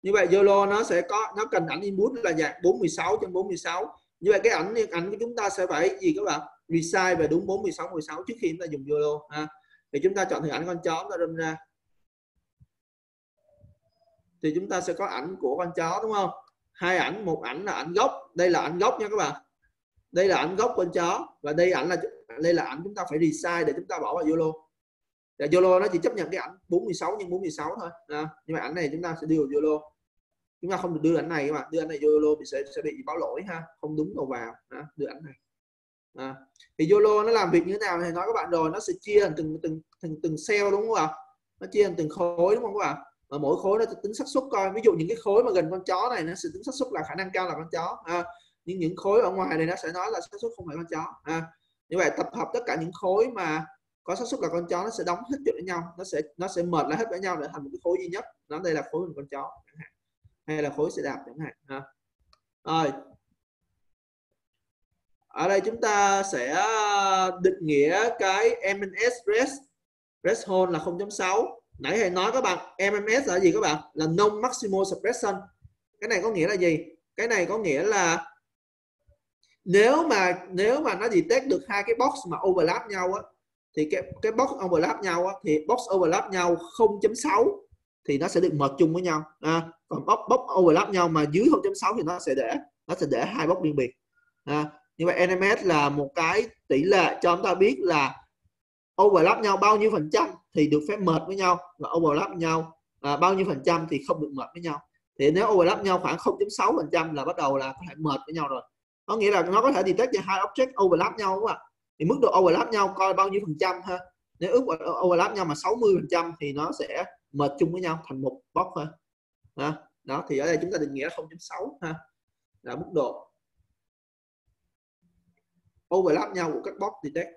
Như vậy YOLO nó sẽ có nó cần ảnh input là dạng 46 trên 46. như vậy cái ảnh ảnh của chúng ta sẽ phải gì các bạn? Resize về đúng 46 16 trước khi chúng ta dùng YOLO ha. À, thì chúng ta chọn hình ảnh con chó chúng ta run ra. Thì chúng ta sẽ có ảnh của con chó đúng không? Hai ảnh một ảnh là ảnh gốc. Đây là ảnh gốc nha các bạn. Đây là ảnh gốc con chó. Và đây ảnh là đây là ảnh chúng ta phải resize để chúng ta bỏ vào Zolo và Zolo nó chỉ chấp nhận cái ảnh 46 nhân 46 thôi. À, nhưng mà ảnh này chúng ta sẽ đưa vào Zolo chúng ta không được đưa ảnh này các bạn. Đưa ảnh này Zolo thì sẽ sẽ bị báo lỗi ha. Không đúng đầu vào. À, đưa ảnh này. À. thì Zolo nó làm việc như thế nào thì nói các bạn rồi. Nó sẽ chia thành từng từng từng từng cell đúng không ạ? Nó chia thành từng khối đúng không các bạn? Mà mỗi khối nó tính xác suất coi. Ví dụ những cái khối mà gần con chó này nó sẽ tính xác suất là khả năng cao là con chó. À, nhưng những khối ở ngoài này nó sẽ nói là xác suất không phải con chó. À, như vậy tập hợp tất cả những khối mà có xác suất là con chó nó sẽ đóng hết với nhau. Nó sẽ nó sẽ mệt lại hết với nhau để thành một cái khối duy nhất. Nó đây là khối hình con chó chẳng hạn. Hay là khối xe đạp chẳng hạn. Ha rồi. Ở đây chúng ta sẽ ờ, định nghĩa cái MNS rest rest hold là 0.6 nãy thầy nói các bạn MMS là gì các bạn? Là non maximal suppression. Cái này có nghĩa là gì? Cái này có nghĩa là nếu mà nếu mà nó detect được hai cái box mà overlap nhau á thì cái cái box overlap nhau á, thì box overlap nhau 0.6 thì nó sẽ được mệt chung với nhau. À, còn box box overlap nhau mà dưới 0.6 thì nó sẽ để nó sẽ để hai box riêng biệt. À, như vậy NMS là một cái tỷ lệ cho chúng ta biết là overlap nhau bao nhiêu phần trăm thì được phép mệt với nhau và overlap nhau à, bao nhiêu phần trăm thì không được mệt với nhau. Thì nếu overlap nhau khoảng 0.6 phần trăm là bắt đầu là có thể mệt với nhau rồi. Có nghĩa là nó có thể detect hai object overlap nhau đúng không ạ? Thì mức độ overlap nhau coi bao nhiêu phần trăm ha. Nếu ước overlap nhau mà 60 phần trăm thì nó sẽ mệt chung với nhau thành một box thôi. Ha. đó thì ở đây chúng ta định nghĩa 0.6 ha. Là mức độ overlap nhau của các box detect.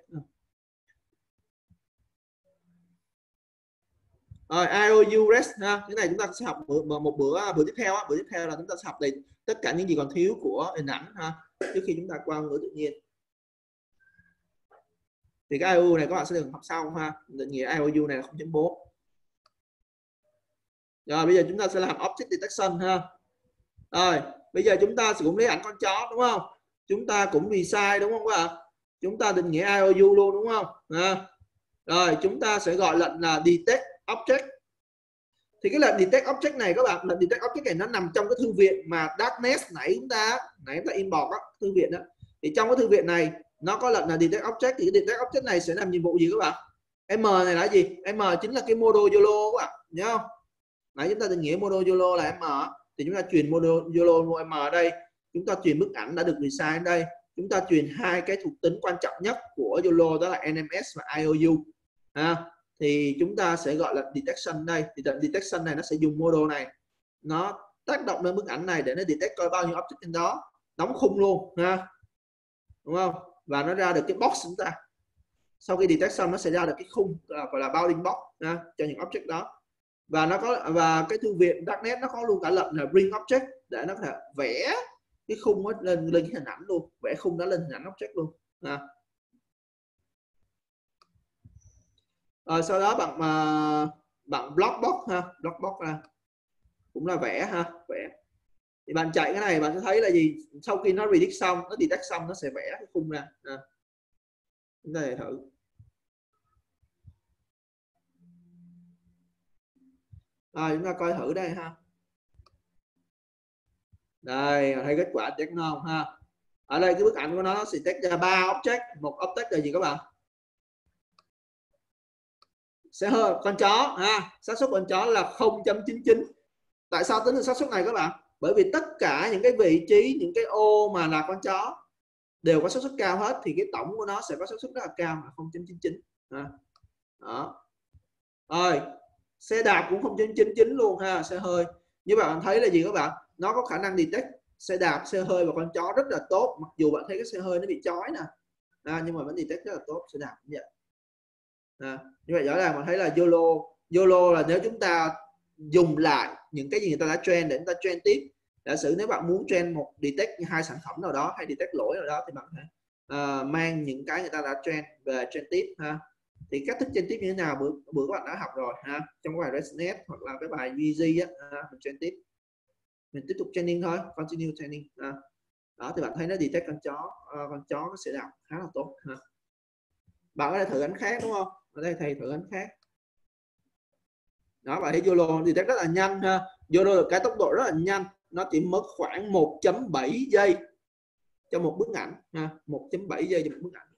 Ờ, rồi IOU rest ha cái này chúng ta sẽ học bữa, một bữa à, bữa tiếp theo bữa tiếp theo là chúng ta sẽ học đầy tất cả những gì còn thiếu của hình ảnh ha trước khi chúng ta qua ngữ tự nhiên. Thì cái IOU này các bạn sẽ được học sau ha. Định nghĩa IOU này là 0.4 rồi bây giờ chúng ta sẽ làm object detection ha. Rồi bây giờ chúng ta sẽ cũng lấy ảnh con chó đúng không? Chúng ta cũng vì sai đúng không các bạn? Chúng ta định nghĩa IOU luôn đúng không? À. rồi chúng ta sẽ gọi lệnh là detect object. Thì cái lệnh detect object này các bạn lệnh detect object này nó nằm trong cái thư viện mà darknet nãy chúng ta nãy chúng ta inbox đó, thư viện đó thì trong cái thư viện này nó có lệnh là detect object thì cái detect object này sẽ làm nhiệm vụ gì các bạn? M này là gì? M chính là cái module yolo các bạn nhớ không? Nãy chúng ta định nghĩa module yolo là m thì chúng ta truyền module yolo m ở đây. Chúng ta truyền bức ảnh đã được resize ở đây. Chúng ta truyền hai cái thuộc tính quan trọng nhất của yolo đó là nms và iou à, thì chúng ta sẽ gọi là detection đây. Thì detection này nó sẽ dùng model này. Nó tác động lên bức ảnh này để nó detect coi bao nhiêu object trên đó. Đóng khung luôn ha. Đúng không? Và nó ra được cái box chúng ta. Sau khi detect xong nó sẽ ra được cái khung à, gọi là bounding box ha, cho những object đó. Và nó có và cái thư viện darknet nó có luôn cả lệnh là bring object để nó có thể vẽ cái khung lên lên cái hình ảnh luôn. Vẽ khung đó lên hình ảnh object luôn ha. Rồi sau đó bạn mà bạn block box ha block box ra ờ, cũng là vẽ ha vẽ. Thì bạn chạy cái này bạn sẽ thấy là gì? Sau khi nó predict xong nó detect xong nó sẽ vẽ cái khung ra à. chúng ta để thử. Rồi chúng ta coi thử đây ha. Đây thấy kết quả chắc không ha. Ở đây cái bức ảnh của nó, nó sẽ test ra ba object một object là gì các bạn? Sẽ hơi con chó ha. Xác suất con chó là 0.99 tại sao tính được xác suất này các bạn? Bởi vì tất cả những cái vị trí những cái ô mà là con chó đều có xác suất cao hết thì cái tổng của nó sẽ có xác suất rất là cao là 0.99 ha. đó. Rồi xe đạp cũng 0.99 luôn ha xe hơi. Như bạn thấy là gì các bạn? Nó có khả năng detect xe đạp xe hơi và con chó rất là tốt mặc dù bạn thấy cái xe hơi nó bị chói nè. À, nhưng mà vẫn detect rất là tốt xe đạp cũng vậy à, như vậy rõ ràng bạn thấy là YOLO YOLO là nếu chúng ta dùng lại những cái gì người ta đã trend để chúng ta trend tiếp giả sử nếu bạn muốn trend một detect hai sản phẩm nào đó hay detect lỗi nào đó thì bạn phải uh, ờ, mang những cái người ta đã trend về trend tiếp ha. Thì cách thức trend tiếp như thế nào? Bữa bữa các bạn đã học rồi ha. Trong cái bài ResNet hoặc là cái bài VG á ha, mình trend tiếp. Mình tiếp tục training thôi continue training ha. đó thì bạn thấy nó detect con chó uh, con chó nó sẽ đọc khá là tốt ha. Bạn có thể thử đánh khác đúng không? Ở đây thầy thử ảnh khác. Đó bạn thấy YOLO thì rất là nhanh ha. YOLO được cái tốc độ rất là nhanh. Nó chỉ mất khoảng 1.7 giây cho một bức ảnh ha. 1.7 giây cho một bức ảnh.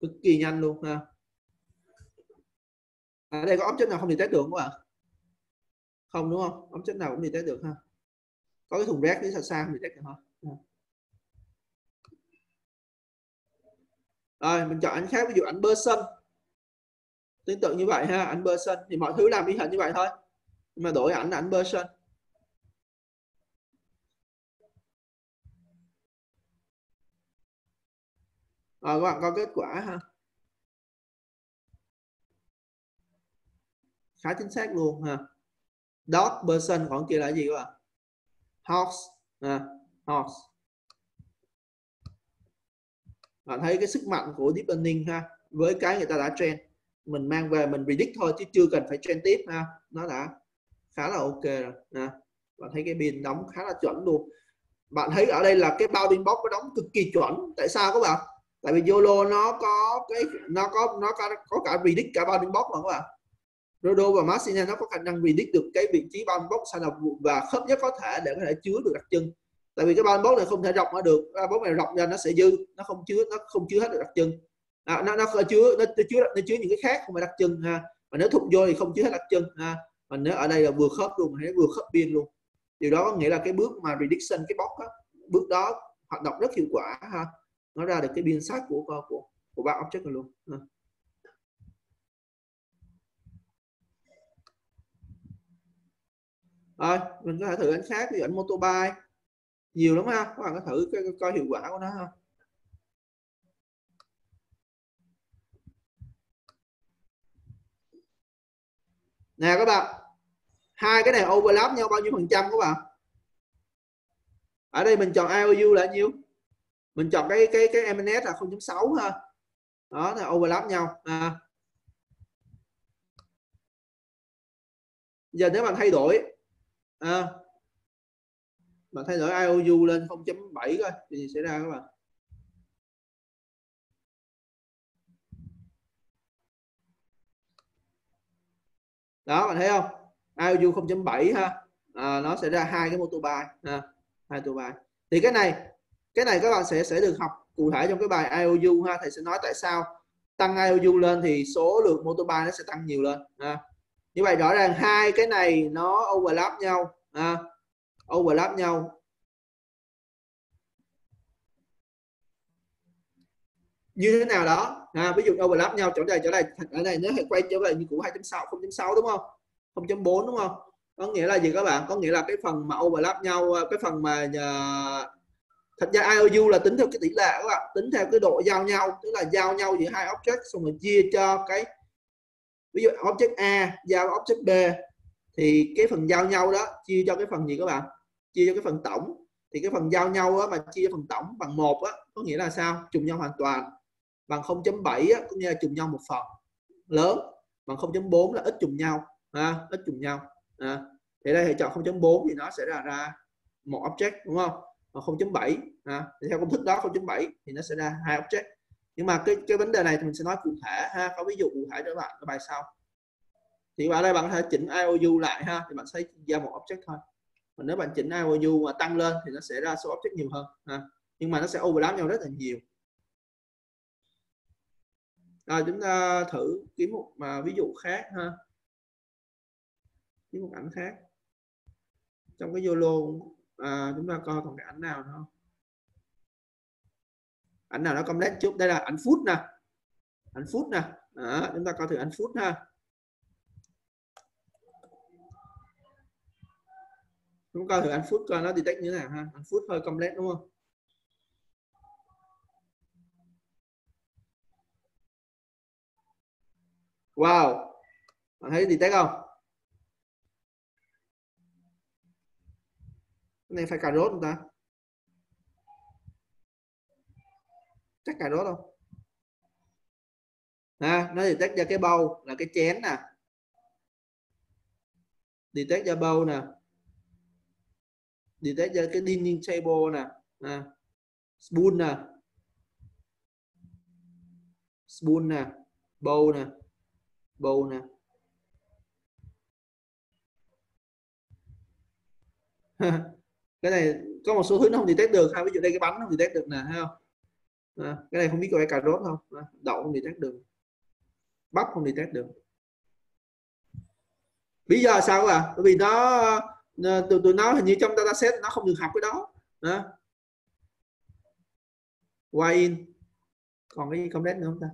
Cực kỳ nhanh luôn ha. Ở đây có option nào không detect được không ạ? Không đúng không? Option nào cũng detect được ha. Có cái thùng rác dưới xa xa không detect được không dạ. rồi, mình chọn ảnh khác, ví dụ ảnh person tương tự như vậy ha ảnh person thì mọi thứ làm y hệt như vậy thôi. Nhưng mà đổi ảnh là ảnh person rồi các bạn có kết quả ha. Khá chính xác luôn ha. Dog person còn kia là gì các bạn? Horse à, horse bạn thấy cái sức mạnh của deep learning ha với cái người ta đã train mình mang về, mình predict thôi chứ chưa cần phải train tiếp ha. Nó đã khá là ok rồi. Nè, bạn thấy cái pin đóng khá là chuẩn luôn. Bạn thấy ở đây là cái bounding box nó đóng cực kỳ chuẩn. Tại sao các bạn? Tại vì YOLO nó có cái, nó có nó có có cả predict cả bounding box mà các bạn. Rodo và Machine nó có khả năng predict được cái vị trí bounding box sao lầm và khớp nhất có thể để có thể chứa được đặc trưng. Tại vì cái bounding box này không thể rộng ra được. Bounding box này rộng ra nó sẽ dư, nó không chứa, nó không chứa hết được đặc trưng à, nó nó chứa nó, nó chứa nó chứa những cái khác không phải đặc trưng ha. Mà nếu thụt vô thì không chứa hết đặc trưng ha. Mà nếu ở đây là vừa khớp luôn hay vừa khớp biên luôn. Điều đó có nghĩa là cái bước mà prediction cái box đó, bước đó hoạt động rất hiệu quả ha. Nó ra được cái biên sát của của của ba object này luôn ha. rồi mình có thể thử ảnh khác ví dụ ảnh motorbike. Nhiều lắm ha. Các bạn có thử coi, coi hiệu quả của nó ha. Nè các bạn hai cái này overlap nhau bao nhiêu phần trăm các bạn? Ở đây mình chọn IOU là nhiêu? Mình chọn cái cái cái MNS là 0.6 ha. Đó là overlap nhau. À. giờ nếu bạn thay đổi à, bạn thay đổi IOU lên 0.7 coi thì gì xảy ra các bạn. Đó bạn thấy không IOU 0.7 ha à, nó sẽ ra hai cái motorbike ha hai motorbike thì cái này cái này các bạn sẽ sẽ được học cụ thể trong cái bài IOU ha thầy sẽ nói tại sao tăng IOU lên thì số lượng motorbike nó sẽ tăng nhiều lên ha. như vậy rõ ràng hai cái này nó overlap nhau ha. overlap nhau như thế nào đó. Ha. ví dụ overlap nhau chỗ này chỗ này ở này nếu quay trở về như cũ 2.6 0.6 đúng không? 0.4 đúng không? Có nghĩa là gì các bạn? Có nghĩa là cái phần mà overlap nhau cái phần mà à, uh, thật ra IOU là tính theo cái tỷ lệ các bạn. Tính theo cái độ giao nhau tức là giao nhau giữa hai object xong rồi chia cho cái ví dụ object A giao object B thì cái phần giao nhau đó chia cho cái phần gì các bạn? Chia cho cái phần tổng. Thì cái phần giao nhau á, mà chia cho phần tổng bằng một á, có nghĩa là sao? Trùng nhau hoàn toàn bằng 0.7 cũng như là trùng nhau một phần. Lớn bằng 0.4 là ít trùng nhau à, ít trùng nhau à. thì đây thì chọn 0.4 thì nó sẽ ra ra một object đúng không? 0.7 à, theo công thức đó 0.7 thì nó sẽ ra hai object. Nhưng mà cái cái vấn đề này thì mình sẽ nói cụ thể ha có ví dụ cụ thể cho bạn ở bài sau. Thì bạn đây bạn có thể chỉnh IOU lại ha thì bạn sẽ ra một object thôi. Còn nếu bạn chỉnh IOU mà tăng lên thì nó sẽ ra số object nhiều hơn ha. Nhưng mà nó sẽ overlap nhau rất là nhiều rồi chúng ta thử kiếm một mà ví dụ khác ha. Kiếm một ảnh khác. Trong cái Zalo à, chúng ta coi còn cái ảnh nào nữa không? Ảnh nào nó complete chút? Đây là ảnh phút nè. Ảnh phút nè. À, chúng ta coi thử ảnh phút ha. Chúng coi thử ảnh phút coi nó detect như thế nào ha. Ảnh phút hơi complete đúng không? Wow. Bạn thấy detect không? Cái này phải cà rốt không ta? Chắc cà rốt không? Ha, nó detect ra cái bầu là cái chén nè. Detect ra bầu nè. Detect ra cái dining table nè. À. spoon nè. Spoon nè. Bowl nè bowl nè. Cái này có một số thứ nó không detect được ha. Ví dụ đây cái bánh không detect được nè thấy không? À, cái này không biết có phải cà rốt không? À, đậu không detect được. Bắp không detect được. Lý do sao các bạn bởi vì nó ờ, tụi tụi nó hình như trong dataset nó không được học cái đó. Đó. Why in? Còn cái gì comment nữa không ta?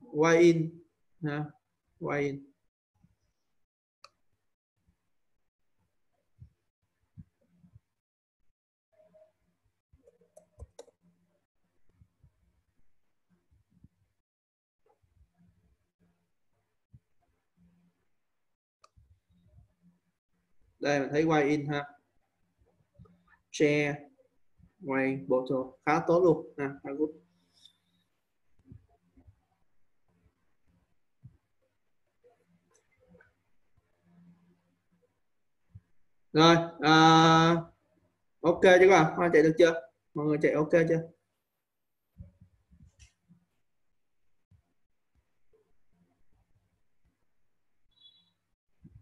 Why in? Ha, quay in. Đây, mình thấy quay in ha. Share, quay bottle khá tốt luôn. Ha khá good. Rồi à, ok chứ các bạn? Hoa chạy được chưa? Mọi người chạy ok chưa?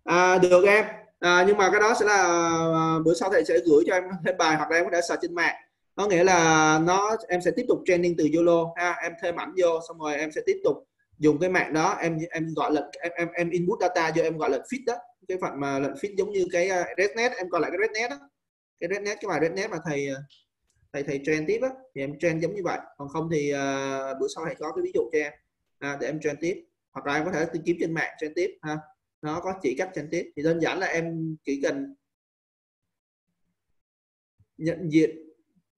À, được em. À, nhưng mà cái đó sẽ là à, à, bữa sau thầy sẽ gửi cho em thêm bài hoặc là em có thể search trên mạng. Có nghĩa là nó em sẽ tiếp tục training từ Zolo ha em thêm ảnh vô xong rồi em sẽ tiếp tục dùng cái mạng đó em em gọi là em em, em input data vô em gọi là fit đó. Cái phần mà lệnh fit giống như cái resnet rednet em coi lại cái rednet đó. Cái rednet cái bài rednet mà thầy à, thầy thầy train tiếp á thì em train giống như vậy. Còn không thì uh, bữa sau thầy có cái ví dụ cho em à, để em train tiếp. Hoặc là em có thể tìm kiếm trên mạng train tiếp ha. Nó có chỉ cách train tiếp. Thì đơn giản là em chỉ cần nhận diện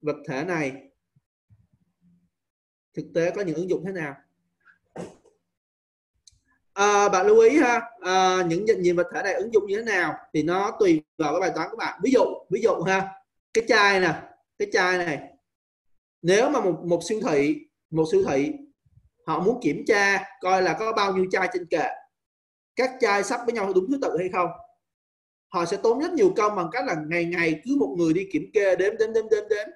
vật thể này. Thực tế có những ứng dụng thế nào? À, bạn lưu ý ha. À, những nhận diện vật thể này ứng dụng như thế nào thì nó tùy vào cái bài toán của bạn. Ví dụ ví dụ ha cái chai nè cái chai này nếu mà một một siêu thị một siêu thị họ muốn kiểm tra coi là có bao nhiêu chai trên kệ các chai sắp với nhau đúng thứ tự hay không họ sẽ tốn rất nhiều công bằng cách là ngày ngày cứ một người đi kiểm kê đếm đếm đếm đếm đếm.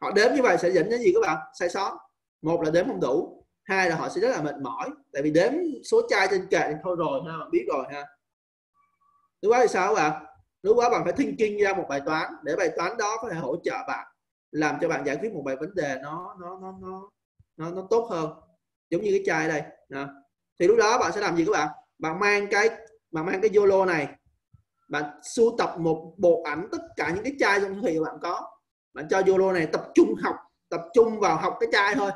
Họ đếm như vậy sẽ dẫn đến gì các bạn? Sai sót. Một là đếm không đủ hai là họ sẽ rất là mệt mỏi. Tại vì đếm số chai trên kệ thì thôi rồi ha bạn biết rồi ha. Lúc đó thì sao các bạn? Lúc đó bạn phải thinking ra một bài toán. Để bài toán đó có thể hỗ trợ bạn làm cho bạn giải quyết một bài vấn đề nó nó nó nó nó, nó tốt hơn. Giống như cái chai đây nè thì lúc đó bạn sẽ làm gì các bạn? Bạn mang cái bạn mang cái yolo này. Bạn sưu tập một bộ ảnh tất cả những cái chai trong thị bạn có. Bạn cho yolo này tập trung học tập trung vào học cái chai thôi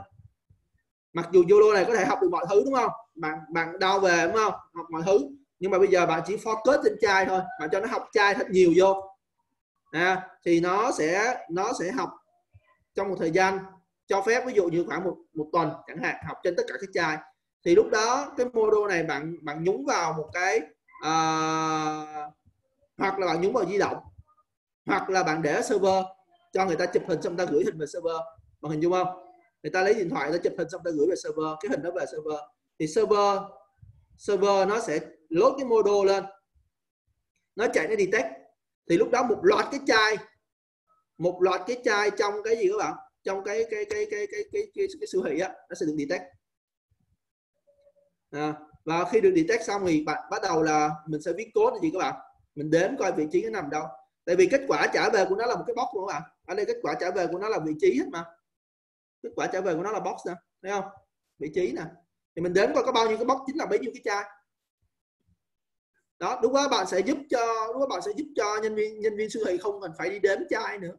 mặc dù Zolo này có thể học được mọi thứ đúng không? Bạn bạn đau về đúng không? Học mọi thứ. Nhưng mà bây giờ bạn chỉ focus trên chai thôi. Bạn cho nó học chai thật nhiều vô. À, thì nó sẽ nó sẽ học trong một thời gian cho phép ví dụ như khoảng một một tuần chẳng hạn học trên tất cả các chai. Thì lúc đó cái module này bạn bạn nhúng vào một cái à, hoặc là bạn nhúng vào di động hoặc là bạn để server cho người ta chụp hình xong ta gửi hình về server. Bạn hình dung không? Người ta lấy điện thoại ta chụp hình xong ta gửi về server cái hình đó về server. Thì server server nó sẽ load cái module lên. Nó chạy nó detect. Thì lúc đó một loạt cái chai một loạt cái chai trong cái gì các bạn? Trong cái cái cái cái cái cái cái, cái, cái siêu thị á nó sẽ được detect. À, và khi được detect xong thì bạn bắt đầu là mình sẽ viết code gì các bạn? Mình đếm coi vị trí nó nằm đâu. Tại vì kết quả trả về của nó là một cái box luôn các bạn. Ở đây kết quả trả về của nó là vị trí hết mà kết quả trả về của nó là box nè thấy không? Vị trí nè. Thì mình đếm coi có bao nhiêu cái box chính là bấy nhiêu cái chai. Đó lúc đó bạn sẽ giúp cho lúc đó bạn sẽ giúp cho nhân viên nhân viên siêu thị không cần phải đi đếm chai nữa.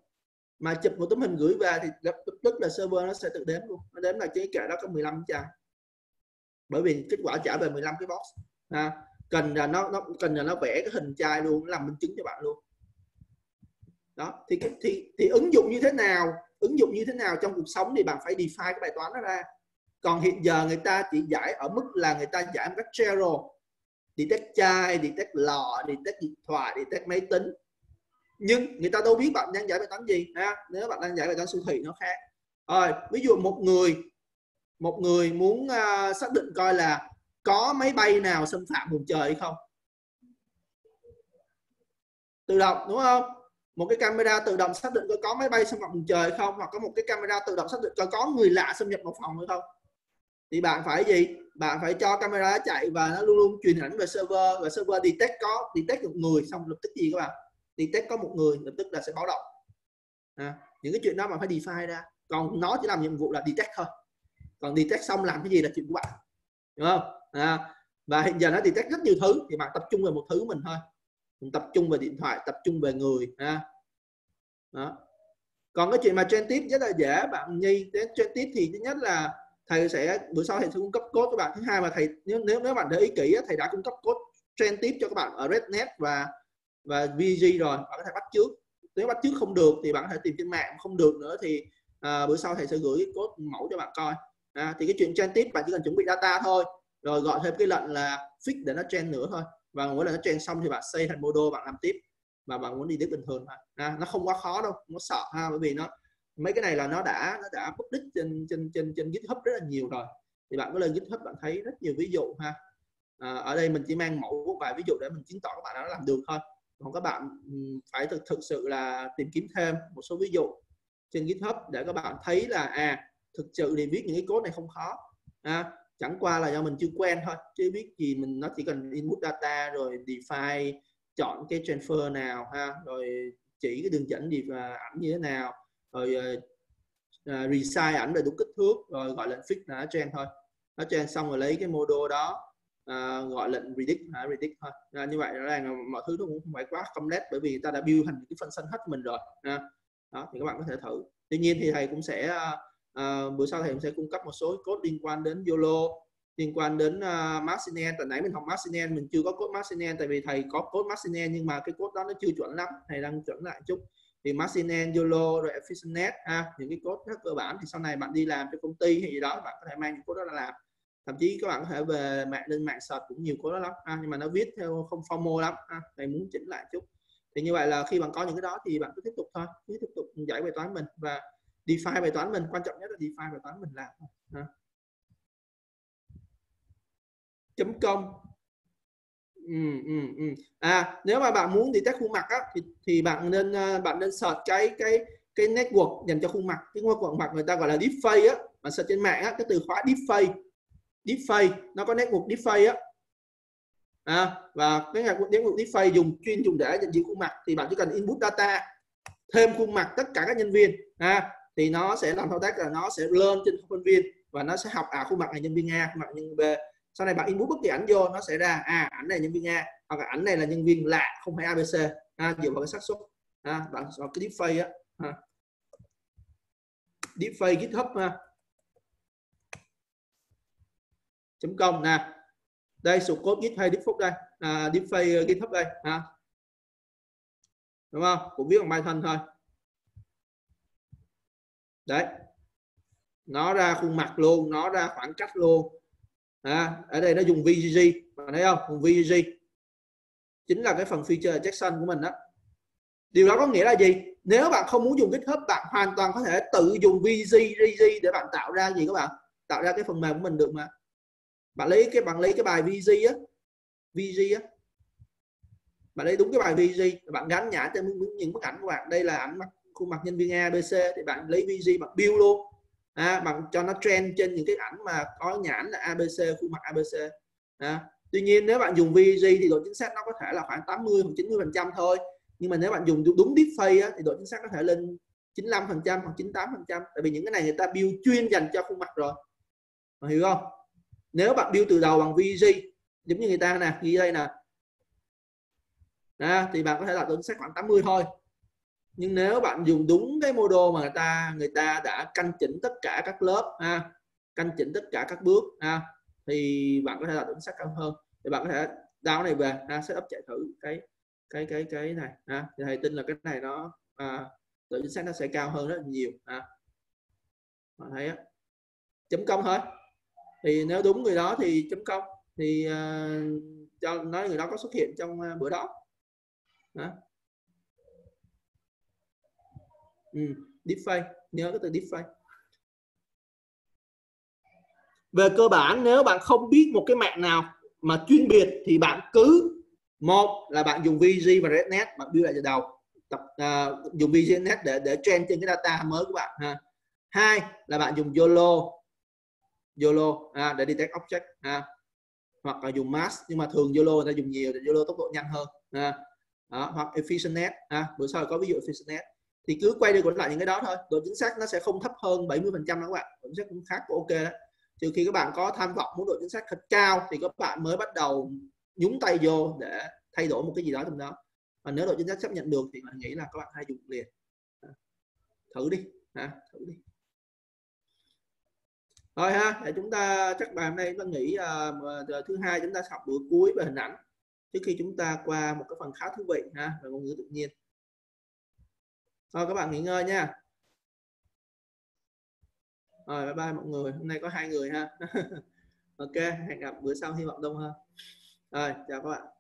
Mà chụp một tấm hình gửi về thì lập tức là server nó sẽ tự đếm luôn. Nó đếm là cái kệ đó có 15 chai. Bởi vì kết quả trả về 15 cái box à, cần là nó nó cần là nó vẽ cái hình chai luôn làm minh chứng cho bạn luôn. Đó thì thì thì ứng dụng như thế nào ứng dụng như thế nào trong cuộc sống thì bạn phải define cái bài toán đó ra. Còn hiện giờ người ta chỉ giải ở mức là người ta giải một cách general. Detect chai detect lò detect điện thoại detect máy tính. Nhưng người ta đâu biết bạn đang giải bài toán gì ha? Nếu bạn đang giải bài toán siêu thị nó khác. Rồi ví dụ một người một người muốn uh, xác định coi là có máy bay nào xâm phạm vùng trời hay không? Tự động đúng không? Một cái camera tự động xác định coi có máy bay xâm nhập vùng trời hay không? Hoặc có một cái camera tự động xác định coi có người lạ xâm nhập vào phòng hay không? Thì bạn phải gì? Bạn phải cho camera chạy và nó luôn luôn truyền ảnh về server và server detect có detect một người xong lập tức gì các bạn? Detect có một người lập tức là sẽ báo động. À, những cái chuyện đó mà phải define ra. Còn nó chỉ làm nhiệm vụ là detect thôi. Còn detect xong làm cái gì là chuyện của bạn. Đúng không? À, và hiện giờ nó detect rất nhiều thứ thì bạn tập trung về một thứ mình thôi mình tập trung về điện thoại tập trung về người ha. Đó. còn cái chuyện mà trên tiếp rất là dễ bạn nhi đến trên tiếp thì thứ nhất là thầy sẽ bữa sau thầy sẽ cung cấp code cho bạn. Thứ hai mà thầy nếu nếu nếu bạn để ý kỹ thầy đã cung cấp code trên tiếp cho các bạn ở Rednet và và VG rồi bạn có thể bắt trước nếu bắt trước không được thì bạn có thể tìm trên mạng không được nữa thì à, bữa sau thầy sẽ gửi code mẫu cho bạn coi. À, thì cái chuyện trên tiếp bạn chỉ cần chuẩn bị data thôi rồi gọi thêm cái lệnh là fix để nó trend nữa thôi và mỗi lần nó train xong thì bạn xây thành model bạn làm tiếp. Và bạn muốn đi tiếp bình thường thôi à, nó không quá khó đâu không có sợ ha bởi vì nó mấy cái này là nó đã nó đã public trên trên trên trên GitHub rất là nhiều rồi. Thì bạn có lên GitHub bạn thấy rất nhiều ví dụ ha. À, ở đây mình chỉ mang mẫu một vài ví dụ để mình chứng tỏ các bạn đã làm được thôi. Còn các bạn phải thực thực sự là tìm kiếm thêm một số ví dụ trên GitHub để các bạn thấy là à thực sự thì viết những cái code này không khó. À, chẳng qua là do mình chưa quen thôi chứ biết gì mình nó chỉ cần input data rồi define chọn cái transfer nào ha rồi chỉ cái đường dẫn gì và ảnh như thế nào rồi uh, resize ảnh về đúng kích thước rồi gọi lệnh fix là nó trend thôi. Nó trend xong rồi lấy cái model đó uh, gọi lệnh predict hả predict thôi. À, như vậy rõ ràng là mọi thứ nó cũng không phải quá complex bởi vì ta đã build thành cái phân thân hết mình rồi ha. đó thì các bạn có thể thử. Tuy nhiên thì thầy cũng sẽ uh, Ờ, bữa sau thầy cũng sẽ cung cấp một số code liên quan đến YOLO liên quan đến ờ, uh, Machine tại nãy mình học Machine mình chưa có code Machine tại vì thầy có code Machine nhưng mà cái code đó nó chưa chuẩn lắm. Thầy đang chuẩn lại chút. Thì Machine YOLO rồi EfficientNet ha những cái code rất cơ bản. Thì sau này bạn đi làm cho công ty hay gì đó bạn có thể mang những code đó ra làm. Thậm chí các bạn có thể về mạng lên mạng search cũng nhiều code đó lắm ha. nhưng mà nó viết theo không formal lắm ha. thầy muốn chỉnh lại chút. Thì như vậy là khi bạn có những cái đó thì bạn cứ tiếp tục thôi cứ tiếp tục giải bài toán mình. Và define bài toán mình quan trọng nhất là define bài toán mình làm. Ha. chấm công. Ừ, ừ, ừ. à nếu mà bạn muốn detect khuôn mặt á, thì thì bạn nên à, bạn nên search cái cái cái network dành cho khuôn mặt. Cái khuôn mặt người ta gọi là deepfake á. Bạn search trên mạng á cái từ khóa deepfake. Deepfake nó có network deepfake á. À, và cái network deepfake dùng chuyên dùng để nhận diện khuôn mặt thì bạn chỉ cần input data thêm khuôn mặt tất cả các nhân viên. À, thì nó sẽ làm thao tác là nó sẽ lên trên nhân viên và nó sẽ học à khuôn mặt này nhân viên A khuôn mặt nhân viên B. Sau này bạn input bất kỳ ảnh vô nó sẽ ra à ảnh này nhân viên A hoặc là ảnh này là nhân viên lạ không phải ABC à, dựa vào cái xác suất. À, bạn vào cái deepfake á. À. deepfake GitHub ha. Chấm công nè. Đây số code git hay deepfake đây? À, deepfake uh, GitHub đây ha. Đúng không? Cũng viết bằng Python thôi đấy. Nó ra khuôn mặt luôn nó ra khoảng cách luôn. À, ở đây nó dùng VGG bạn thấy không? Dùng VGG chính là cái phần feature Jackson của mình đó điều đó có nghĩa là gì? Nếu bạn không muốn dùng GitHub bạn hoàn toàn có thể tự dùng VGG để bạn tạo ra gì các bạn? Tạo ra cái phần mềm của mình được mà. Bạn lấy cái bạn lấy cái bài VG á. VG á. Bạn lấy đúng cái bài VG bạn gắn nhãn trên những bức ảnh của bạn. Đây là ảnh mặt khuôn mặt nhân viên A B C thì bạn lấy VG bạn build luôn. À, bằng cho nó trend trên những cái ảnh mà có nhãn là ABC khuôn mặt ABC à, tuy nhiên nếu bạn dùng VG thì độ chính xác nó có thể là khoảng 80 hoặc 90 phần trăm thôi. Nhưng mà nếu bạn dùng đúng deepfake á, thì độ chính xác có thể lên 95 phần trăm hoặc 98 phần trăm. Tại vì những cái này người ta build chuyên dành cho khuôn mặt rồi. Mà hiểu không? Nếu bạn build từ đầu bằng VG giống như người ta nè ghi đây nè. À, thì bạn có thể đạt chính xác khoảng 80 thôi nhưng nếu bạn dùng đúng cái model mà người ta người ta đã căn chỉnh tất cả các lớp ha căn chỉnh tất cả các bước ha thì bạn có thể đạt được xác cao hơn. Thì bạn có thể đào này về ha, setup chạy thử cái cái cái cái này ha. Thì thầy tin là cái này nó à, độ chính xác nó sẽ cao hơn rất là nhiều ha. Bạn thấy á chấm công thôi. Thì nếu đúng người đó thì chấm công. Thì uh, cho nói người đó có xuất hiện trong uh, bữa đó đó. Ừ, deepfake nhớ cái từ deepfake về cơ bản nếu bạn không biết một cái mạng nào mà chuyên biệt thì bạn cứ một là bạn dùng VG và Rednet bạn đưa lại từ đầu. Tập uh, dùng VG Rednet để để train trên cái data mới của bạn ha. Hai là bạn dùng YOLO. YOLO à, để detect object à, hoặc là dùng mask nhưng mà thường YOLO người ta dùng nhiều để YOLO tốc độ nhanh hơn à, đó, hoặc EfficientNet à, bữa sau có ví dụ EfficientNet thì cứ quay đi quẩn lại những cái đó thôi. Độ chính xác nó sẽ không thấp hơn 70 phần trăm đâu các bạn. Độ chính xác cũng khá ok đó. Trừ khi các bạn có tham vọng muốn độ chính xác thật cao thì các bạn mới bắt đầu nhúng tay vô để thay đổi một cái gì đó trong đó. Và nếu độ chính xác chấp nhận được thì mình nghĩ là các bạn hay dùng liền. À, thử đi. Ha, thử đi. Rồi ha để chúng ta chắc bài hôm nay chúng ta nghĩ uh, à, thứ hai chúng ta học bữa cuối về hình ảnh. Trước khi chúng ta qua một cái phần khá thú vị ha về ngôn ngữ tự nhiên thôi các bạn nghỉ ngơi nha. Rồi, bye bye mọi người. Hôm nay có hai người ha. Ok, hẹn gặp bữa sau, hy vọng đông hơn. Rồi, chào các bạn.